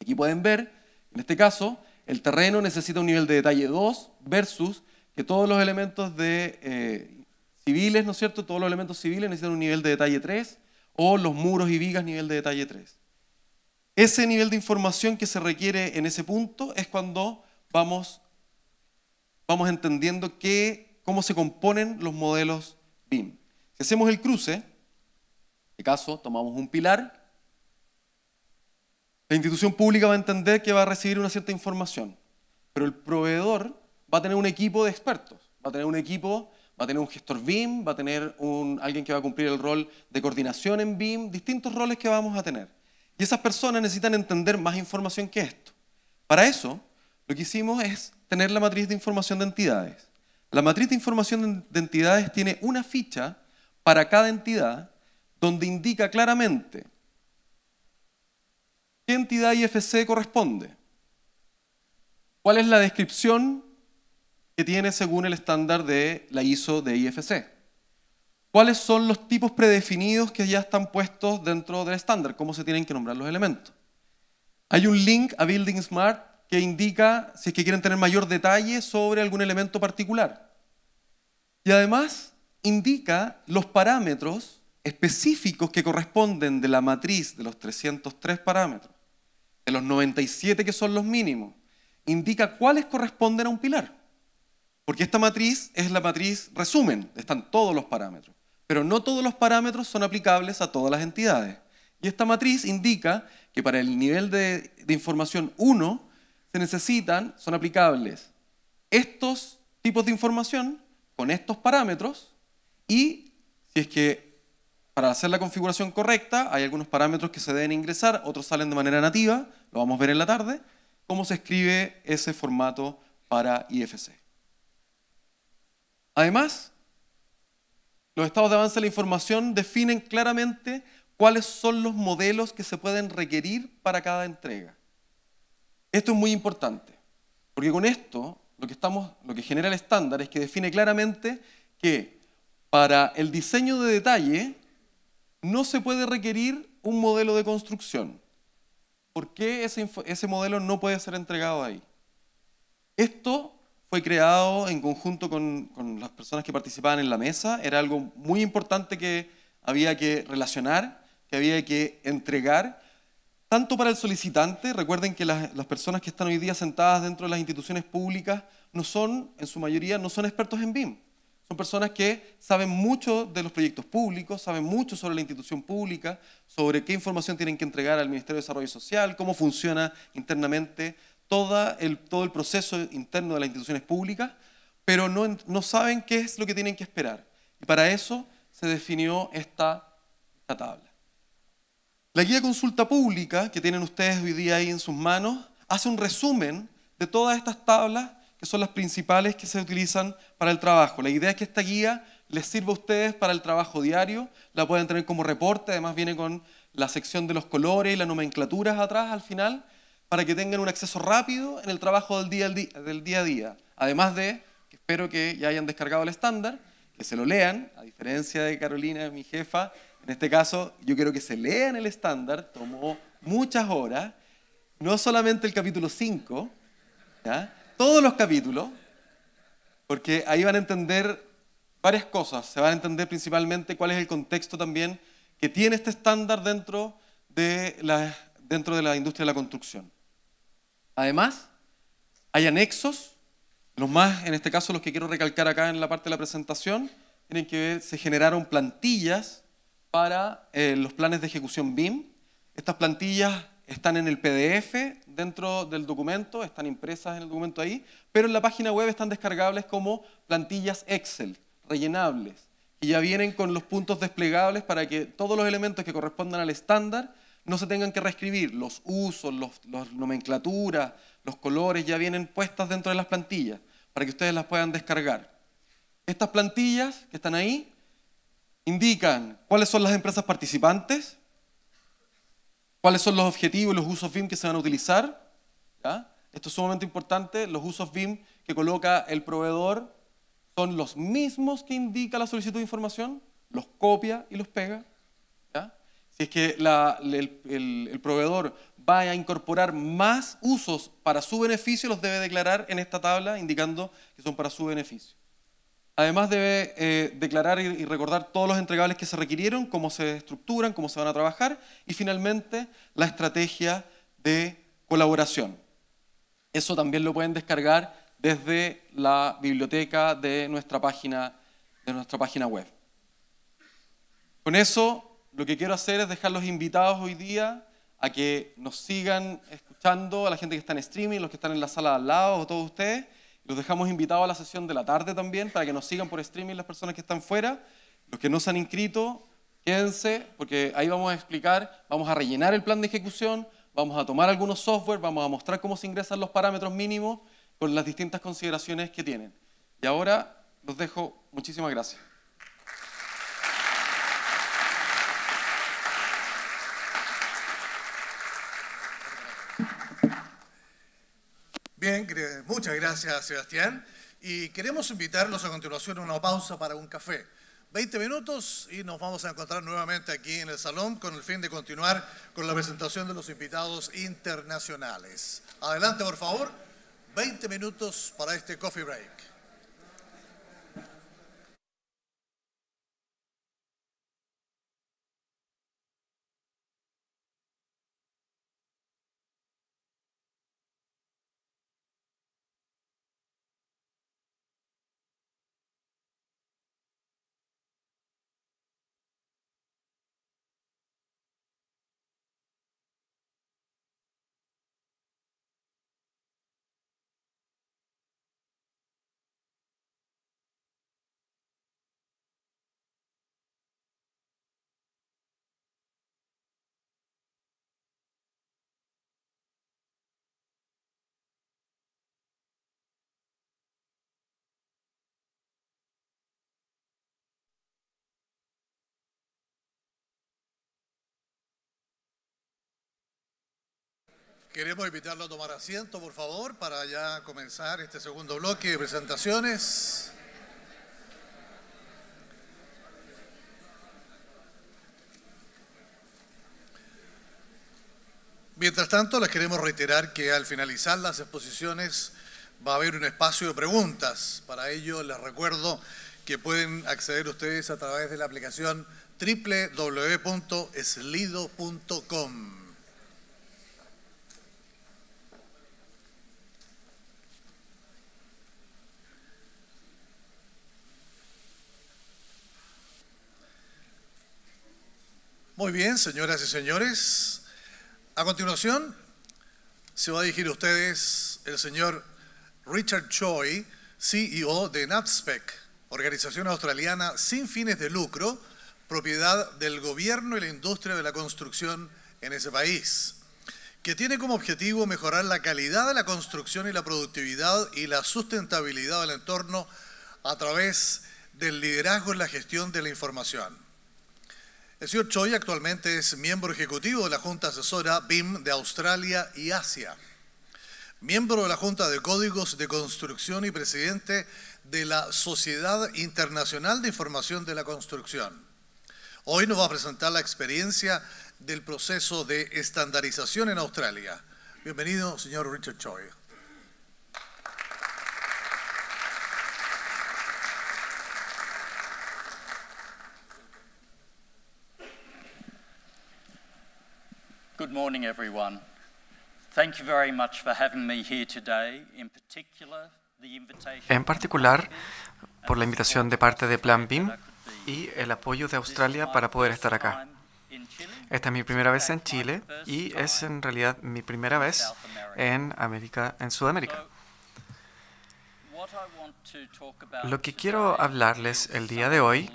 Aquí pueden ver, en este caso, el terreno necesita un nivel de detalle 2 versus que todos los elementos de, eh, civiles, ¿no es cierto? Todos los elementos civiles necesitan un nivel de detalle 3 o los muros y vigas nivel de detalle 3. Ese nivel de información que se requiere en ese punto es cuando vamos, vamos entendiendo cómo se componen los modelos BIM. Si hacemos el cruce, en este caso tomamos un pilar, la institución pública va a entender que va a recibir una cierta información, pero el proveedor va a tener un equipo de expertos, va a tener un equipo, va a tener un gestor BIM, va a tener alguien que va a cumplir el rol de coordinación en BIM, distintos roles que vamos a tener. Y esas personas necesitan entender más información que esto. Para eso, lo que hicimos es tener la matriz de información de entidades. La matriz de información de entidades tiene una ficha para cada entidad donde indica claramente qué entidad IFC corresponde, cuál es la descripción que tiene según el estándar de la ISO de IFC cuáles son los tipos predefinidos que ya están puestos dentro del estándar, cómo se tienen que nombrar los elementos. Hay un link a Building Smart que indica si es que quieren tener mayor detalle sobre algún elemento particular. Y además indica los parámetros específicos que corresponden de la matriz de los 303 parámetros, de los 97 que son los mínimos, indica cuáles corresponden a un pilar. Porque esta matriz es la matriz resumen, están todos los parámetros, pero no todos los parámetros son aplicables a todas las entidades. Y esta matriz indica que para el nivel de, información 1 se necesitan, son aplicables estos tipos de información con estos parámetros y si es que para hacer la configuración correcta hay algunos parámetros que se deben ingresar, otros salen de manera nativa, lo vamos a ver en la tarde, cómo se escribe ese formato para IFC. Además, los estados de avance de la información definen claramente cuáles son los modelos que se pueden requerir para cada entrega. Esto es muy importante, porque con esto lo que, estamos, lo que genera el estándar es que define claramente que para el diseño de detalle no se puede requerir un modelo de construcción. ¿Por qué ese, modelo no puede ser entregado ahí? Esto fue creado en conjunto con, con, las personas que participaban en la mesa. Era algo muy importante que había que relacionar, que había que entregar, tanto para el solicitante. Recuerden que las, las personas que están hoy día sentadas dentro de las instituciones públicas no son, en su mayoría, no son expertos en BIM. Son personas que saben mucho de los proyectos públicos, saben mucho sobre la institución pública, sobre qué información tienen que entregar al Ministerio de Desarrollo Social, cómo funciona internamente todo el, proceso interno de las instituciones públicas, pero no, no saben qué es lo que tienen que esperar. Y para eso se definió esta, esta tabla. La guía de consulta pública que tienen ustedes hoy día ahí en sus manos hace un resumen de todas estas tablas que son las principales que se utilizan para el trabajo. La idea es que esta guía les sirva a ustedes para el trabajo diario, la pueden tener como reporte, además viene con la sección de los colores y las nomenclaturas atrás al final, para que tengan un acceso rápido en el trabajo del día, a día. Además de, espero que ya hayan descargado el estándar, que se lo lean, a diferencia de Carolina, mi jefa, en este caso yo quiero que se lean el estándar, tomó muchas horas, no solamente el capítulo 5, ¿ya? Todos los capítulos, porque ahí van a entender varias cosas. Se van a entender principalmente cuál es el contexto también que tiene este estándar dentro de la, dentro de la industria de la construcción. Además, hay anexos, los más, en este caso los que quiero recalcar acá en la parte de la presentación, tienen que ver, se generaron plantillas para eh, los planes de ejecución BIM. Estas plantillas están en el PDF dentro del documento, están impresas en el documento ahí, pero en la página web están descargables como plantillas Excel, rellenables, y ya vienen con los puntos desplegables para que todos los elementos que correspondan al estándar no se tengan que reescribir. Los usos, las nomenclaturas, los colores ya vienen puestas dentro de las plantillas para que ustedes las puedan descargar. Estas plantillas que están ahí indican cuáles son las empresas participantes, cuáles son los objetivos y los usos BIM que se van a utilizar. Esto es sumamente importante. Los usos BIM que coloca el proveedor son los mismos que indica la solicitud de información, los copia y los pega. Si es que el, el proveedor va a incorporar más usos para su beneficio, los debe declarar en esta tabla indicando que son para su beneficio. Además debe eh, declarar y, recordar todos los entregables que se requirieron, cómo se estructuran, cómo se van a trabajar y finalmente la estrategia de colaboración. Eso también lo pueden descargar desde la biblioteca de nuestra página, de nuestra página web. Con eso lo que quiero hacer es dejar los invitados hoy día a que nos sigan escuchando, a la gente que está en streaming, los que están en la sala de al lado, o todos ustedes, los dejamos invitados a la sesión de la tarde también para que nos sigan por streaming las personas que están fuera. Los que no se han inscrito, quédense porque ahí vamos a explicar, vamos a rellenar el plan de ejecución, vamos a tomar algunos software, vamos a mostrar cómo se ingresan los parámetros mínimos con las distintas consideraciones que tienen. Y ahora los dejo. Muchísimas gracias. Bien, muchas gracias Sebastián. Y queremos invitarlos a continuación a una pausa para un café. 20 minutos y nos vamos a encontrar nuevamente aquí en el salón con el fin de continuar con la presentación de los invitados internacionales. Adelante, por favor. 20 minutos para este coffee break. Queremos invitarlo a tomar asiento, por favor, para ya comenzar este segundo bloque de presentaciones. Mientras tanto, les queremos reiterar que al finalizar las exposiciones va a haber un espacio de preguntas. Para ello, les recuerdo que pueden acceder ustedes a través de la aplicación www.eslido.com. Muy bien, señoras y señores. A continuación, se va a dirigir a ustedes el señor Richard Choi, CEO de NATSPEC, organización australiana sin fines de lucro, propiedad del gobierno y la industria de la construcción en ese país, que tiene como objetivo mejorar la calidad de la construcción y la productividad y la sustentabilidad del entorno a través del liderazgo en la gestión de la información. El señor Choi actualmente es miembro ejecutivo de la Junta Asesora BIM de Australia y Asia, miembro de la Junta de Códigos de Construcción y presidente de la Sociedad Internacional de Información de la Construcción. Hoy nos va a presentar la experiencia del proceso de estandarización en Australia. Bienvenido, señor Richard Choi. Good morning, everyone. Thank you very much for having me here today. In particular, the invitation. En particular, por la invitación de parte de Plan BIM y el apoyo de Australia para poder estar acá. Esta es mi primera vez en Chile y es en realidad mi primera vez en América, en Sudamérica. Lo que quiero hablarles el día de hoy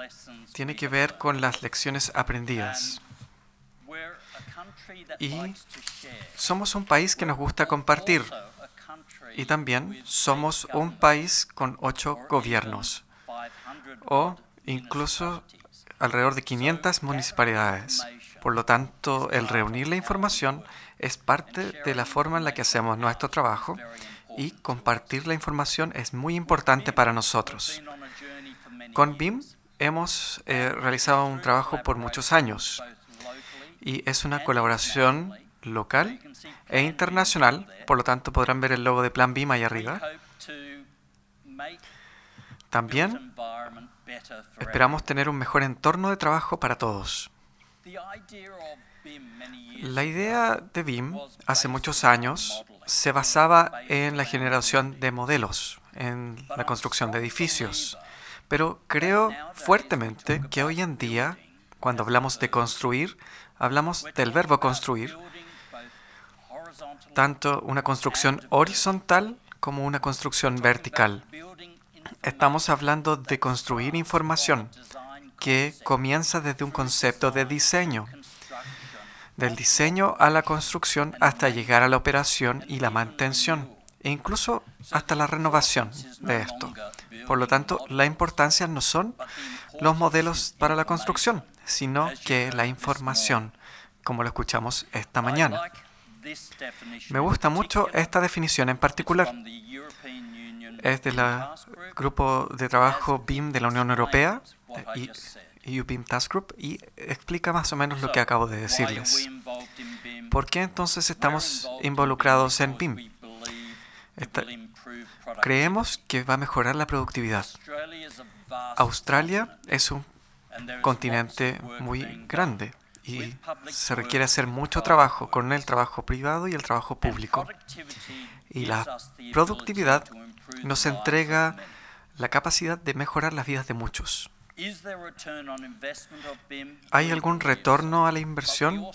tiene que ver con las lecciones aprendidas. Y somos un país que nos gusta compartir. Y también somos un país con ocho gobiernos o incluso alrededor de 500 municipalidades. Por lo tanto, el reunir la información es parte de la forma en la que hacemos nuestro trabajo y compartir la información es muy importante para nosotros. Con BIM hemos eh, realizado un trabajo por muchos años y es una colaboración local e internacional, por lo tanto podrán ver el logo de Plan BIM ahí arriba. También esperamos tener un mejor entorno de trabajo para todos. La idea de BIM hace muchos años se basaba en la generación de modelos, en la construcción de edificios. Pero creo fuertemente que hoy en día, cuando hablamos de construir, hablamos del verbo construir, tanto una construcción horizontal como una construcción vertical. Estamos hablando de construir información que comienza desde un concepto de diseño, del diseño a la construcción hasta llegar a la operación y la mantención, e incluso hasta la renovación de esto. Por lo tanto, la importancia no son los modelos para la construcción, sino que la información, como lo escuchamos esta mañana. Me gusta mucho esta definición en particular. Es del grupo de trabajo BIM de la Unión Europea, EU BIM Task Group, y explica más o menos lo que acabo de decirles. ¿Por qué entonces estamos involucrados en BIM? creemos que va a mejorar la productividad. Australia es un continente muy grande y se requiere hacer mucho trabajo con el trabajo privado y el trabajo público. Y la productividad nos entrega la capacidad de mejorar las vidas de muchos. ¿Hay algún retorno a la inversión?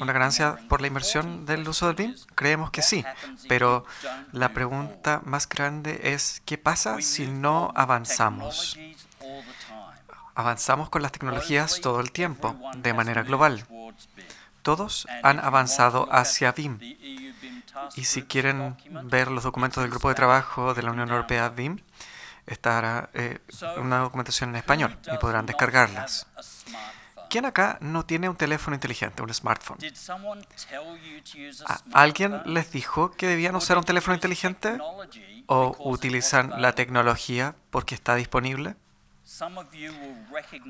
¿Una ganancia por la inversión del uso del BIM? Creemos que sí, pero la pregunta más grande es, ¿qué pasa si no avanzamos? Avanzamos con las tecnologías todo el tiempo, de manera global. Todos han avanzado hacia BIM. Y si quieren ver los documentos del grupo de trabajo de la Unión Europea BIM, estará eh, una documentación en español y podrán descargarlas. ¿Quién acá no tiene un teléfono inteligente, un smartphone? ¿Alguien les dijo que debían usar un teléfono inteligente o utilizan la tecnología porque está disponible?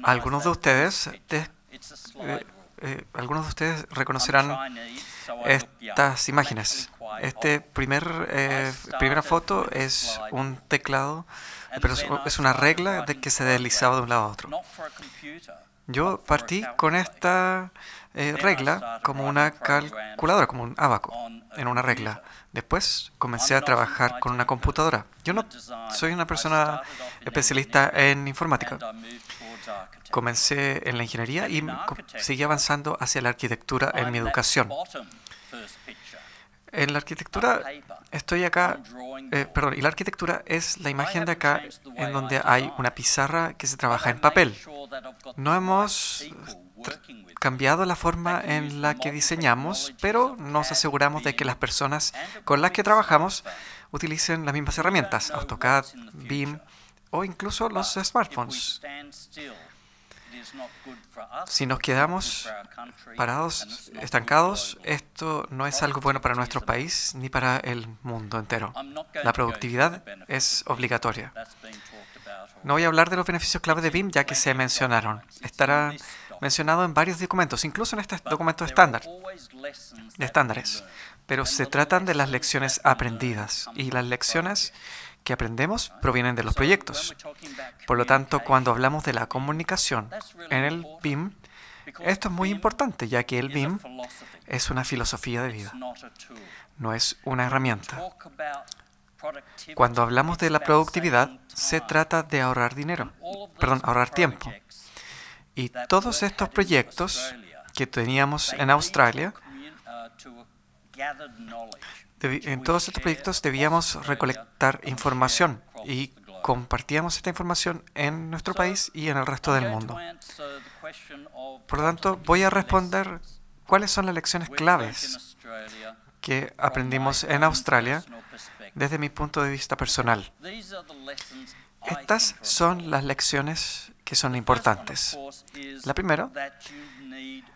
Algunos de ustedes, eh, eh, algunos de ustedes reconocerán estas imágenes. Este primer, eh, primera foto es un teclado, pero es una regla de que se deslizaba de un lado a otro. Yo partí con esta eh, regla como una calculadora, como un abaco, en una regla. Después comencé a trabajar con una computadora. Yo no soy una persona especialista en informática. Comencé en la ingeniería y seguí avanzando hacia la arquitectura en mi educación. En la arquitectura estoy acá, eh, perdón, y la arquitectura es la imagen de acá en donde hay una pizarra que se trabaja en papel. No hemos cambiado la forma en la que diseñamos, pero nos aseguramos de que las personas con las que trabajamos utilicen las mismas herramientas, AutoCAD, BIM o incluso los smartphones. Si nos quedamos parados, estancados, esto no es algo bueno para nuestro país ni para el mundo entero. La productividad es obligatoria. No voy a hablar de los beneficios clave de BIM ya que se mencionaron. Estará mencionado en varios documentos, incluso en este documento estándar, de estándares. Pero se tratan de las lecciones aprendidas y las lecciones que aprendemos provienen de los proyectos. Por lo tanto, cuando hablamos de la comunicación en el BIM, esto es muy importante, ya que el BIM es una filosofía de vida, no es una herramienta. Cuando hablamos de la productividad, se trata de ahorrar dinero, perdón, ahorrar tiempo. Y todos estos proyectos que teníamos en Australia en todos estos proyectos debíamos recolectar información y compartíamos esta información en nuestro país y en el resto del mundo. Por lo tanto, voy a responder cuáles son las lecciones claves que aprendimos en Australia desde mi punto de vista personal. Estas son las lecciones que son importantes. La primera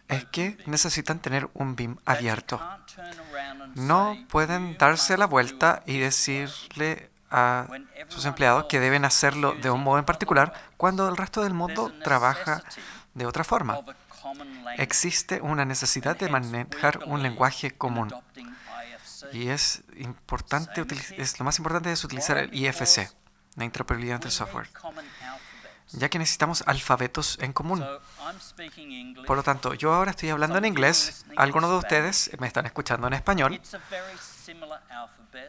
es que necesitan tener un BIM abierto. No pueden darse la vuelta y decirle a sus empleados que deben hacerlo de un modo en particular cuando el resto del mundo trabaja de otra forma. Existe una necesidad de manejar un lenguaje común y es importante es lo más importante es utilizar el IFC, la interoperabilidad entre software ya que necesitamos alfabetos en común. Por lo tanto, yo ahora estoy hablando en inglés, algunos de ustedes me están escuchando en español,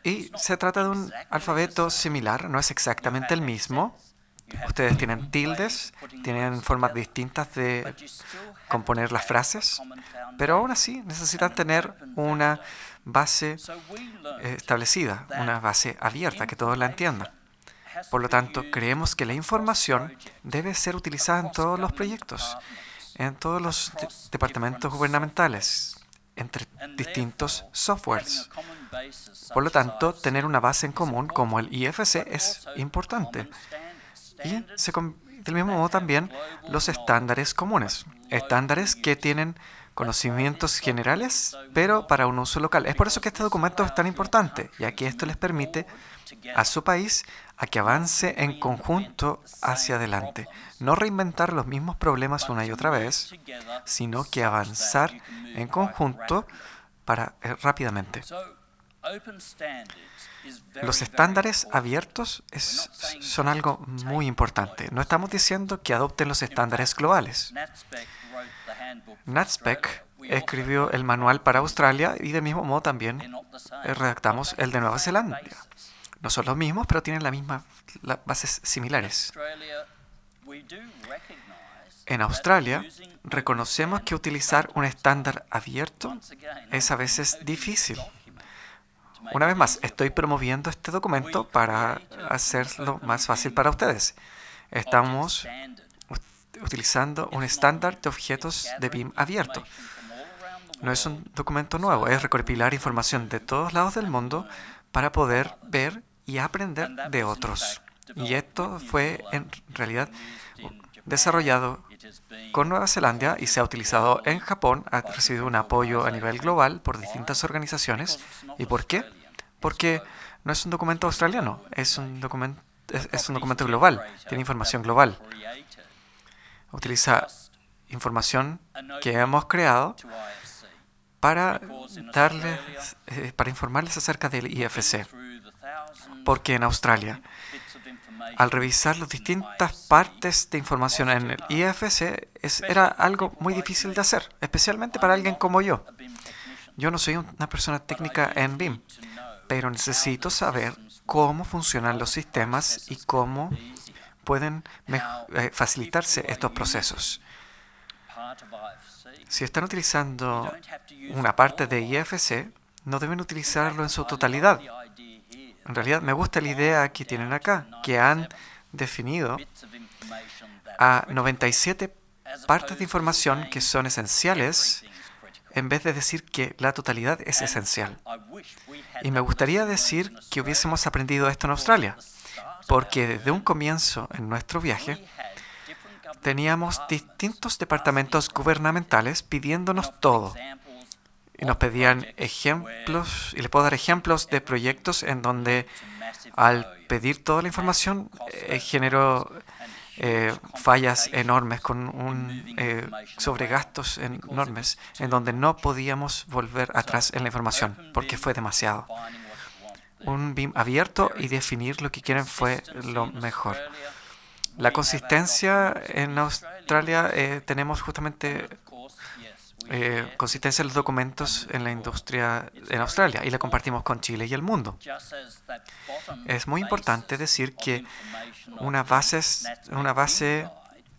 y se trata de un alfabeto similar, no es exactamente el mismo. Ustedes tienen tildes, tienen formas distintas de componer las frases, pero aún así necesitan tener una base eh, establecida, una base abierta, que todos la entiendan. Por lo tanto, creemos que la información debe ser utilizada en todos los proyectos, en todos los departamentos gubernamentales, entre distintos softwares. Por lo tanto, tener una base en común como el IFC es importante. Y del mismo modo también los estándares comunes, estándares que tienen conocimientos generales, pero para un uso local. Es por eso que este documento es tan importante, ya que esto les permite a su país a que avance en conjunto hacia adelante. No reinventar los mismos problemas una y otra vez, sino que avanzar en conjunto para eh, rápidamente. Los estándares abiertos son algo muy importante. No estamos diciendo que adopten los estándares globales. NatSpec escribió el manual para Australia y de mismo modo también eh, redactamos el de Nueva Zelanda. No son los mismos, pero tienen las bases similares. En Australia, reconocemos que utilizar un estándar abierto es a veces difícil. Una vez más, estoy promoviendo este documento para hacerlo más fácil para ustedes. Estamos utilizando un estándar de objetos de BIM abierto. No es un documento nuevo, es recopilar información de todos lados del mundo para poder ver y aprender de otros. Y esto fue en realidad desarrollado con Nueva Zelanda y se ha utilizado en Japón, ha recibido un apoyo a nivel global por distintas organizaciones. ¿Y por qué? Porque no es un documento australiano, es un documento, es, un documento global, tiene información global. Utiliza información que hemos creado para darles, eh, para informarles acerca del IFC. Porque en Australia, al revisar las distintas partes de información en el IFC, es, era algo muy difícil de hacer, especialmente para alguien como yo. Yo no soy una persona técnica en BIM, pero necesito saber cómo funcionan los sistemas y cómo pueden eh, facilitarse estos procesos. Si están utilizando una parte de IFC, no deben utilizarlo en su totalidad. En realidad me gusta la idea que tienen acá, que han definido a 97 partes de información que son esenciales en vez de decir que la totalidad es esencial. Y me gustaría decir que hubiésemos aprendido esto en Australia, porque desde un comienzo en nuestro viaje teníamos distintos departamentos gubernamentales pidiéndonos todo. Y nos pedían ejemplos, y les puedo dar ejemplos de proyectos en donde al pedir toda la información eh, generó eh, fallas enormes, con un eh, sobregastos enormes, en donde no podíamos volver atrás en la información, porque fue demasiado. Un BIM abierto y definir lo que quieren fue lo mejor. La consistencia en Australia tenemos justamente eh, consistencia en los documentos en la industria en Australia y la compartimos con Chile y el mundo. Es muy importante decir que una base, una base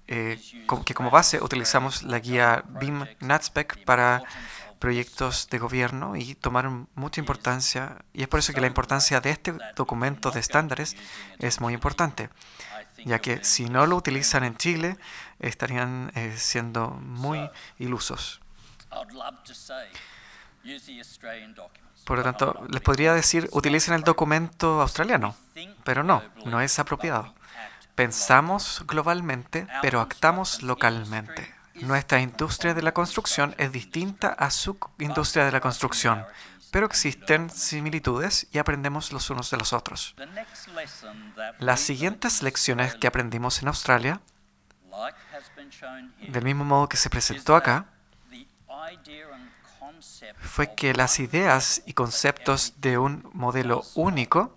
eh, que como base utilizamos la guía BIM NatSpec para proyectos de gobierno y tomaron mucha importancia y es por eso que la importancia de este documento de estándares es muy importante ya que si no lo utilizan en Chile estarían eh, siendo muy ilusos. Por lo tanto, les podría decir, utilicen el documento australiano, pero no, no es apropiado. Pensamos globalmente, pero actamos localmente. Nuestra industria de la construcción es distinta a su industria de la construcción, pero existen similitudes y aprendemos los unos de los otros. Las siguientes lecciones que aprendimos en Australia, del mismo modo que se presentó acá, fue que las ideas y conceptos de un modelo único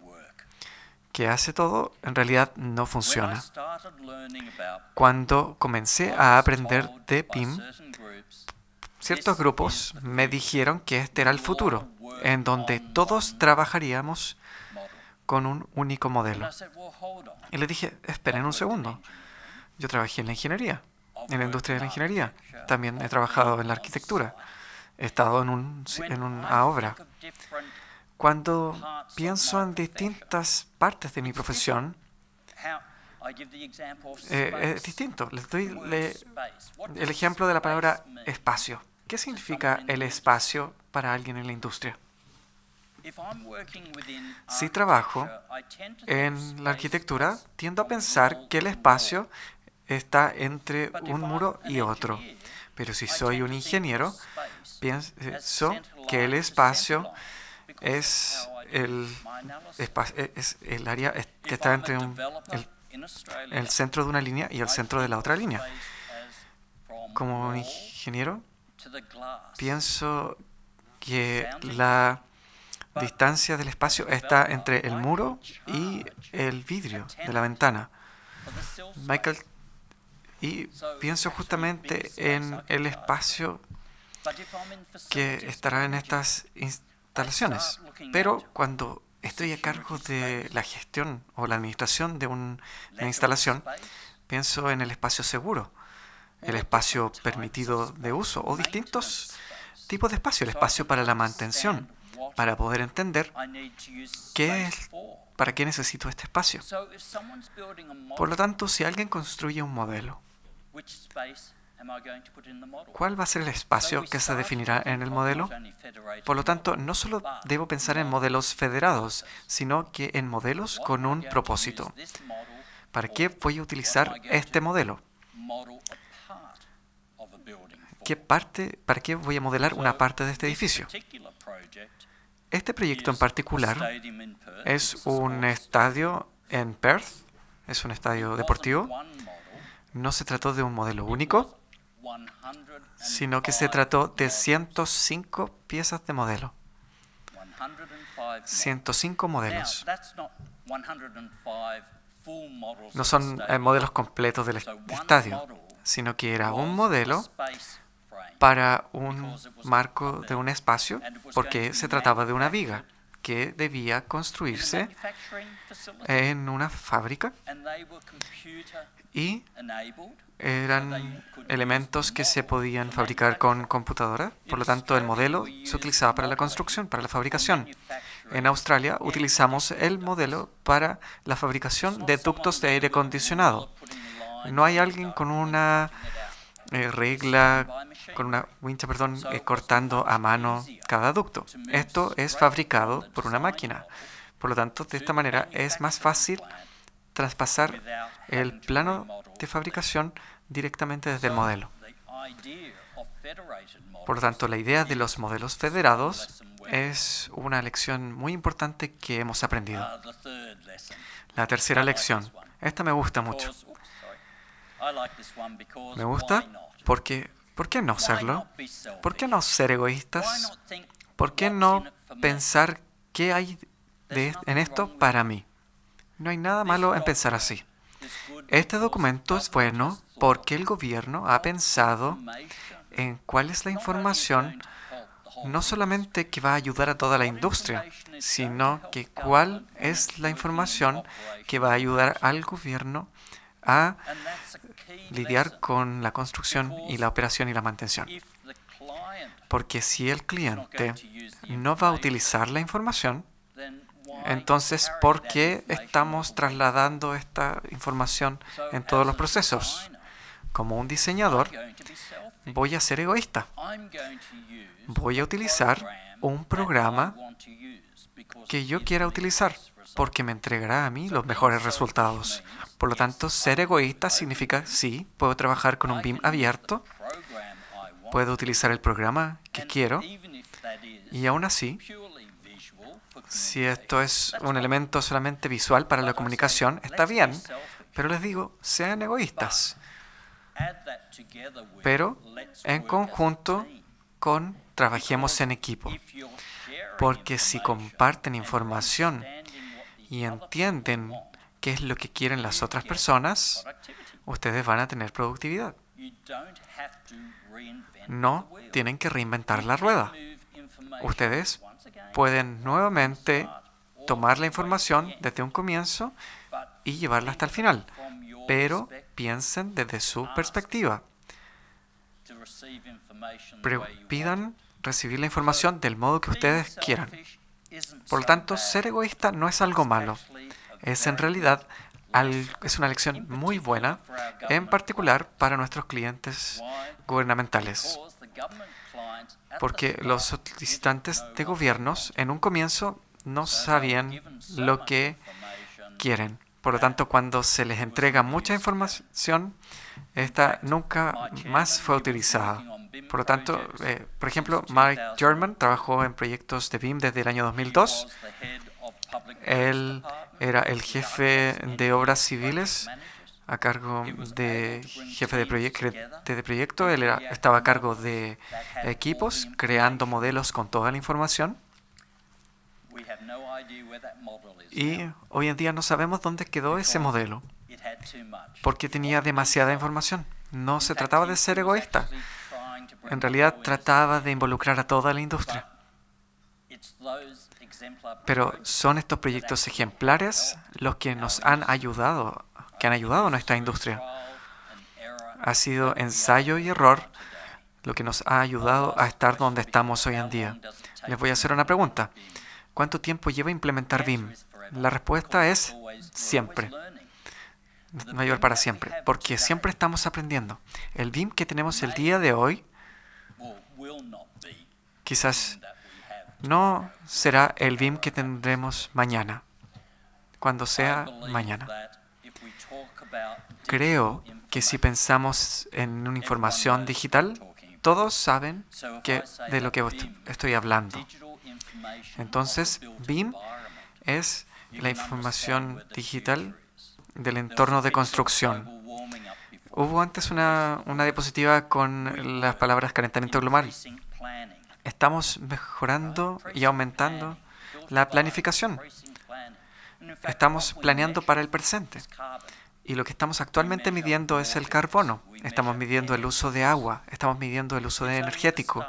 que hace todo en realidad no funciona. Cuando comencé a aprender de PIM, ciertos grupos me dijeron que este era el futuro, en donde todos trabajaríamos con un único modelo. Y le dije, esperen un segundo. Yo trabajé en la ingeniería, en la industria de la ingeniería. También he trabajado en la arquitectura. He estado en, un, en una obra. Cuando pienso en distintas partes de mi profesión, eh, es distinto. Les doy el ejemplo de la palabra espacio. ¿Qué significa el espacio para alguien en la industria? Si trabajo en la arquitectura, tiendo a pensar que el espacio está entre un muro y otro. Pero si soy un ingeniero, pienso que el espacio es el, es el área que está entre el, centro de una línea y el centro de la otra línea. Como un ingeniero, pienso que la distancia del espacio está entre el muro y el vidrio de la ventana. Michael, y pienso justamente en el espacio que estará en estas instalaciones. Pero cuando estoy a cargo de la gestión o la administración de una instalación, pienso en el espacio seguro, el espacio permitido de uso o distintos tipos de espacio, el espacio para la mantención, para poder entender qué es, para qué necesito este espacio. Por lo tanto, si alguien construye un modelo, ¿cuál va a ser el espacio que se definirá en el modelo? Por lo tanto, no solo debo pensar en modelos federados, sino que en modelos con un propósito. ¿Para qué voy a utilizar este modelo? ¿qué parte, ¿para qué voy a modelar una parte de este edificio? Este proyecto en particular es un estadio en Perth, es un estadio deportivo. No se trató de un modelo único, sino que se trató de 105 piezas de modelo. 105 modelos. No son eh, modelos completos del estadio, sino que era un modelo para un marco de un espacio, porque se trataba de una viga que debía construirse en una fábrica y eran elementos que se podían fabricar con computadora, por lo tanto el modelo se utilizaba para la construcción, para la fabricación. En Australia utilizamos el modelo para la fabricación de ductos de aire acondicionado. No hay alguien con una eh, regla, con una wincha, perdón, eh, cortando a mano cada ducto. Esto es fabricado por una máquina. Por lo tanto, de esta manera es más fácil traspasar el plano de fabricación directamente desde el modelo. Por lo tanto, la idea de los modelos federados es una lección muy importante que hemos aprendido. La tercera lección. Esta me gusta mucho. Me gusta porque, ¿por qué no serlo? ¿Por qué no ser egoístas? ¿Por qué no pensar qué hay de, en esto para mí? No hay nada malo en pensar así. Este documento es bueno porque el gobierno ha pensado en cuál es la información no solamente que va a ayudar a toda la industria, sino que cuál es la información que va a ayudar al gobierno a lidiar con la construcción y la operación y la mantención. Porque si el cliente no va a utilizar la información, entonces, ¿por qué estamos trasladando esta información en todos los procesos? Como un diseñador, voy a ser egoísta. Voy a utilizar un programa que yo quiera utilizar porque me entregará a mí los mejores resultados. Por lo tanto, ser egoísta significa, sí, puedo trabajar con un BIM abierto, puedo utilizar el programa que quiero, y aún así, si esto es un elemento solamente visual para la comunicación, está bien, pero les digo, sean egoístas, pero en conjunto con trabajemos en equipo. Porque si comparten información y entienden qué es lo que quieren las otras personas, ustedes van a tener productividad. No tienen que reinventar la rueda. Ustedes pueden nuevamente tomar la información desde un comienzo y llevarla hasta el final, pero piensen desde su perspectiva. pidan recibir la información del modo que ustedes quieran. Por lo tanto, ser egoísta no es algo malo. Es en realidad es una lección muy buena, en particular para nuestros clientes gubernamentales. Porque los solicitantes de gobiernos en un comienzo no sabían lo que quieren. Por lo tanto, cuando se les entrega mucha información, esta nunca más fue utilizada. Por lo tanto, eh, por ejemplo, Mike German trabajó en proyectos de BIM desde el año 2002. Él era el jefe de obras civiles a cargo de jefe de, proyecto, de proyecto. Él estaba a cargo de equipos, creando modelos con toda la información. Y hoy en día no sabemos dónde quedó ese modelo, porque tenía demasiada información. No se trataba de ser egoísta, en realidad trataba de involucrar a toda la industria. Pero son estos proyectos ejemplares los que nos han ayudado, que han ayudado a nuestra industria. Ha sido ensayo y error lo que nos ha ayudado a estar donde estamos hoy en día. Les voy a hacer una pregunta. ¿Cuánto tiempo lleva implementar BIM? La respuesta es siempre. Mayor para siempre, porque siempre estamos aprendiendo. El BIM que tenemos el día de hoy quizás no será el BIM que tendremos mañana, cuando sea mañana. Creo que si pensamos en una información digital, todos saben de lo que estoy hablando. Entonces, BIM es la información digital del entorno de construcción. Hubo antes una, una diapositiva con las palabras calentamiento global. Estamos mejorando y aumentando la planificación. Estamos planeando para el presente. Y lo que estamos actualmente midiendo es el carbono. Estamos midiendo el uso de agua. Estamos midiendo el uso de energético.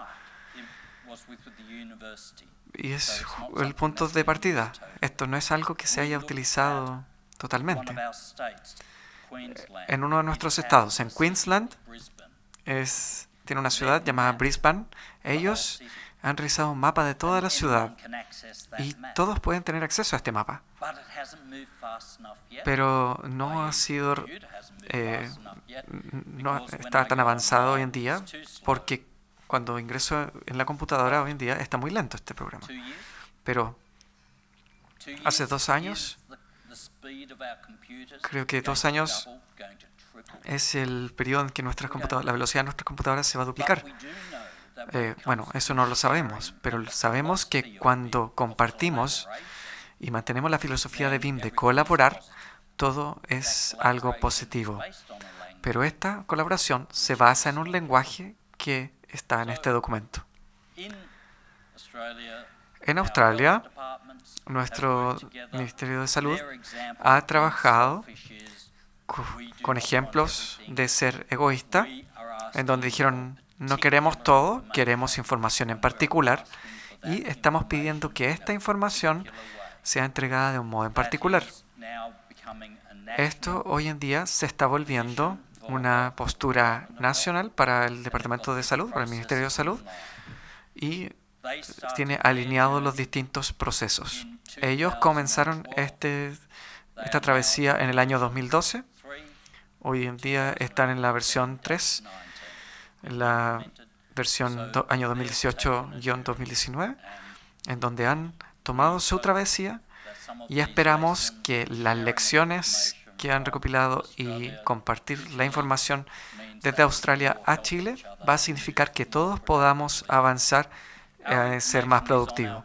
Y es el punto de partida. Esto no es algo que se haya utilizado totalmente. En uno de nuestros estados, en Queensland, es, tiene una ciudad llamada Brisbane. Ellos han realizado un mapa de toda la ciudad y todos pueden tener acceso a este mapa. Pero no ha sido, eh, no está tan avanzado hoy en día porque cuando ingreso en la computadora hoy en día está muy lento este programa. Pero hace dos años, creo que dos años es el periodo en que nuestras computadoras, la velocidad de nuestras computadoras se va a duplicar. Eh, bueno, eso no lo sabemos, pero sabemos que cuando compartimos y mantenemos la filosofía de BIM de colaborar, todo es algo positivo. Pero esta colaboración se basa en un lenguaje que está en este documento. En Australia, nuestro Ministerio de Salud ha trabajado con ejemplos de ser egoísta, en donde dijeron, no queremos todo, queremos información en particular y estamos pidiendo que esta información sea entregada de un modo en particular. Esto hoy en día se está volviendo una postura nacional para el Departamento de Salud, para el Ministerio de Salud, y tiene alineados los distintos procesos. Ellos comenzaron este, esta travesía en el año 2012. Hoy en día están en la versión 3 la versión año 2018-2019, en donde han tomado su travesía y esperamos que las lecciones que han recopilado y compartir la información desde Australia a Chile va a significar que todos podamos avanzar en ser más productivos.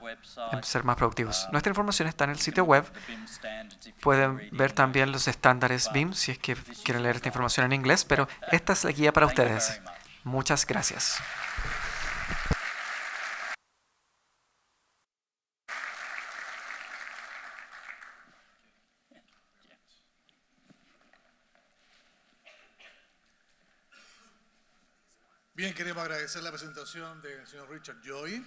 En ser más productivos. Nuestra información está en el sitio web. Pueden ver también los estándares BIM si es que quieren leer esta información en inglés, pero esta es la guía para ustedes. Muchas gracias. Bien, queremos agradecer la presentación del señor Richard Joy.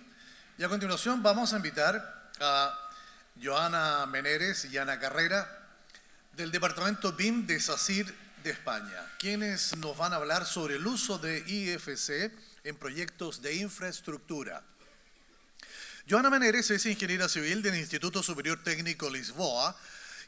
Y a continuación vamos a invitar a Joana Meneres y Ana Carrera del Departamento BIM de SACIR de España, quienes nos van a hablar sobre el uso de IFC en proyectos de infraestructura. Joana Meneres es ingeniera civil del Instituto Superior Técnico Lisboa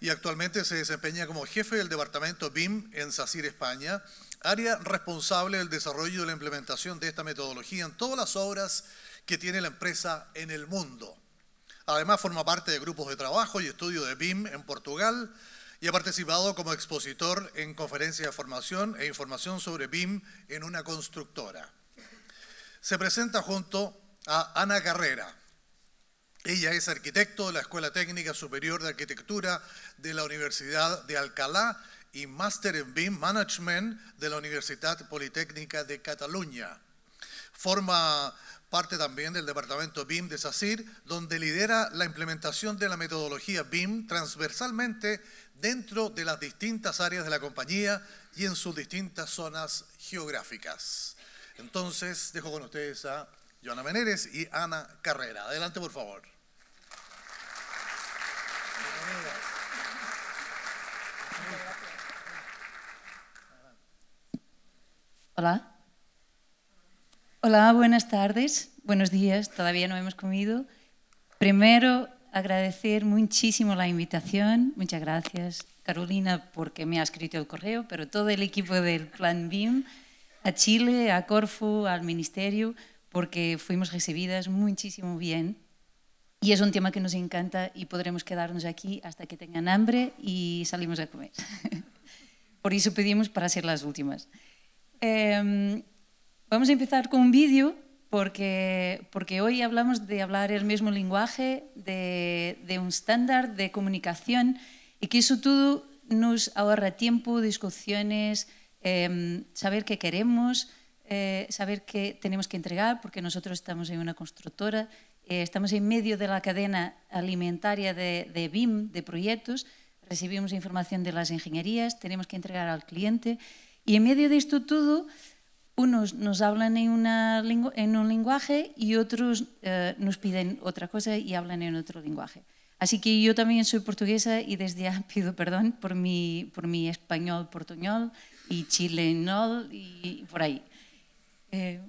y actualmente se desempeña como jefe del departamento BIM en SACIR España, área responsable del desarrollo y la implementación de esta metodología en todas las obras que tiene la empresa en el mundo. Además forma parte de grupos de trabajo y estudio de BIM en Portugal, y ha participado como expositor en conferencias de formación e información sobre BIM en una constructora. Se presenta junto a Ana Carrera. Ella es arquitecto de la Escuela Técnica Superior de Arquitectura de la Universidad de Alcalá y máster en BIM Management de la Universidad Politécnica de Cataluña. Forma parte también del departamento BIM de SACIR, donde lidera la implementación de la metodología BIM transversalmente dentro de las distintas áreas de la compañía y en sus distintas zonas geográficas. Entonces, dejo con ustedes a Joana Meneres y Ana Carrera. Adelante, por favor. Hola. Hola, buenas tardes. Buenos días. Todavía no hemos comido. Primero, agradecer muchísimo la invitación. Muchas gracias, Carolina, porque me ha escrito el correo, pero todo el equipo del Plan BIM, a Chile, a Corfu, al Ministerio, porque fuimos recibidas muchísimo bien. Y es un tema que nos encanta y podremos quedarnos aquí hasta que tengan hambre y salimos a comer. por eso pedimos para ser las últimas. Em, vamos a empezar con un vídeo porque, porque hoy hablamos de hablar el mismo lenguaje, de, de un estándar de comunicación y que eso todo nos ahorra tiempo, discusiones, eh, saber qué queremos, eh, saber qué tenemos que entregar, porque nosotros estamos en una constructora, eh, estamos en medio de la cadena alimentaria de, de BIM, de proyectos, recibimos información de las ingenierías, tenemos que entregar al cliente y en medio de esto todo unos nos hablan en, una, en un lenguaje y otros eh, nos piden otra cosa y hablan en otro lenguaje. Así que yo también soy portuguesa y desde ya pido perdón por mi, por mi español portuñol y chilenol y por ahí. Eh,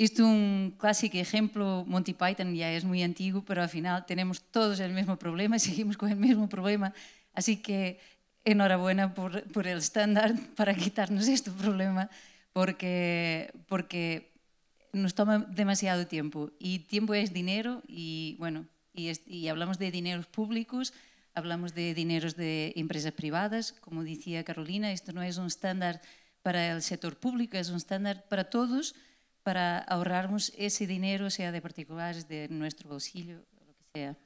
Esto es un clásico ejemplo, Monty Python ya es muy antiguo, pero al final tenemos todos el mismo problema y seguimos con el mismo problema. Así que enhorabuena por, por el estándar para quitarnos este problema, porque, porque nos toma demasiado tiempo. Y tiempo es dinero y, bueno, y, es, y hablamos de dineros públicos, hablamos de dineros de empresas privadas. Como decía Carolina, esto no es un estándar para el sector público, es un estándar para todos, para ahorrarnos ese dinero, sea de particulares, de nuestro bolsillo, lo que sea.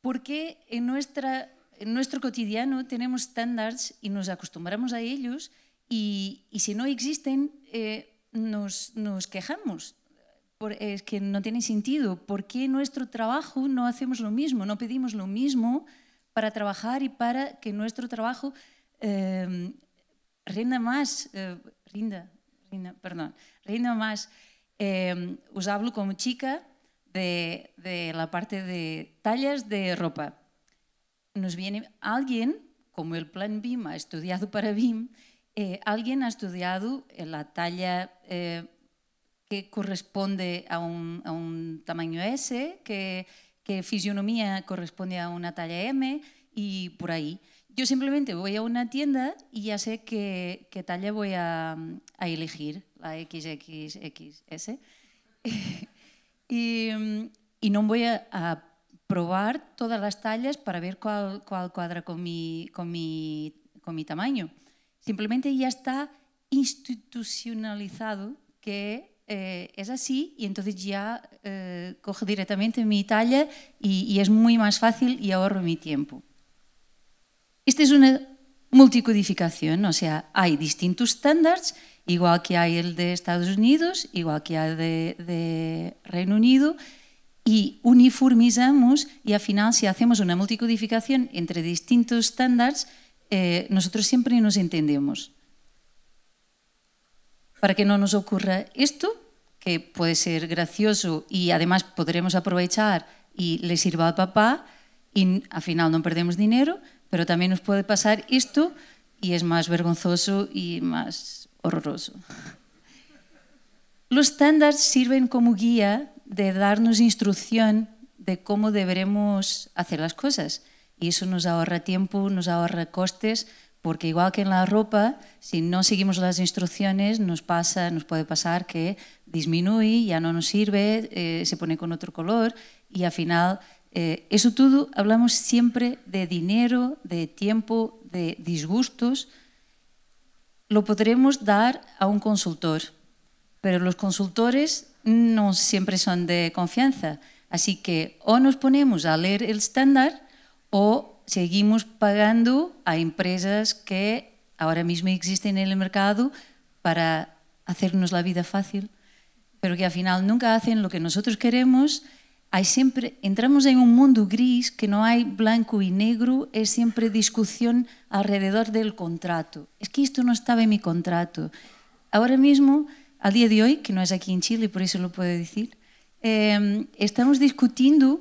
Porque en, nuestra, en nuestro cotidiano tenemos estándares y nos acostumbramos a ellos y, y si no existen, eh, nos, nos, quejamos. Por, es que no tiene sentido. ¿Por qué en nuestro trabajo no hacemos lo mismo? No pedimos lo mismo para trabajar y para que nuestro trabajo eh, rinda más, eh, rinda, Reina, perdón, Reina más, eh, os hablo como chica de, de, la parte de tallas de ropa. Nos viene alguien, como el plan BIM ha estudiado para BIM, eh, alguien ha estudiado la talla eh, que corresponde a un, a un, tamaño S, que, que fisionomía corresponde a una talla M y por ahí. Yo simplemente voy a una tienda y ya sé qué, qué talla voy a, elegir, la XXXS. y, y, no voy a, probar todas las tallas para ver cuál, cuál cuadra con mi, con, mi, con mi tamaño. Simplemente ya está institucionalizado que eh, es así y entonces ya eh, cojo directamente mi talla y, y es muy más fácil y ahorro mi tiempo. Esta es una multicodificación, o sea, hay distintos estándares, igual que hay el de Estados Unidos, igual que hay de, de Reino Unido, y uniformizamos y al final si hacemos una multicodificación entre distintos estándares, eh, nosotros siempre nos entendemos. Para que no nos ocurra esto, que puede ser gracioso y además podremos aprovechar y le sirva al papá y al final no perdemos dinero, pero también nos puede pasar esto y es más vergonzoso y más horroroso. Los estándares sirven como guía de darnos instrucción de cómo deberemos hacer las cosas y eso nos ahorra tiempo, nos ahorra costes, porque igual que en la ropa, si no seguimos las instrucciones, nos pasa, nos puede pasar que disminuye, ya no nos sirve, eh, se pone con otro color y al final eh, eso todo hablamos siempre de dinero, de tiempo, de disgustos. Lo podremos dar a un consultor, pero los consultores no siempre son de confianza. Así que o nos ponemos a leer el estándar o seguimos pagando a empresas que ahora mismo existen en el mercado para hacernos la vida fácil, pero que al final nunca hacen lo que nosotros queremos hay siempre, entramos en un mundo gris que no hay blanco y negro, es siempre discusión alrededor del contrato. Es que esto no estaba en mi contrato. Ahora mismo, al día de hoy, que no es aquí en Chile, por eso lo puedo decir, eh, estamos discutiendo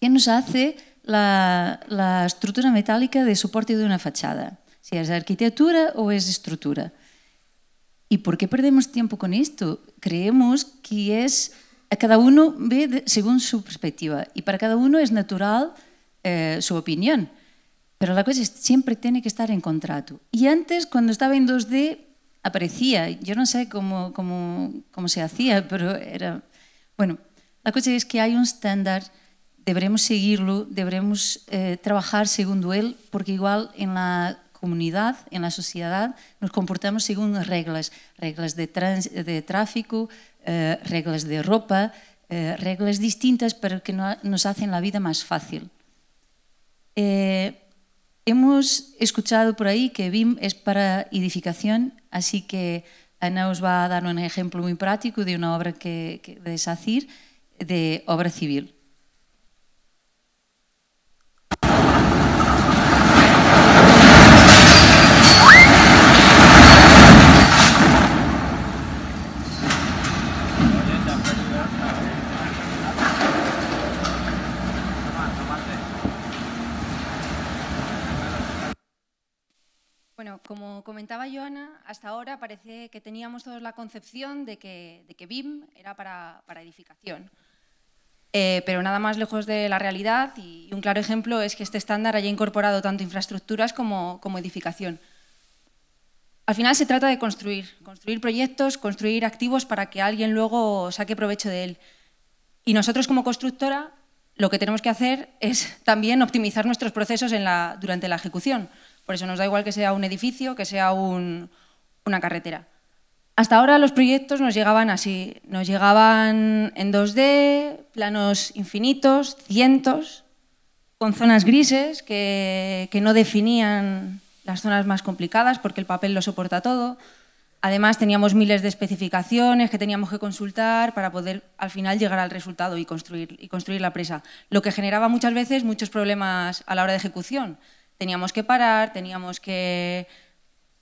qué nos hace la, la estructura metálica de soporte de una fachada, si es arquitectura o es estructura. ¿Y por qué perdemos tiempo con esto? Creemos que es cada uno ve según su perspectiva y para cada uno es natural eh, su opinión. pero la cosa es, siempre tiene que estar en contrato. Y antes, cuando estaba en 2D, aparecía. Yo no sé cómo, cómo, cómo se hacía, pero era... Bueno, la cosa es que hay un estándar, deberemos seguirlo, deberemos eh, trabajar según él, porque igual en la comunidad, en la sociedad, nos comportamos según reglas, reglas de tráfico, eh, reglas de ropa, eh, reglas distintas, pero que no, nos hacen la vida más fácil. Eh, Hemos escuchado por ahí que BIM es para edificación, así que Ana os va a dar un ejemplo muy práctico de una obra que, que de SACIR, de obra civil. Bueno, como comentaba Joana, hasta ahora parece que teníamos todos la concepción de que, BIM era para, para edificación. Eh, pero nada más lejos de la realidad y un claro ejemplo es que este estándar haya incorporado tanto infraestructuras como, como edificación. Al final se trata de construir, construir proyectos, construir activos para que alguien luego saque provecho de él. Y nosotros como constructora lo que tenemos que hacer es también optimizar nuestros procesos en la, durante la ejecución. Por eso nos da igual que sea un edificio, que sea un, una carretera. Hasta ahora los proyectos nos llegaban así, nos llegaban en 2D, planos infinitos, cientos, con zonas grises que, no definían las zonas más complicadas porque el papel lo soporta todo. Además teníamos miles de especificaciones que teníamos que consultar para poder al final llegar al resultado y construir la presa, lo que generaba muchas veces muchos problemas a la hora de ejecución teníamos que parar, teníamos que,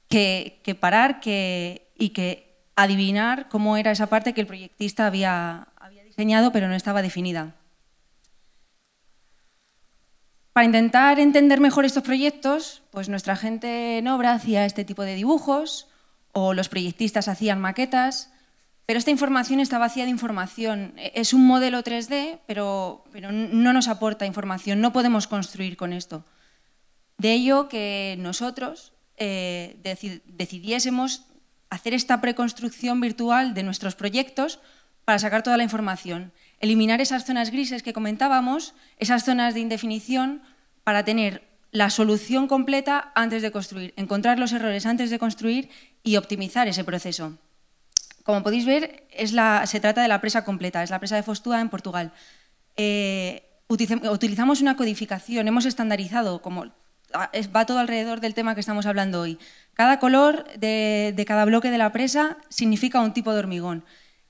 que, parar que, y que adivinar cómo era esa parte que el proyectista había, diseñado pero no estaba definida. Para intentar entender mejor estos proyectos, pues nuestra gente en obra hacía este tipo de dibujos o los proyectistas hacían maquetas, pero esta información está vacía de información. Es un modelo 3D, pero, pero no nos aporta información, no podemos construir con esto. De ello que nosotros eh, decidiésemos hacer esta preconstrucción virtual de nuestros proyectos para sacar toda la información, eliminar esas zonas grises que comentábamos, esas zonas de indefinición, para tener la solución completa antes de construir, encontrar los errores antes de construir y optimizar ese proceso. Como podéis ver, se trata de la presa completa, es la presa de Fostúa en Portugal. Eh, utilizamos una codificación, hemos estandarizado, como va todo alrededor del tema que estamos hablando hoy. Cada color de, cada bloque de la presa significa un tipo de hormigón.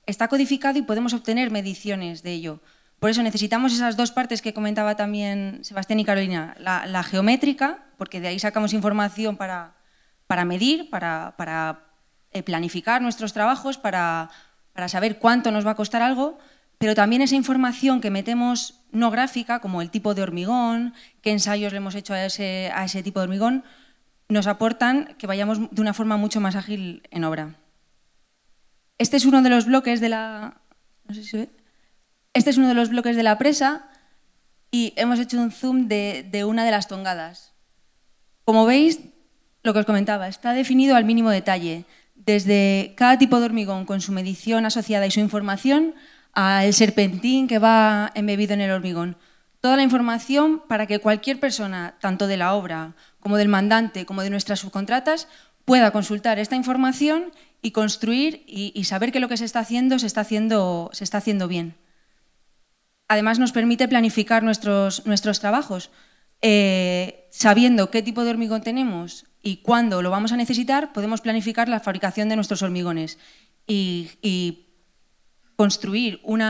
Está codificado y podemos obtener mediciones de ello. Por eso necesitamos esas dos partes que comentaba también Sebastián y Carolina. La, geométrica, porque de ahí sacamos información para, medir, para, eh, planificar nuestros trabajos, para saber cuánto nos va a costar algo, pero también esa información que metemos no gráfica, como el tipo de hormigón, qué ensayos le hemos hecho a ese, a ese tipo de hormigón, nos aportan que vayamos de una forma mucho más ágil en obra. Este es uno de los bloques de la... Este es uno de los bloques de la presa y hemos hecho un zoom de, de una de las tongadas. Como veis, lo que os comentaba, está definido al mínimo detalle, desde cada tipo de hormigón con su medición asociada y su información al serpentín que va embebido en el hormigón. Toda la información para que cualquier persona, tanto de la obra como del mandante, como de nuestras subcontratas, pueda consultar esta información y construir y, saber que lo que se está haciendo se está haciendo, se está haciendo bien. Además, nos permite planificar nuestros, nuestros trabajos. Eh, sabiendo qué tipo de hormigón tenemos y cuándo lo vamos a necesitar, podemos planificar la fabricación de nuestros hormigones y construir un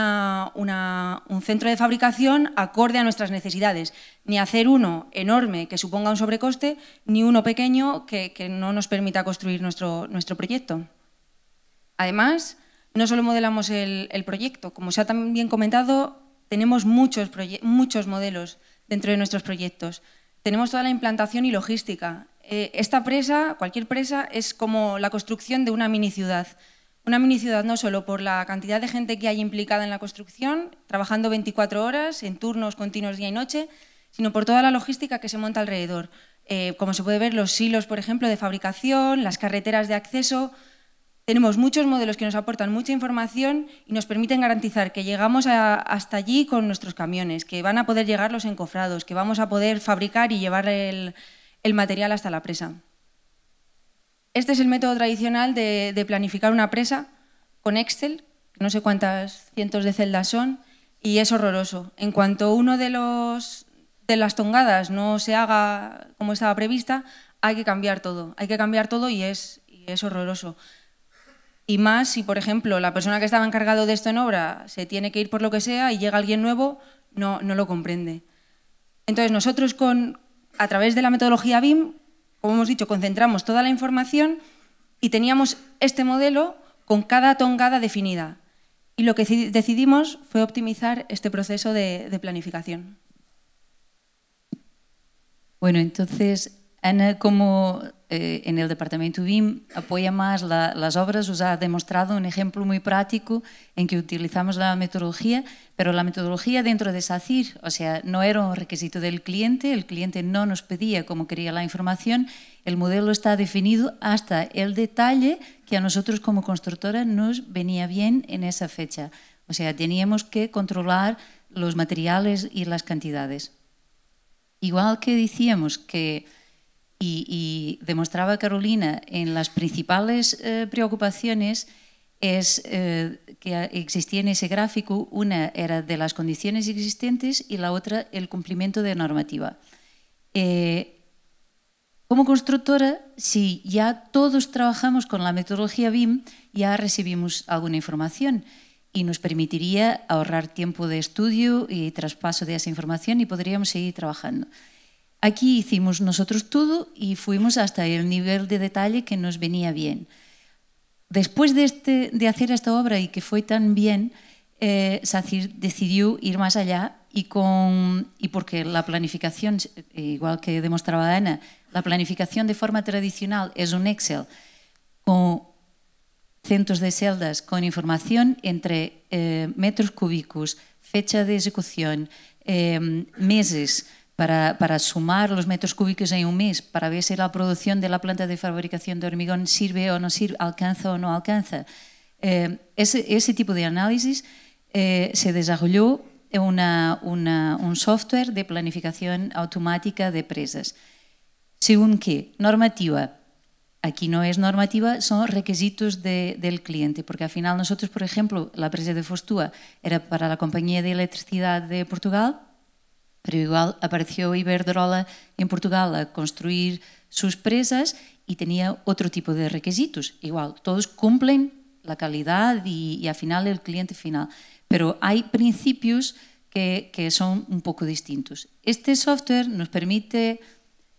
centro de fabricación acorde a nuestras necesidades, ni hacer uno enorme que suponga un sobrecoste, ni uno pequeño que, no nos permita construir nuestro, proyecto. Además, no solo modelamos el, proyecto, como se ha también comentado, tenemos muchos, muchos modelos dentro de nuestros proyectos. Tenemos toda la implantación y logística. Eh, esta presa, cualquier presa, es como la construcción de una mini ciudad. Una mini ciudad no solo por la cantidad de gente que hay implicada en la construcción, trabajando 24 horas en turnos continuos día y noche, sino por toda la logística que se monta alrededor. eh, como se puede ver, los silos, por ejemplo, de fabricación, las carreteras de acceso. Tenemos muchos modelos que nos aportan mucha información y nos permiten garantizar que llegamos hasta allí con nuestros camiones, que van a poder llegar los encofrados, que vamos a poder fabricar y llevar el, material hasta la presa. Este es el método tradicional de, planificar una presa con Excel, no sé cuántas cientos de celdas son, y es horroroso. En cuanto uno de, los, de las tongadas no se haga como estaba prevista, hay que cambiar todo. Hay que cambiar todo y es, es horroroso. Y más si, por ejemplo, la persona que estaba encargado de esto en obra se tiene que ir por lo que sea y llega alguien nuevo, no, no lo comprende. Entonces, nosotros con, a través de la metodología BIM, como hemos dicho, concentramos toda la información y teníamos este modelo con cada tongada definida. Y lo que decidimos fue optimizar este proceso de, planificación. Bueno, entonces, Ana, como eh, en el departamento BIM apoya más las obras, os ha demostrado un ejemplo muy práctico en que utilizamos la metodología, pero la metodología dentro de SACIR, o sea, no era un requisito del cliente, el cliente no nos pedía como quería la información, el modelo está definido hasta el detalle que a nosotros como constructora nos venía bien en esa fecha. O sea, teníamos que controlar los materiales y las cantidades. Igual que decíamos que y, demostraba Carolina en las principales eh, preocupaciones es eh, que existía en ese gráfico, una era de las condiciones existentes y la otra el cumplimiento de normativa. Eh, como constructora, si ya todos trabajamos con la metodología BIM, ya recibimos alguna información y nos permitiría ahorrar tiempo de estudio y traspaso de esa información y podríamos seguir trabajando. Aquí hicimos nosotros todo y fuimos hasta el nivel de detalle que nos venía bien. Después de, este, hacer esta obra y que fue tan bien, eh, SACIR decidió ir más allá y, porque la planificación, igual que demostraba Ana, la planificación de forma tradicional es un Excel con cientos de celdas con información entre eh, metros cúbicos, fecha de ejecución, eh, meses, para, sumar los metros cúbicos en un mes, para ver si la producción de la planta de fabricación de hormigón sirve o no sirve, alcanza o no alcanza. Eh, ese, tipo de análisis eh, se desarrolló una, un software de planificación automática de presas. Según qué, normativa. Aquí no es normativa, son requisitos del cliente, porque al final nosotros, por ejemplo, la presa de Fostúa era para la Compañía de Electricidad de Portugal, pero igual apareció Iberdrola en Portugal a construir sus presas y tenía otro tipo de requisitos. Igual, todos cumplen la calidad y, al final el cliente final. Pero hay principios que, que, son un poco distintos. Este software nos permite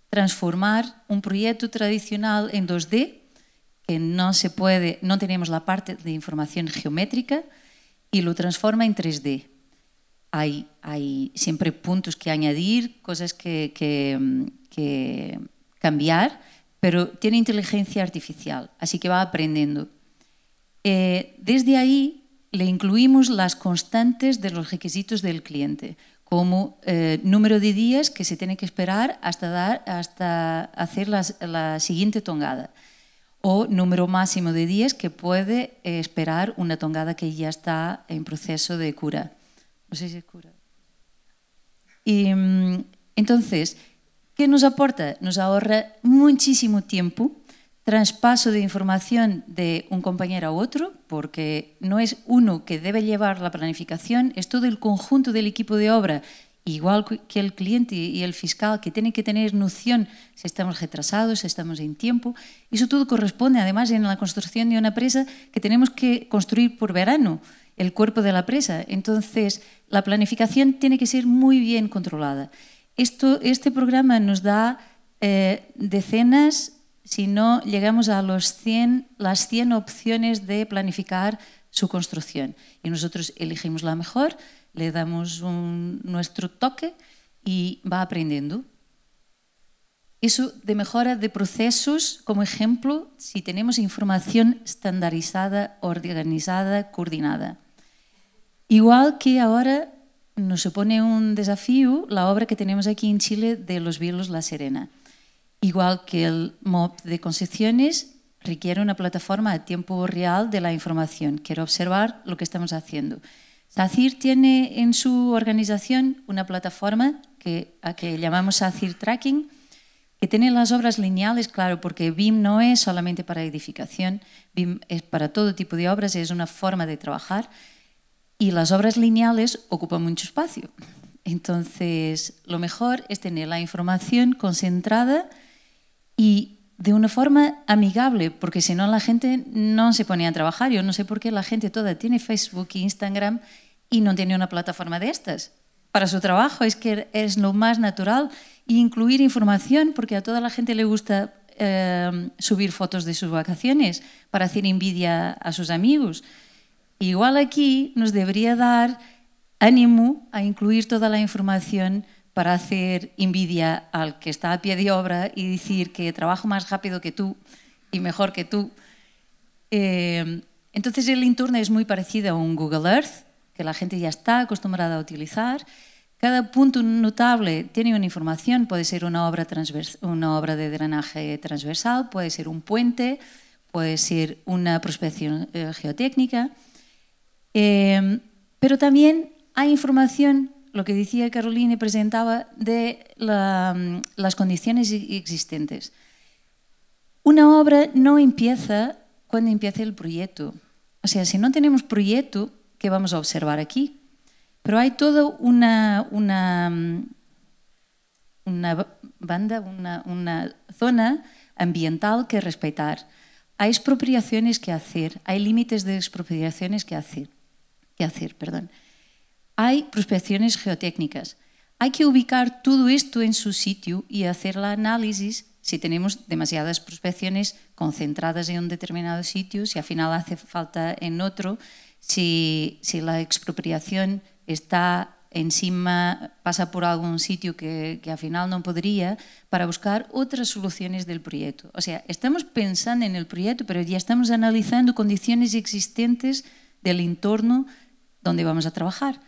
transformar un proyecto tradicional en 2D, que no se puede, no tenemos la parte de información geométrica, y lo transforma en 3D hay, hay siempre puntos que añadir, cosas que, que, cambiar, pero tiene inteligencia artificial, así que va aprendiendo. Eh, desde ahí le incluimos las constantes de los requisitos del cliente, como eh, número de días que se tiene que esperar hasta, dar, hasta hacer la siguiente tongada, o número máximo de días que puede eh, esperar una tongada que ya está en proceso de cura. No sé si es cura. Y mm, entonces, ¿qué nos aporta? Nos ahorra muchísimo tiempo, traspaso de información de un compañero a otro, porque no es uno que debe llevar la planificación, es todo el conjunto del equipo de obra, igual que el cliente y el fiscal, que tiene que tener noción si estamos retrasados, si estamos en tiempo. Eso todo corresponde, además, en la construcción de una presa que tenemos que construir por verano el cuerpo de la presa. Entonces, la planificación tiene que ser muy bien controlada. Esto, este programa nos da eh, decenas, si no llegamos a los 100, las 100 opciones de planificar su construcción. Y nosotros elegimos la mejor, le damos nuestro toque y va aprendiendo. Eso de mejora de procesos, como ejemplo, si tenemos información estandarizada, organizada, coordinada. Igual que ahora nos supone un desafío la obra que tenemos aquí en Chile de los Vientos La Serena. igual que el MOP de concesiones requiere una plataforma a tiempo real de la información. Quiero observar lo que estamos haciendo. SACIR tiene en su organización una plataforma que, a que llamamos SACIR Tracking, que tiene las obras lineales, claro, porque BIM no es solamente para edificación, BIM es para todo tipo de obras, es una forma de trabajar, y las obras lineales ocupan mucho espacio. Entonces, lo mejor es tener la información concentrada y de una forma amigable, porque si no la gente no se ponía a trabajar. Yo no sé por qué la gente toda tiene Facebook e Instagram y no tiene una plataforma de estas. Para su trabajo es que es lo más natural incluir información, porque a toda la gente le gusta eh, subir fotos de sus vacaciones para hacer envidia a sus amigos. Igual aquí nos debería dar ánimo a incluir toda la información para hacer envidia al que está a pie de obra y decir que trabajo más rápido que tú y mejor que tú. Eh, entonces el entorno es muy parecido a un Google Earth, que la gente ya está acostumbrada a utilizar. Cada punto notable tiene una información, puede ser una obra, una obra de drenaje transversal, puede ser un puente, puede ser una prospección eh, geotécnica, eh, pero también hay información lo que decía Carolina presentaba de la, las condiciones existentes. Una obra no empieza cuando empieza el proyecto. O sea, si no tenemos proyecto, ¿qué vamos a observar aquí? Pero hay toda una, una, una banda, una, una zona ambiental que respetar. Hay expropiaciones que hacer, hay límites de expropiaciones que hacer. Que hacer perdón. Hay prospecciones geotécnicas. Hay que ubicar todo esto en su sitio y hacer la análisis si tenemos demasiadas prospecciones concentradas en un determinado sitio, si al final hace falta en otro, si, si la expropiación está encima, pasa por algún sitio que, que al final no podría, para buscar otras soluciones del proyecto. O sea, estamos pensando en el proyecto, pero ya estamos analizando condiciones existentes del entorno donde vamos a trabajar.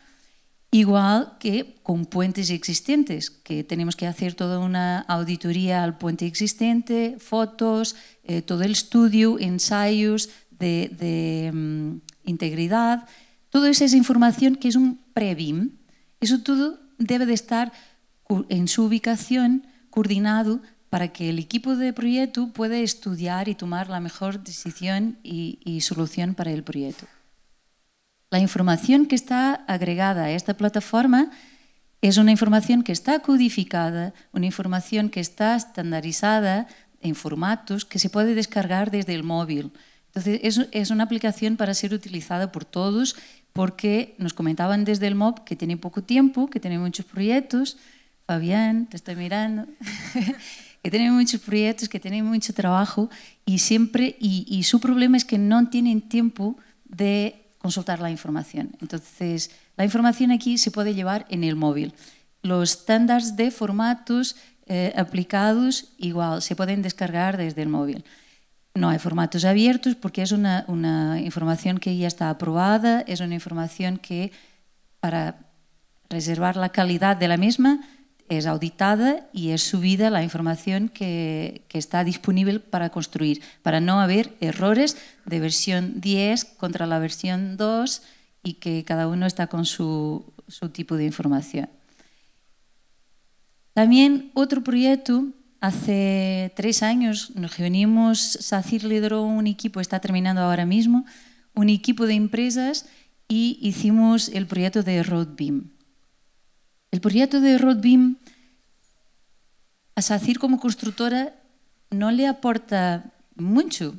Igual que con puentes existentes, que tenemos que hacer toda una auditoría al puente existente, fotos, eh, todo el estudio, ensayos de, um, integridad, toda esa información que es un pre-BIM. Eso todo debe de estar en su ubicación, coordinado, para que el equipo de proyecto pueda estudiar y tomar la mejor decisión y, solución para el proyecto. La información que está agregada a esta plataforma es una información que está codificada, una información que está estandarizada en formatos que se puede descargar desde el móvil. Entonces, es, es una aplicación para ser utilizada por todos porque nos comentaban desde el MOB que tiene poco tiempo, que tiene muchos proyectos. Fabián, te estoy mirando. que tiene muchos proyectos, que tiene mucho trabajo y siempre y, y su problema es que no tienen tiempo de consultar la información. Entonces, la información aquí se puede llevar en el móvil. Los estándares de formatos eh, aplicados igual se pueden descargar desde el móvil. No hay formatos abiertos porque es una, información que ya está aprobada, es una información que para reservar la calidad de la misma es auditada y es subida la información que, que, está disponible para construir, para no haber errores de versión 10 contra la versión 2 y que cada uno está con su, su tipo de información. También otro proyecto, hace tres años nos reunimos, SACIR lideró un equipo, está terminando ahora mismo, un equipo de empresas y hicimos el proyecto de RoadBeam. El proyecto de Rodbeam a SACIR como constructora no le aporta mucho.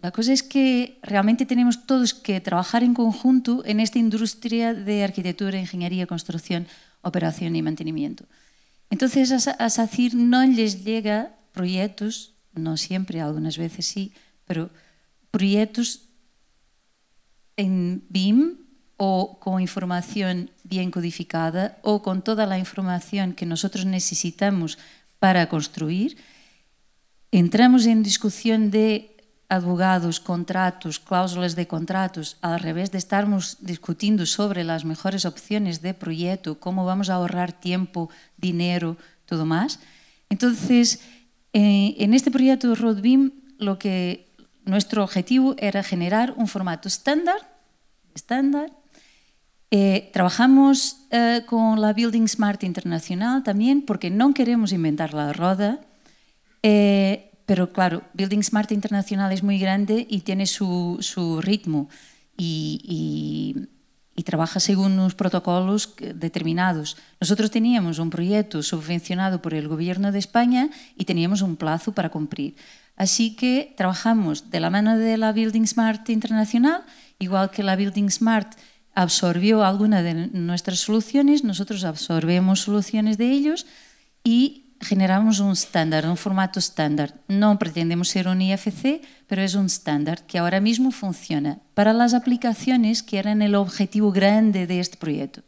La cosa es que realmente tenemos todos que trabajar en conjunto en esta industria de arquitectura, ingeniería, construcción, operación y mantenimiento. Entonces a SACIR no les llega proyectos, no siempre, algunas veces sí, pero proyectos en BIM o con información bien codificada o con toda la información que nosotros necesitamos para construir. Entramos en discusión de abogados, contratos, cláusulas de contratos, al revés de estarmos discutiendo sobre las mejores opciones de proyecto, cómo vamos a ahorrar tiempo, dinero, todo más. Entonces, Eh, en este proyecto RoadBeam, lo que nuestro objetivo era generar un formato estándar, estándar. Eh, trabajamos eh, con la Building Smart Internacional también porque no queremos inventar la roda, eh, pero claro, Building Smart Internacional es muy grande y tiene su, su ritmo y, y, y, trabaja según unos protocolos determinados. Nosotros teníamos un proyecto subvencionado por el Gobierno de España y teníamos un plazo para cumplir. Así que trabajamos de la mano de la Building Smart Internacional, igual que la Building Smart absorbió alguna de nuestras soluciones, nosotros absorbemos soluciones de ellos y generamos un estándar, un formato estándar. No pretendemos ser un IFC, pero es un estándar que ahora mismo funciona para las aplicaciones que eran el objetivo grande de este proyecto.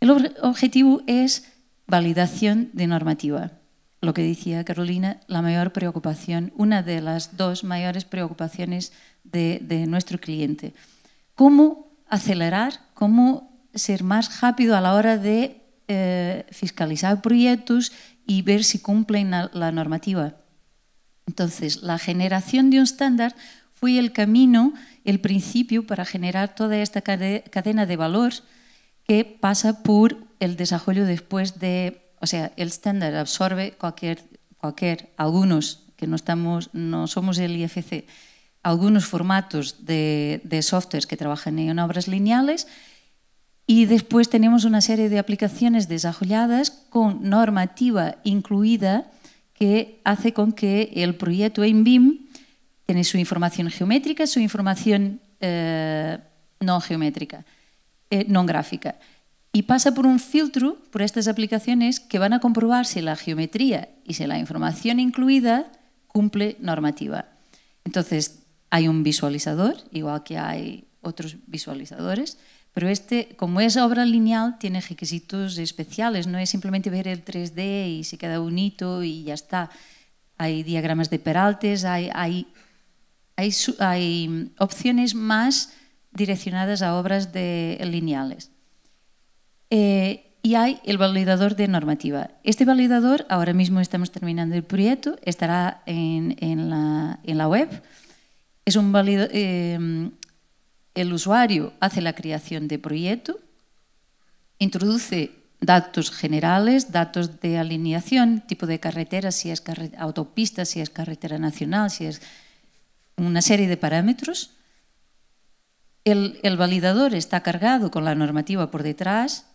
El objetivo es validación de normativa. Lo que decía Carolina, la mayor preocupación, una de las dos mayores preocupaciones de, de nuestro cliente. ¿Cómo acelerar, cómo ser más rápido a la hora de eh, fiscalizar proyectos y ver si cumplen la normativa. Entonces, la generación de un estándar fue el camino, el principio para generar toda esta cadena de valor que pasa por el desarrollo después de, o sea, el estándar absorbe cualquier, cualquier, algunos que no, estamos, no somos el IFC, algunos formatos de, de softwares que trabajan en obras lineales y después tenemos una serie de aplicaciones desarrolladas con normativa incluida que hace con que el proyecto en BIM tiene su información geométrica, su información eh, no geométrica, eh, no gráfica. Y pasa por un filtro, por estas aplicaciones, que van a comprobar si la geometría y si la información incluida cumple normativa. Entonces, hay un visualizador, igual que hay otros visualizadores, pero este, como es obra lineal, tiene requisitos especiales, no es simplemente ver el 3D y se queda bonito y ya está. Hay diagramas de peraltes, hay, hay, hay, hay opciones más direccionadas a obras de, lineales. Eh, y hay el validador de normativa. Este validador, ahora mismo estamos terminando el proyecto, estará en, en, la, en la, web. Es un validador... Eh, el usuario hace la creación de proyecto, introduce datos generales, datos de alineación, tipo de carretera, si es autopista, si es carretera nacional, si es una serie de parámetros. El, el, validador está cargado con la normativa por detrás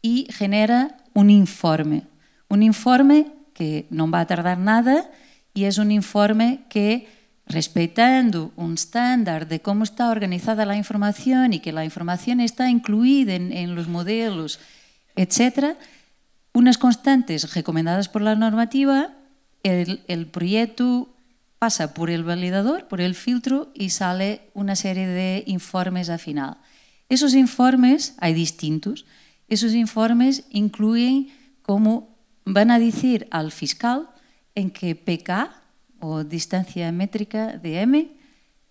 y genera un informe. Un informe que no va a tardar nada y es un informe que respetando un estándar de cómo está organizada la información y que la información está incluida en, los modelos, etc., unas constantes recomendadas por la normativa, el, el, proyecto pasa por el validador, por el filtro y sale una serie de informes al final. Esos informes, hay distintos, esos informes incluyen cómo van a decir al fiscal en que PK o distancia métrica de m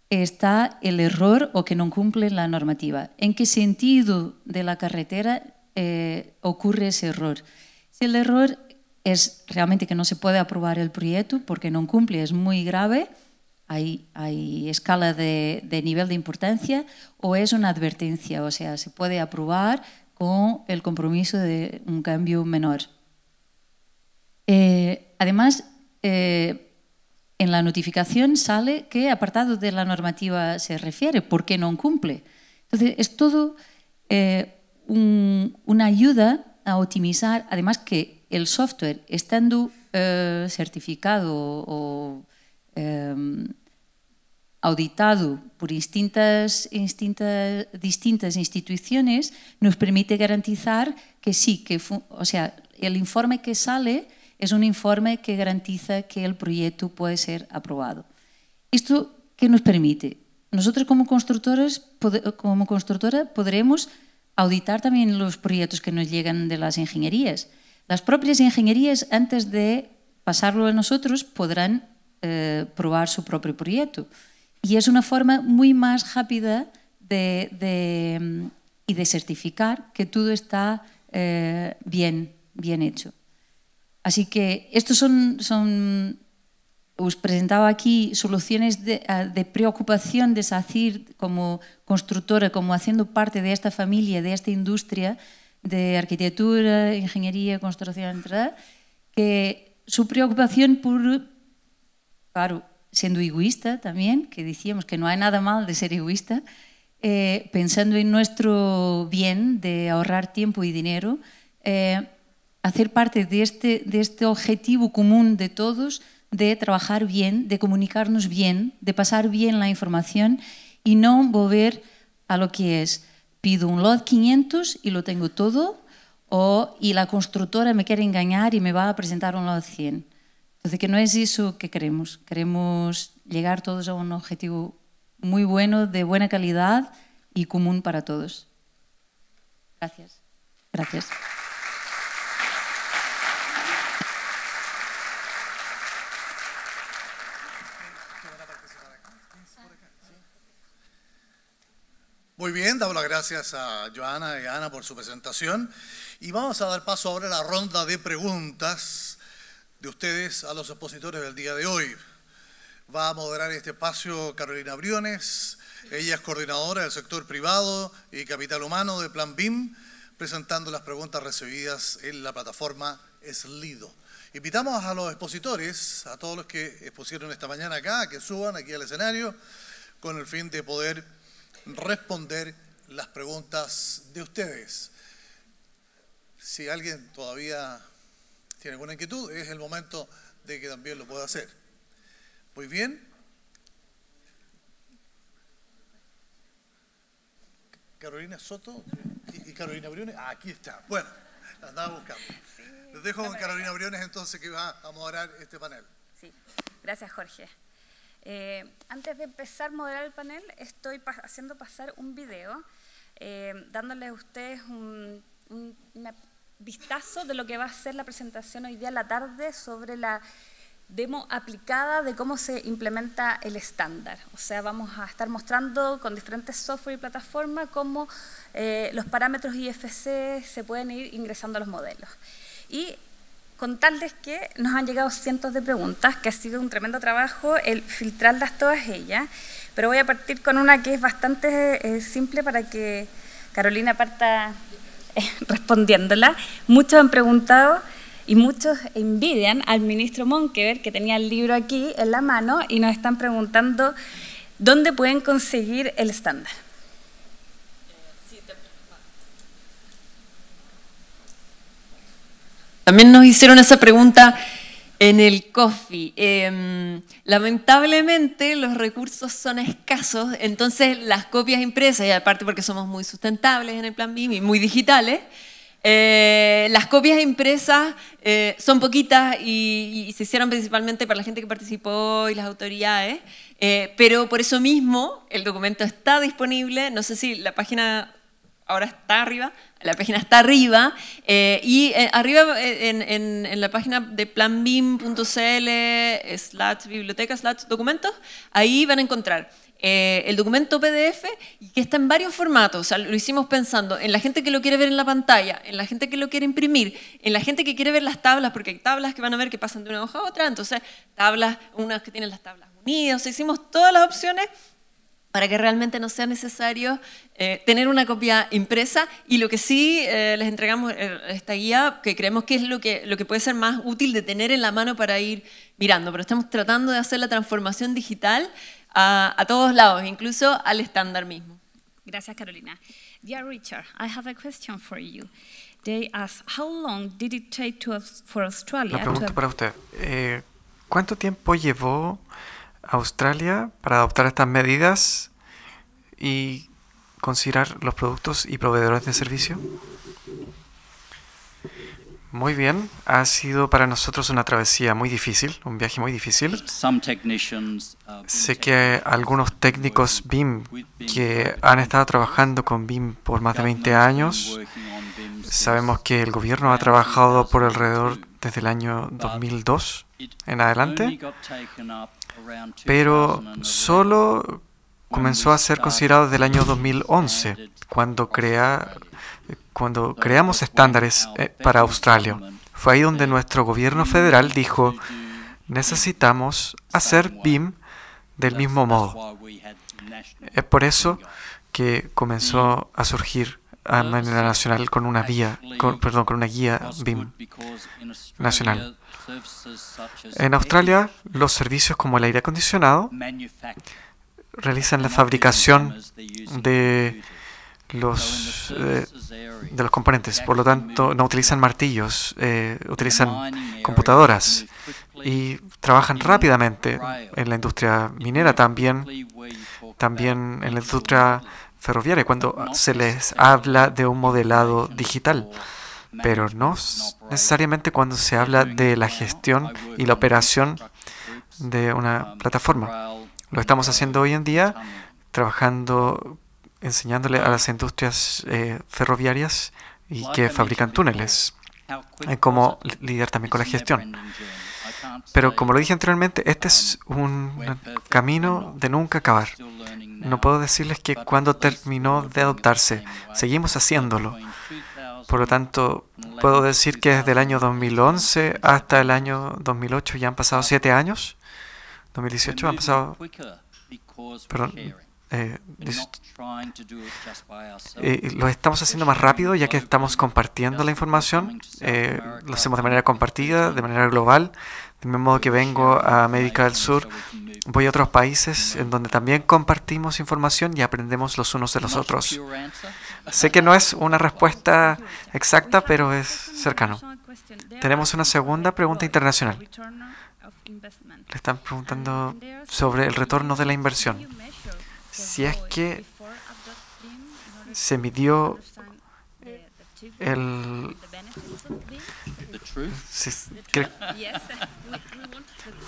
está el error o que no cumple la normativa. ¿En qué sentido de la carretera eh, ocurre ese error? Si el error es realmente que no se puede aprobar el proyecto porque no cumple, es muy grave, hay, escala de, de, nivel de importancia, o es una advertencia, o sea, se puede aprobar con el compromiso de un cambio menor. Eh, además, eh, en la notificación sale qué apartado de la normativa se refiere, por qué no cumple. Entonces, es todo eh, un, una ayuda a optimizar, además que el software, estando eh, certificado o eh, auditado por distintas, distintas, distintas instituciones, nos permite garantizar que sí, que o sea, el informe que sale es un informe que garantiza que el proyecto puede ser aprobado. ¿Esto qué nos permite? Nosotros como constructores, como constructora podremos auditar también los proyectos que nos llegan de las ingenierías. Las propias ingenierías, antes de pasarlo a nosotros, podrán eh, probar su propio proyecto. Y es una forma muy más rápida de, y de certificar que todo está eh, bien, bien hecho. Así que estos son, son os presentaba aquí soluciones de, preocupación de SACIR como constructora, como haciendo parte de esta familia, de esta industria de arquitectura, ingeniería, construcción, que su preocupación por, claro, siendo egoísta también, que decíamos que no hay nada mal de ser egoísta, eh, pensando en nuestro bien de ahorrar tiempo y dinero, eh, hacer parte de este, de este objetivo común de todos, de trabajar bien, de comunicarnos bien, de pasar bien la información y no volver a lo que es, pido un lot 500 y lo tengo todo, o y la constructora me quiere engañar y me va a presentar un lot 100. Entonces, que no es eso que queremos. Queremos llegar todos a un objetivo muy bueno, de buena calidad y común para todos. Gracias. Gracias. Muy bien, damos las gracias a Joana y Ana por su presentación y vamos a dar paso ahora a la ronda de preguntas de ustedes a los expositores del día de hoy. Va a moderar este espacio Carolina Briones, ella es coordinadora del sector privado y capital humano de Plan BIM, presentando las preguntas recibidas en la plataforma Slido. Invitamos a los expositores, a todos los que expusieron esta mañana acá, que suban aquí al escenario, con el fin de poder responder las preguntas de ustedes. Si alguien todavía tiene alguna inquietud, es el momento de que también lo pueda hacer. Muy bien. Carolina Soto y Carolina Briones. Ah, aquí está. Bueno, la andaba buscando. Les dejo con Carolina Briones entonces que va a moderar este panel. Sí, gracias Jorge. Eh, antes de empezar a moderar el panel, estoy haciendo pasar un video eh, dándoles a ustedes un, vistazo de lo que va a ser la presentación hoy día a la tarde sobre la demo aplicada de cómo se implementa el estándar. O sea, vamos a estar mostrando con diferentes software y plataformas cómo eh, los parámetros IFC se pueden ir ingresando a los modelos. Y contarles que nos han llegado cientos de preguntas, que ha sido un tremendo trabajo el filtrarlas todas ellas, pero voy a partir con una que es bastante eh, simple para que Carolina parta eh, respondiéndola. Muchos han preguntado y muchos envidian al ministro Monkever, que tenía el libro aquí en la mano, y nos están preguntando dónde pueden conseguir el estándar. También nos hicieron esa pregunta en el coffee. Em, lamentablemente los recursos son escasos, entonces las copias impresas, y aparte porque somos muy sustentables en el plan BIM y muy digitales, eh, las copias impresas eh, son poquitas y, se hicieron principalmente para la gente que participó y las autoridades, eh, pero por eso mismo el documento está disponible, no sé si la página ahora está arriba, la página está arriba, eh, y eh, arriba eh, en, la página de planbim.cl slash biblioteca slash documentos, ahí van a encontrar el documento PDF que está en varios formatos, o sea, lo hicimos pensando en la gente que lo quiere ver en la pantalla, en la gente que lo quiere imprimir, en la gente que quiere ver las tablas, porque hay tablas que van a ver que pasan de una hoja a otra, entonces tablas, unas que tienen las tablas unidas, hicimos todas las opciones para que realmente no sea necesario eh, tener una copia impresa y lo que sí eh, les entregamos eh, esta guía que creemos que es lo que, lo que puede ser más útil de tener en la mano para ir mirando, pero estamos tratando de hacer la transformación digital a, a todos lados, incluso al estándar mismo. Gracias Carolina. Dear Richard, I have a question for you. They ask, how long did it take to, for Australia? Una pregunta para usted. ¿Cuánto tiempo llevó Australia para adoptar estas medidas y considerar los productos y proveedores de servicio? Muy bien, ha sido para nosotros una travesía muy difícil, un viaje muy difícil. Uh, sé que algunos técnicos BIM que han estado trabajando con BIM por más de 20 años, sabemos que el gobierno ha trabajado por alrededor desde el año 2002 en adelante, pero solo comenzó a ser considerado desde el año 2011, cuando, crea, cuando creamos estándares eh, para Australia. Fue ahí donde nuestro gobierno federal dijo, necesitamos hacer BIM del mismo modo. Es por eso que comenzó a surgir a manera nacional con una vía, con, perdón, con una guía BIM nacional. En Australia, los servicios como el aire acondicionado realizan la fabricación de los, eh, de los componentes. Por lo tanto, no utilizan martillos, eh, utilizan computadoras y trabajan rápidamente en la industria minera también, también en la industria ferroviaria, cuando se les habla de un modelado digital, pero no necesariamente cuando se habla de la gestión y la operación de una plataforma. Lo estamos haciendo hoy en día, trabajando, enseñándole a las industrias eh, ferroviarias y que fabrican túneles, en cómo lidiar también con la gestión. Pero como lo dije anteriormente, este es un camino de nunca acabar. No puedo decirles que cuando terminó de adoptarse, seguimos haciéndolo. Por lo tanto, puedo decir que desde el año 2011 hasta el año 2008 ya han pasado siete años. 2018 han pasado... Perdón. Eh, eh, lo estamos haciendo más rápido ya que estamos compartiendo la información. Eh, lo hacemos de manera compartida, de manera global. De mismo modo que vengo a América del Sur, voy a otros países en donde también compartimos información y aprendemos los unos de los otros. Sé que no es una respuesta exacta, pero es cercano. Tenemos una segunda pregunta internacional. Le están preguntando sobre el retorno de la inversión. Si es que se midió el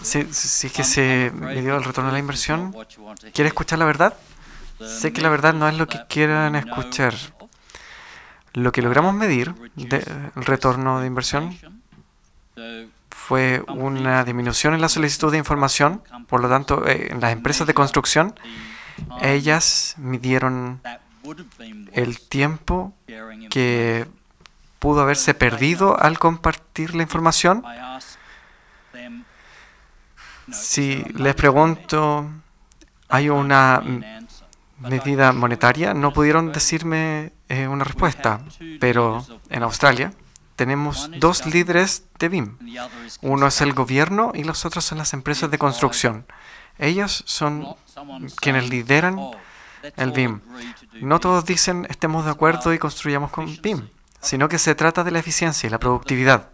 si, es que se me dio el retorno de la inversión, ¿quiere escuchar la verdad? Sé que la verdad no es lo que quieran escuchar. Lo que logramos medir del retorno de inversión fue una disminución en la solicitud de información. Por lo tanto, eh, en las empresas de construcción, ellas midieron el tiempo que pudo haberse perdido al compartir la información? Si les pregunto, ¿hay una medida monetaria? No pudieron decirme eh, una respuesta, pero en Australia tenemos dos líderes de BIM. Uno es el gobierno y los otros son las empresas de construcción. Ellos son quienes lideran el BIM. No todos dicen estemos de acuerdo y construyamos con BIM sino que se trata de la eficiencia y la productividad.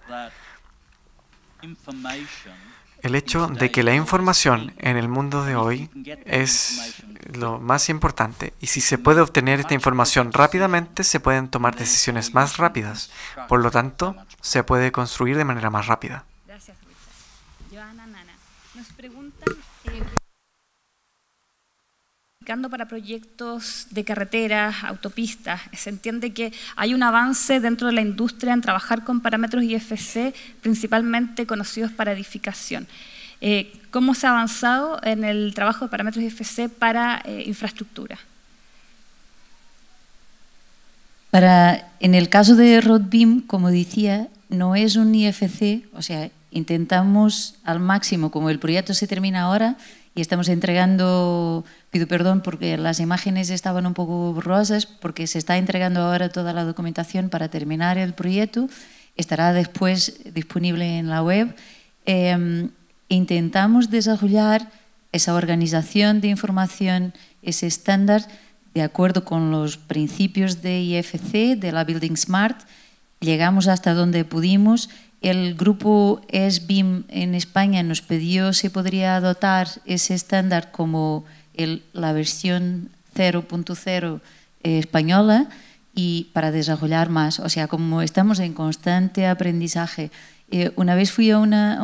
El hecho de que la información en el mundo de hoy es lo más importante y si se puede obtener esta información rápidamente, se pueden tomar decisiones más rápidas. Por lo tanto, se puede construir de manera más rápida. Gracias, Joana Nana. Nos preguntan para proyectos de carreteras, autopistas. Se entiende que hay un avance dentro de la industria en trabajar con parámetros IFC, principalmente conocidos para edificación. Eh, ¿Cómo se ha avanzado en el trabajo de parámetros IFC para eh, infraestructura? En el caso de RoadBeam, como decía, no es un IFC, o sea, intentamos al máximo, como el proyecto se termina ahora, y estamos entregando, pido perdón porque las imágenes estaban un poco borrosas, porque se está entregando ahora toda la documentación para terminar el proyecto, estará después disponible en la web. Em, intentamos desarrollar esa organización de información, ese estándar, de acuerdo con los principios de IFC, de la Building Smart. Llegamos hasta donde pudimos el grupo SBIM en España nos pidió si podría dotar ese estándar como la versión 0.0 española y para desarrollar más. O sea, como estamos en constante aprendizaje. Eh, una vez fui a una,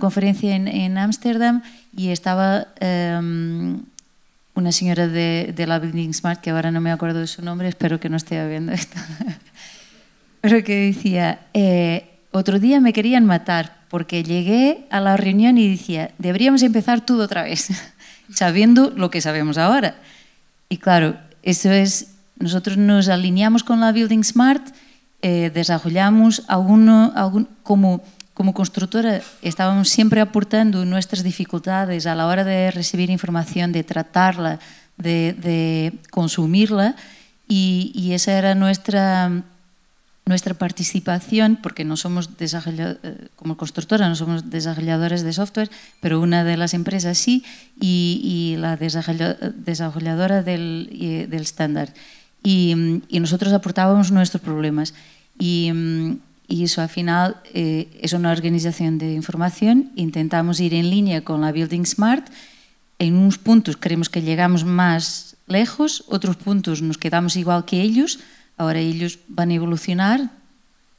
conferencia en Ámsterdam y estaba em, una señora de, la Building Smart, que ahora no me acuerdo de su nombre, espero que no esté viendo esto, pero que decía, eh, otro día me querían matar porque llegué a la reunión y decía, deberíamos empezar todo otra vez, sabiendo lo que sabemos ahora. Y claro, eso es, nosotros nos alineamos con la Building Smart, eh, desarrollamos algún, como, como constructora, estábamos siempre aportando nuestras dificultades a la hora de recibir información, de tratarla, de, consumirla, y esa era nuestra nuestra participación, porque no somos eh, como constructora, no somos desarrolladores de software, pero una de las empresas sí, y, y la desarrolladora del, del estándar. Y, y, nosotros aportábamos nuestros problemas. Y, y eso al final eh, es una organización de información, intentamos ir en línea con la Building Smart, en unos puntos creemos que llegamos más lejos, otros puntos nos quedamos igual que ellos, Ahora ellos van a evolucionar,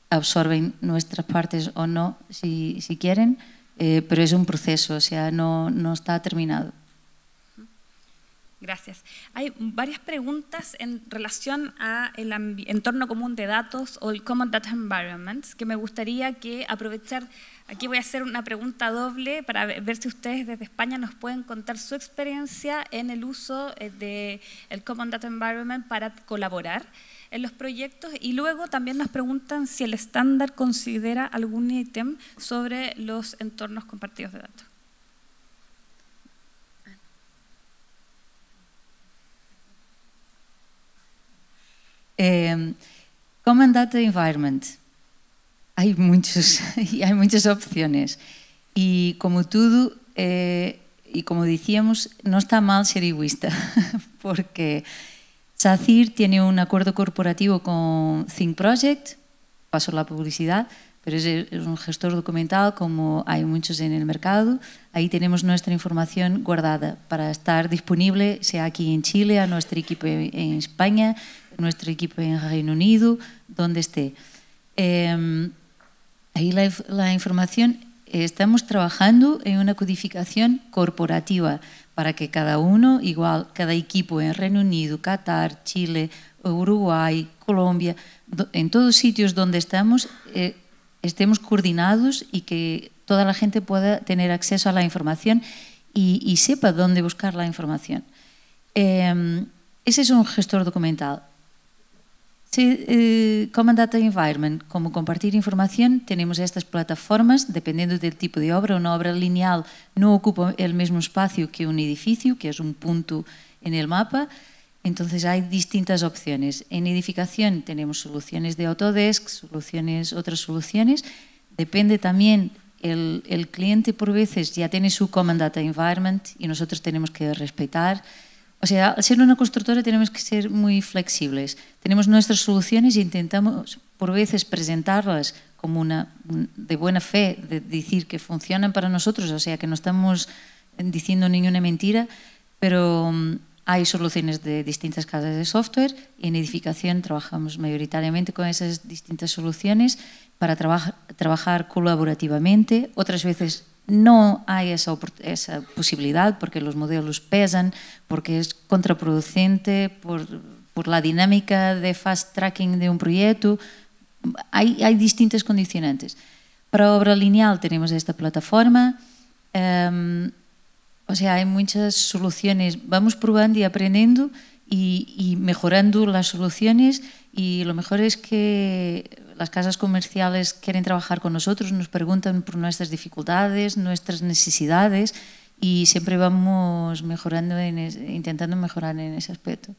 absorben nuestras partes o no, si, si quieren, eh, pero es un proceso, o sea, no, no está terminado. Gracias. Hay varias preguntas en relación al entorno común de datos o el Common Data Environment que me gustaría que aprovechar. Aquí voy a hacer una pregunta doble para ver si ustedes desde España nos pueden contar su experiencia en el uso del el Common Data Environment para colaborar en los proyectos y luego también nos preguntan si el estándar considera algún ítem sobre los entornos compartidos de datos. Eh, Common Data Environment. Hay, muchos, y hay muchas opciones. Y como todo, eh, y como decíamos, no está mal ser egoísta, porque SACIR tiene un acuerdo corporativo con Think Project, paso la publicidad, pero es, un gestor documental como hay muchos en el mercado. Ahí tenemos nuestra información guardada para estar disponible, sea aquí en Chile, a nuestro equipo en España, nuestro equipo en Reino Unido, donde esté. Eh, ahí la, la información, estamos trabajando en una codificación corporativa para que cada uno, igual cada equipo en Reino Unido, Qatar, Chile, Uruguay, Colombia, en todos sitios donde estamos, eh, estemos coordinados y que toda la gente pueda tener acceso a la información y, y sepa dónde buscar la información. Eh, ese es un gestor documental. Sí, eh, Common Data Environment, como compartir información, tenemos estas plataformas, dependiendo del tipo de obra. Una obra lineal no ocupa el mismo espacio que un edificio, que es un punto en el mapa. Entonces hay distintas opciones. En edificación tenemos soluciones de Autodesk, soluciones, otras soluciones. Depende también, el, el cliente por veces ya tiene su Common Data Environment y nosotros tenemos que respetar o sea, al ser una constructora tenemos que ser muy flexibles. Tenemos nuestras soluciones e intentamos por veces presentarlas como una de buena fe, de decir que funcionan para nosotros, o sea, que no estamos diciendo ninguna mentira, pero mm, hay soluciones de distintas casas de software y en edificación trabajamos mayoritariamente con esas distintas soluciones para trabajar colaborativamente. Otras veces no hay esa, posibilidad porque los modelos pesan, porque es contraproducente por, la dinámica de fast tracking de un proyecto. Hay, hay distintas condicionantes. Para obra lineal tenemos esta plataforma. Um, o sea, hay muchas soluciones. Vamos probando y aprendiendo y mejorando las soluciones y lo mejor es que las casas comerciales quieren trabajar con nosotros, nos preguntan por nuestras dificultades, nuestras necesidades y siempre vamos mejorando, en intentando mejorar en ese aspecto.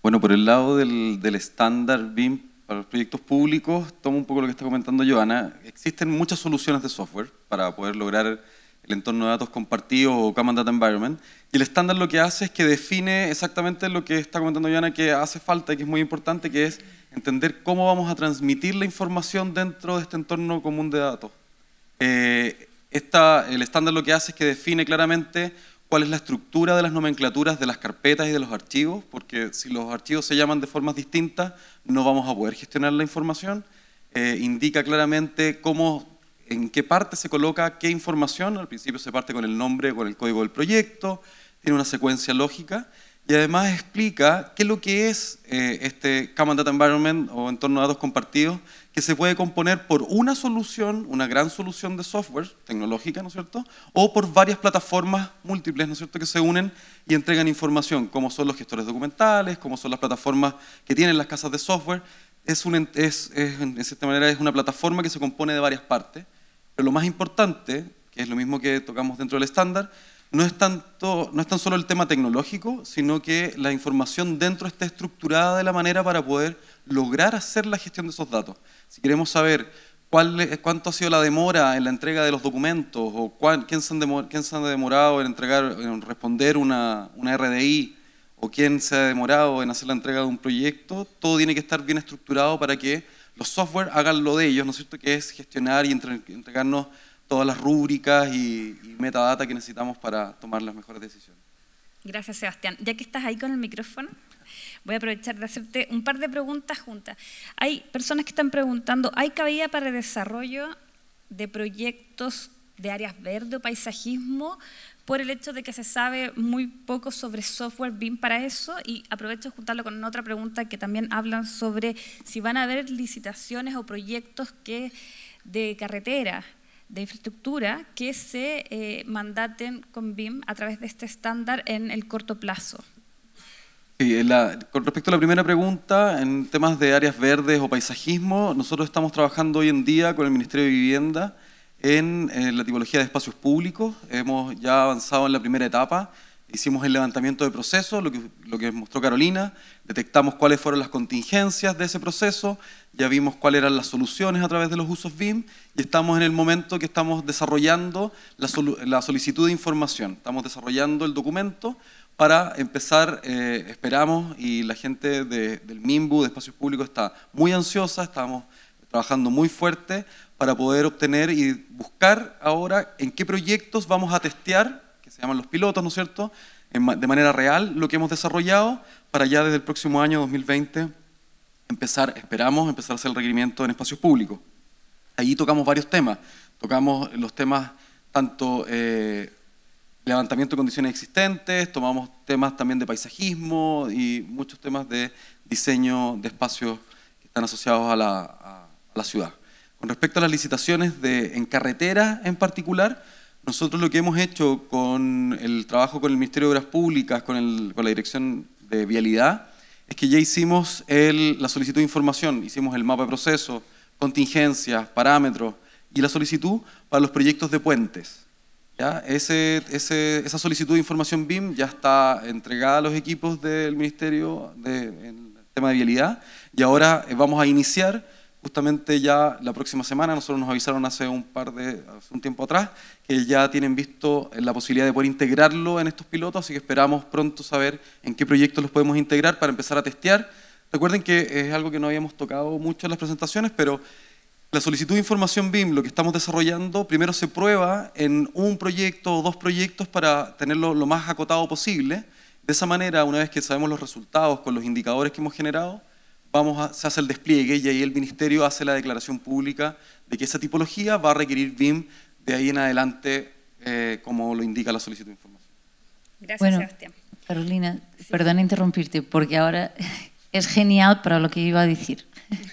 Bueno, por el lado del, del estándar BIM para los proyectos públicos, tomo un poco lo que está comentando Joana. Existen muchas soluciones de software para poder lograr el entorno de datos compartido o Common Data Environment. Y el estándar lo que hace es que define exactamente lo que está comentando Joana que hace falta y que es muy importante, que es entender cómo vamos a transmitir la información dentro de este entorno común de datos. Eh, el estándar lo que hace es que define claramente cuál es la estructura de las nomenclaturas de las carpetas y de los archivos, porque si los archivos se llaman de formas distintas, no vamos a poder gestionar la información. Eh, indica claramente cómo, en qué parte se coloca qué información. Al principio se parte con el nombre, con el código del proyecto, tiene una secuencia lógica y además explica qué es lo que es eh, este Common Data Environment o entorno de datos compartidos, que se puede componer por una solución, una gran solución de software tecnológica, ¿no es cierto? O por varias plataformas múltiples, ¿no es cierto?, que se unen y entregan información, como son los gestores documentales, como son las plataformas que tienen las casas de software, es, un, es, es, en cierta manera es una plataforma que se compone de varias partes, pero lo más importante, que es lo mismo que tocamos dentro del estándar, no es, tanto, no es tan solo el tema tecnológico, sino que la información dentro está estructurada de la manera para poder lograr hacer la gestión de esos datos. Si queremos saber cuánto ha sido la demora en la entrega de los documentos o quién, se han demorado, en, entregar, en responder una, una RDI o quién se ha demorado en hacer la entrega de un proyecto, todo tiene que estar bien estructurado para que los software hagan lo de ellos, ¿no es cierto? Que es gestionar y entregarnos todas las rúbricas y, y metadata que necesitamos para tomar las mejores decisiones. Gracias, Sebastián. Ya que estás ahí con el micrófono, voy a aprovechar de hacerte un par de preguntas juntas. Hay personas que están preguntando, ¿hay cabida para el desarrollo de proyectos de áreas verde o paisajismo por el hecho de que se sabe muy poco sobre software BIM para eso y aprovecho de juntarlo con otra pregunta que también hablan sobre si van a haber licitaciones o proyectos que de carretera de infraestructura que se eh, mandaten con BIM a través de este estándar en el corto plazo. Sí, con respecto a la primera pregunta, en temas de áreas verdes o paisajismo, nosotros estamos trabajando hoy en día con el Ministerio de Vivienda en, en la tipología de espacios públicos. Hemos ya avanzado en la primera etapa. Hicimos el levantamiento de procesos, lo que, lo que mostró Carolina, detectamos cuáles fueron las contingencias de ese proceso, ya vimos cuáles eran las soluciones a través de los usos BIM y estamos en el momento que estamos desarrollando la, solicitud de información. Estamos desarrollando el documento para empezar, eh, esperamos, y la gente del MIMBU, de Espacios Públicos, está muy ansiosa, estamos trabajando muy fuerte para poder obtener y buscar ahora en qué proyectos vamos a testear que se llaman los pilotos, ¿no es cierto?, de manera real lo que hemos desarrollado para ya desde el próximo año 2020 empezar, esperamos empezar a hacer el requerimiento en espacios públicos. Allí tocamos varios temas, tocamos los temas tanto eh, levantamiento de condiciones existentes, tomamos temas también de paisajismo y muchos temas de diseño de espacios que están asociados a la ciudad. Con respecto a las licitaciones de, en carretera en particular, nosotros lo que hemos hecho con el trabajo con el Ministerio de Obras Públicas, con, la Dirección de Vialidad, es que ya hicimos la solicitud de información, hicimos el mapa de proceso, contingencias, parámetros y la solicitud para los proyectos de puentes. ¿ya? esa solicitud de información BIM ya está entregada a los equipos del Ministerio de, en el tema de vialidad y ahora eh, vamos a iniciar justamente ya la próxima semana, nosotros nos avisaron hace un par de, un tiempo atrás, que ya tienen visto la posibilidad de poder integrarlo en estos pilotos, así que esperamos pronto saber en qué proyectos los podemos integrar para empezar a testear. Recuerden que es algo que no habíamos tocado mucho en las presentaciones, pero la solicitud de información BIM, lo que estamos desarrollando, primero se prueba en un proyecto o dos proyectos para tenerlo lo más acotado posible. De esa manera, una vez que sabemos los resultados con los indicadores que hemos generado, vamos a, se hace el despliegue y ahí el Ministerio hace la declaración pública de que esa tipología va a requerir BIM de ahí en adelante, eh, como lo indica la solicitud de información. Gracias, bueno, Sebastián. Carolina, perdón interrumpirte, porque ahora es genial para lo que iba a decir.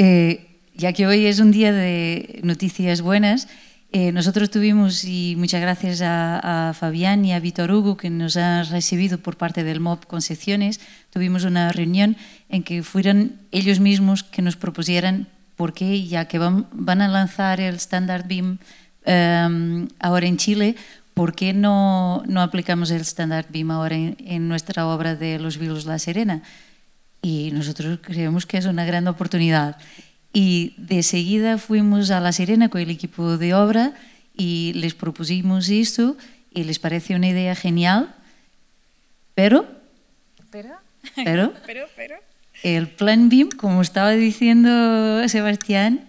Eh, ya que hoy es un día de noticias buenas, eh, nosotros tuvimos, y muchas gracias a, a, Fabián y a Víctor Hugo, que nos han recibido por parte del MOB Concepciones, tuvimos una reunión en que fueron ellos mismos que nos propusieran por qué, ya que van, van a lanzar el Standard BIM um, ahora en Chile, ¿por qué no, no aplicamos el Standard BIM ahora en, en nuestra obra de Los Vilos La Serena? Y nosotros creemos que es una gran oportunidad. Y de seguida fuimos a La Serena con el equipo de obra y les propusimos esto y les parece una idea genial, pero... ¿Pero? Pero, pero, pero. el plan BIM, como estaba diciendo Sebastián,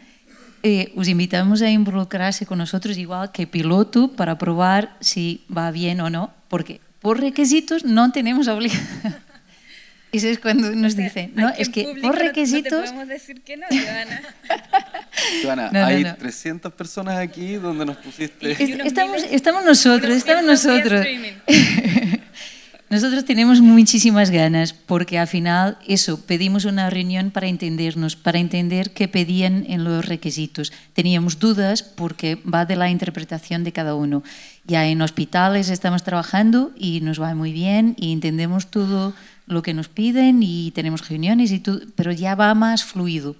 eh, os invitamos a involucrarse con nosotros igual que piloto para probar si va bien o no, porque por requisitos no tenemos obligación. Eso es cuando nos dicen, no, es que por requisitos... No, te podemos decir que no, Joana. Joana, No, no, hay no. 300 personas aquí donde nos pusiste... Es- estamos, estamos nosotros, estamos nosotros. Nosotros tenemos muchísimas ganas porque al final eso, pedimos una reunión para entendernos, para entender qué pedían en los requisitos. Teníamos dudas porque va de la interpretación de cada uno. Ya en hospitales estamos trabajando y nos va muy bien y entendemos todo lo que nos piden y tenemos reuniones, y todo, pero ya va más fluido.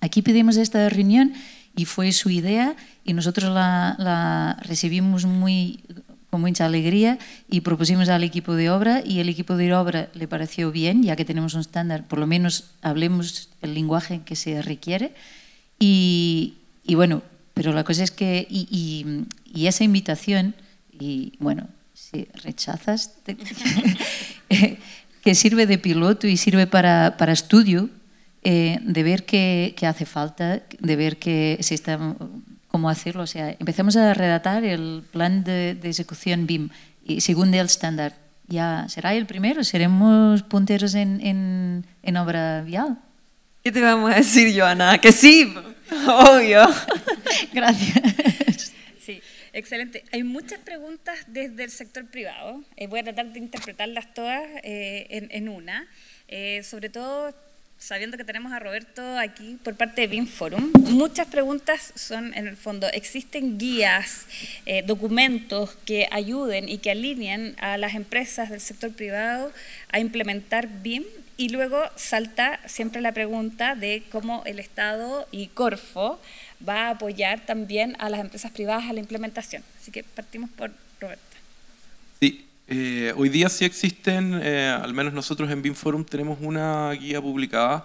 Aquí pedimos esta reunión y fue su idea y nosotros la, la recibimos muy, con mucha alegría y propusimos al equipo de obra y el equipo de obra le pareció bien, ya que tenemos un estándar, por lo menos hablemos el lenguaje que se requiere. Y, y bueno, pero la cosa es que, y, y, y esa invitación, y bueno, si rechazas, te, que sirve de piloto y sirve para, para estudio, eh, de ver qué, qué, hace falta, de ver que se está, cómo hacerlo. O sea, empezamos a redactar el plan de, de ejecución BIM y según el estándar. ¿Ya será el primero? ¿Seremos punteros en, en, en obra vial? ¿Qué te vamos a decir, Joana? Que sí, obvio. Gracias. Excelente. Hay muchas preguntas desde el sector privado. Eh, voy a tratar de interpretarlas todas eh, en, en, una. Eh, sobre todo sabiendo que tenemos a Roberto aquí por parte de BIM Forum, muchas preguntas son en el fondo, ¿existen guías, eh, documentos que ayuden y que alineen a las empresas del sector privado a implementar BIM? Y luego salta siempre la pregunta de cómo el Estado y Corfo va a apoyar también a las empresas privadas a la implementación. Así que partimos por Roberto. Sí, eh, hoy día sí existen, eh, al menos nosotros en BIMForum tenemos una guía publicada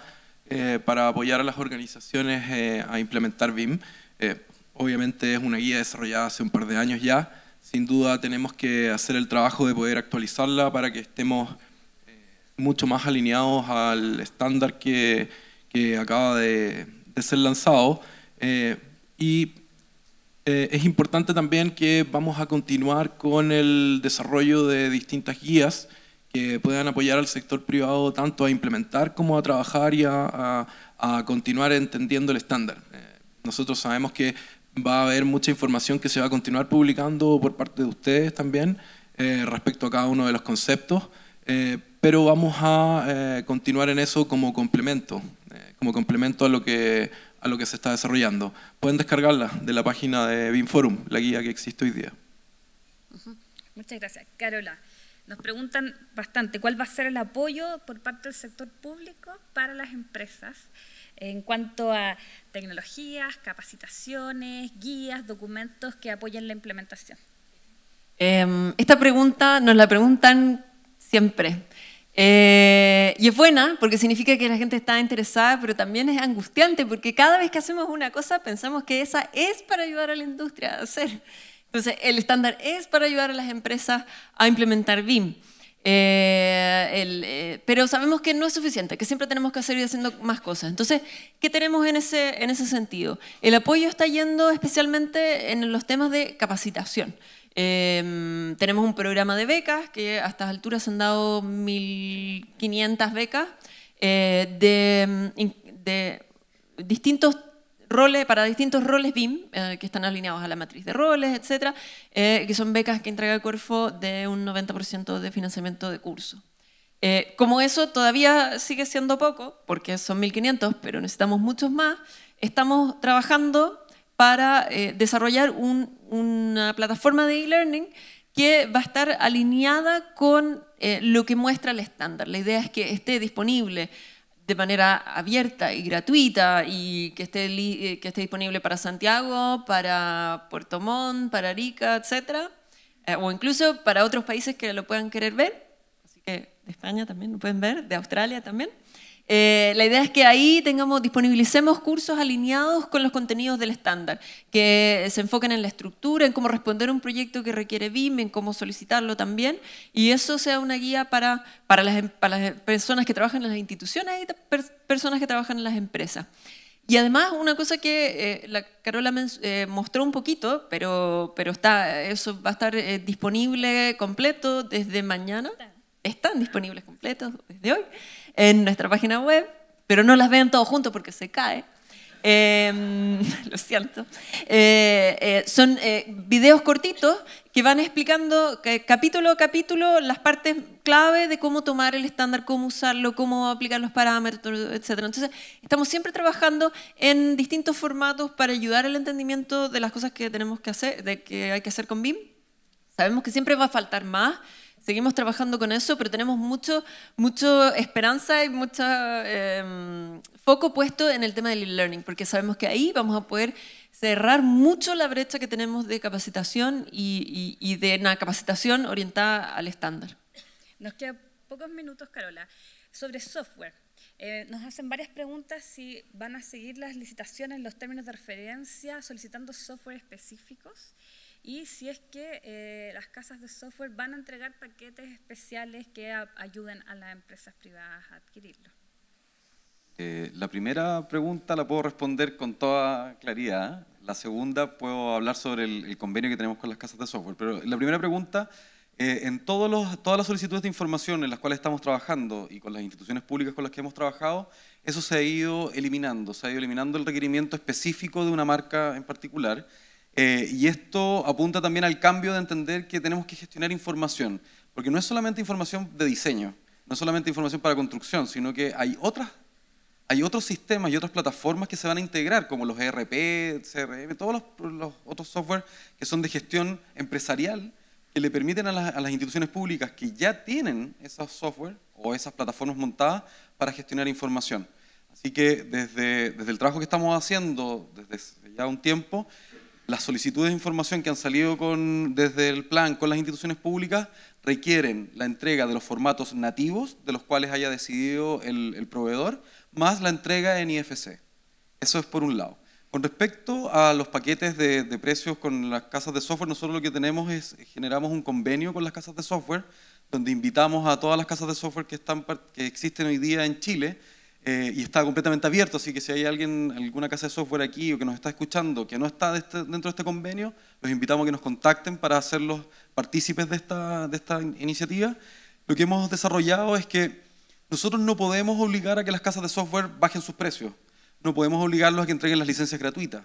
eh, para apoyar a las organizaciones eh, a implementar BIM. Eh, obviamente es una guía desarrollada hace un par de años ya. Sin duda tenemos que hacer el trabajo de poder actualizarla para que estemos eh, mucho más alineados al estándar que, que acaba de, de, ser lanzado. Eh, y eh, es importante también que vamos a continuar con el desarrollo de distintas guías que puedan apoyar al sector privado tanto a implementar como a trabajar y a, a, a continuar entendiendo el estándar. Eh, nosotros sabemos que va a haber mucha información que se va a continuar publicando por parte de ustedes también eh, respecto a cada uno de los conceptos, eh, pero vamos a eh, continuar en eso como complemento, eh, como complemento a lo que a lo que se está desarrollando. Pueden descargarla de la página de BIMForum, la guía que existe hoy día. Muchas gracias. Carola, nos preguntan bastante cuál va a ser el apoyo por parte del sector público para las empresas en cuanto a tecnologías, capacitaciones, guías, documentos que apoyen la implementación. Eh, esta pregunta nos la preguntan siempre. Eh, y es buena porque significa que la gente está interesada, pero también es angustiante porque cada vez que hacemos una cosa pensamos que esa es para ayudar a la industria a hacer. Entonces, el estándar es para ayudar a las empresas a implementar BIM. Eh, eh, pero sabemos que no es suficiente, que siempre tenemos que seguir haciendo más cosas. Entonces, ¿qué tenemos en ese, en ese sentido? El apoyo está yendo especialmente en los temas de capacitación. Eh, tenemos un programa de becas que a estas alturas han dado 1.500 becas eh, de, de, distintos roles, para distintos roles BIM eh, que están alineados a la matriz de roles, etcétera, eh, que son becas que entrega el Corfo de un 90% de financiamiento de curso. Eh, como eso todavía sigue siendo poco, porque son 1.500, pero necesitamos muchos más, estamos trabajando para eh, desarrollar un, una plataforma de e-learning que va a estar alineada con eh, lo que muestra el estándar. La idea es que esté disponible de manera abierta y gratuita y que esté, eh, que esté disponible para Santiago, para Puerto Montt, para Arica, etc. Eh, o incluso para otros países que lo puedan querer ver. Así que de España también lo pueden ver, de Australia también. Eh, la idea es que ahí tengamos, disponibilicemos cursos alineados con los contenidos del estándar, que se enfoquen en la estructura, en cómo responder a un proyecto que requiere BIM, en cómo solicitarlo también, y eso sea una guía para, para, las, em, para las personas que trabajan en las instituciones y per, personas que trabajan en las empresas. Y además, una cosa que eh, la Carola eh, mostró un poquito, pero, pero está, eso va a estar eh, disponible completo desde mañana. Están disponibles completos desde hoy en nuestra página web, pero no las vean todos juntos porque se cae. Eh, lo siento. Eh, eh, son eh, videos cortitos que van explicando que, capítulo a capítulo las partes clave de cómo tomar el estándar, cómo usarlo, cómo aplicar los parámetros, etc. Entonces, estamos siempre trabajando en distintos formatos para ayudar al entendimiento de las cosas que tenemos que hacer, de que hay que hacer con BIM. Sabemos que siempre va a faltar más, seguimos trabajando con eso, pero tenemos mucho, mucho esperanza y mucho em, foco puesto en el tema del e-learning, porque sabemos que ahí vamos a poder cerrar mucho la brecha que tenemos de capacitación y, y de una capacitación orientada al estándar. Nos quedan pocos minutos, Carola. Sobre software, eh, nos hacen varias preguntas si van a seguir las licitaciones, los términos de referencia, solicitando software específicos y si es que eh, las casas de software van a entregar paquetes especiales que ayuden a las empresas privadas a adquirirlo. Eh, la primera pregunta la puedo responder con toda claridad. La segunda puedo hablar sobre el convenio que tenemos con las casas de software. Pero la primera pregunta eh, en todos los, todas las solicitudes de información en las cuales estamos trabajando y con las instituciones públicas con las que hemos trabajado, eso se ha ido eliminando, se ha ido eliminando el requerimiento específico de una marca en particular. Eh, y esto apunta también al cambio de entender que tenemos que gestionar información, porque no es solamente información de diseño, no es solamente información para construcción, sino que hay otras hay otros sistemas y otras plataformas que se van a integrar, como los ERP, CRM, todos los, otros software que son de gestión empresarial, que le permiten a, las instituciones públicas que ya tienen esos software o esas plataformas montadas para gestionar información. Así que desde, desde el trabajo que estamos haciendo desde ya un tiempo, las solicitudes de información que han salido desde el plan con las instituciones públicas requieren la entrega de los formatos nativos de los cuales haya decidido el, proveedor, más la entrega en IFC. Eso es por un lado. Con respecto a los paquetes de, precios con las casas de software, nosotros lo que tenemos es, generamos un convenio con las casas de software, donde invitamos a todas las casas de software que, están, que existen hoy día en Chile, eh, y está completamente abierto, así que si hay alguien, alguna casa de software aquí o que nos está escuchando que no está este, dentro de este convenio, los invitamos a que nos contacten para hacerlos partícipes de esta, de esta iniciativa. Lo que hemos desarrollado es que nosotros no podemos obligar a que las casas de software bajen sus precios no podemos obligarlos a que entreguen las licencias gratuitas.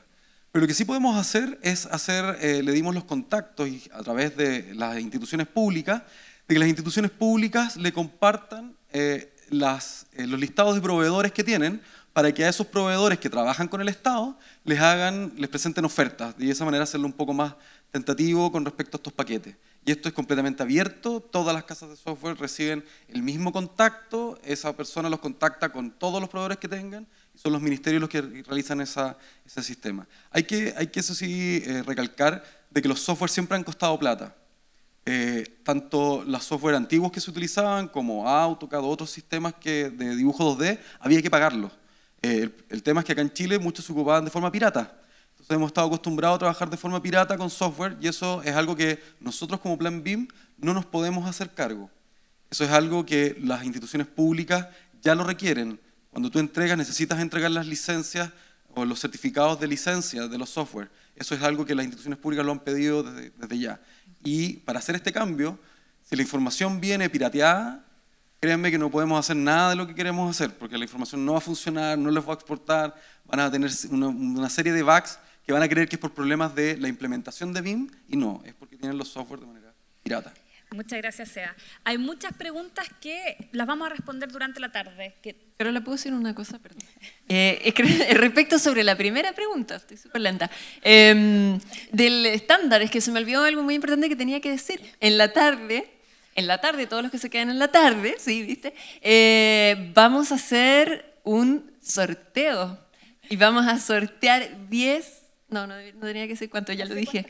Pero lo que sí podemos hacer es hacer, eh, le dimos los contactos a través de las instituciones públicas, de que las instituciones públicas le compartan eh, las, eh, los listados de proveedores que tienen para que a esos proveedores que trabajan con el Estado les hagan, les presenten ofertas y de esa manera hacerlo un poco más tentativo con respecto a estos paquetes. Y esto es completamente abierto, todas las casas de software reciben el mismo contacto, esa persona los contacta con todos los proveedores que tengan son los ministerios los que realizan ese sistema. Hay que, hay que eso sí, eh, recalcar de que los software siempre han costado plata. Eh, tanto los software antiguos que se utilizaban como AutoCAD o otros sistemas que, de dibujo 2D, había que pagarlos. Eh, el, tema es que acá en Chile muchos se ocupaban de forma pirata. Entonces hemos estado acostumbrados a trabajar de forma pirata con software y eso es algo que nosotros como Plan BIM no nos podemos hacer cargo. Eso es algo que las instituciones públicas ya lo requieren. Cuando tú entregas, necesitas entregar las licencias o los certificados de licencia de los software. Eso es algo que las instituciones públicas lo han pedido desde, ya. Y para hacer este cambio, si la información viene pirateada, créanme que no podemos hacer nada de lo que queremos hacer, porque la información no va a funcionar, no les va a exportar, van a tener una, una serie de bugs que van a creer que es por problemas de la implementación de BIM, y no, es porque tienen los software de manera pirata. Muchas gracias, Sea. Hay muchas preguntas que las vamos a responder durante la tarde. Pero le puedo decir una cosa, perdón. Eh, respecto sobre la primera pregunta, estoy súper lenta, em, del estándar, es que se me olvidó algo muy importante que tenía que decir. En la tarde, en la tarde, todos los que se quedan en la tarde, sí, ¿viste? Eh, vamos a hacer un sorteo y vamos a sortear 10, no, no, no tenía que decir cuánto, ya lo dije.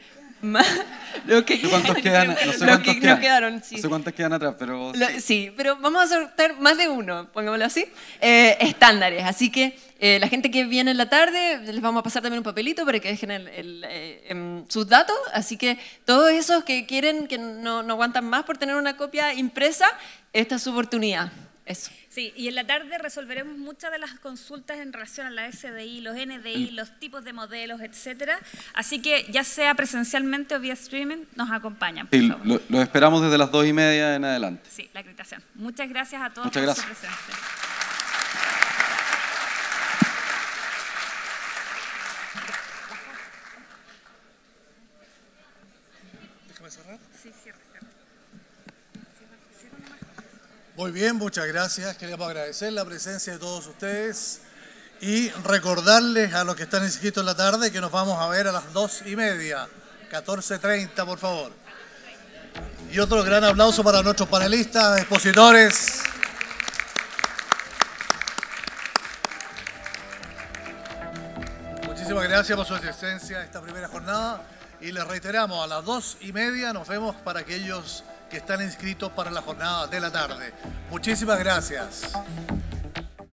Lo que, ¿Cuántos quedan? No sé cuántos quedan. Quedaron, sí. No sé cuántos quedan atrás, pero... sí, pero vamos a sortear más de uno, pongámoslo así, eh, estándares. Así que eh, la gente que viene en la tarde, les vamos a pasar también un papelito para que dejen el, eh, em, sus datos. Así que todos esos que quieren, que no, no aguantan más por tener una copia impresa, esta es su oportunidad. Eso. Sí, y en la tarde resolveremos muchas de las consultas en relación a la SDI, los NDI, los tipos de modelos, etcétera. Así que ya sea presencialmente o vía streaming, nos acompañan. sí, Lo, esperamos desde las dos y media en adelante. Sí, la acreditación. Muchas gracias a todos por su presencia. Déjame cerrar. Sí, cierra. Muy bien, muchas gracias. Queremos agradecer la presencia de todos ustedes y recordarles a los que están inscritos en la tarde que nos vamos a ver a las dos y media, 14.30, por favor. Y otro gran aplauso para nuestros panelistas, expositores. Muchísimas gracias por su asistencia a esta primera jornada y les reiteramos, a las dos y media nos vemos para aquellos que están inscritos para la jornada de la tarde. Muchísimas gracias.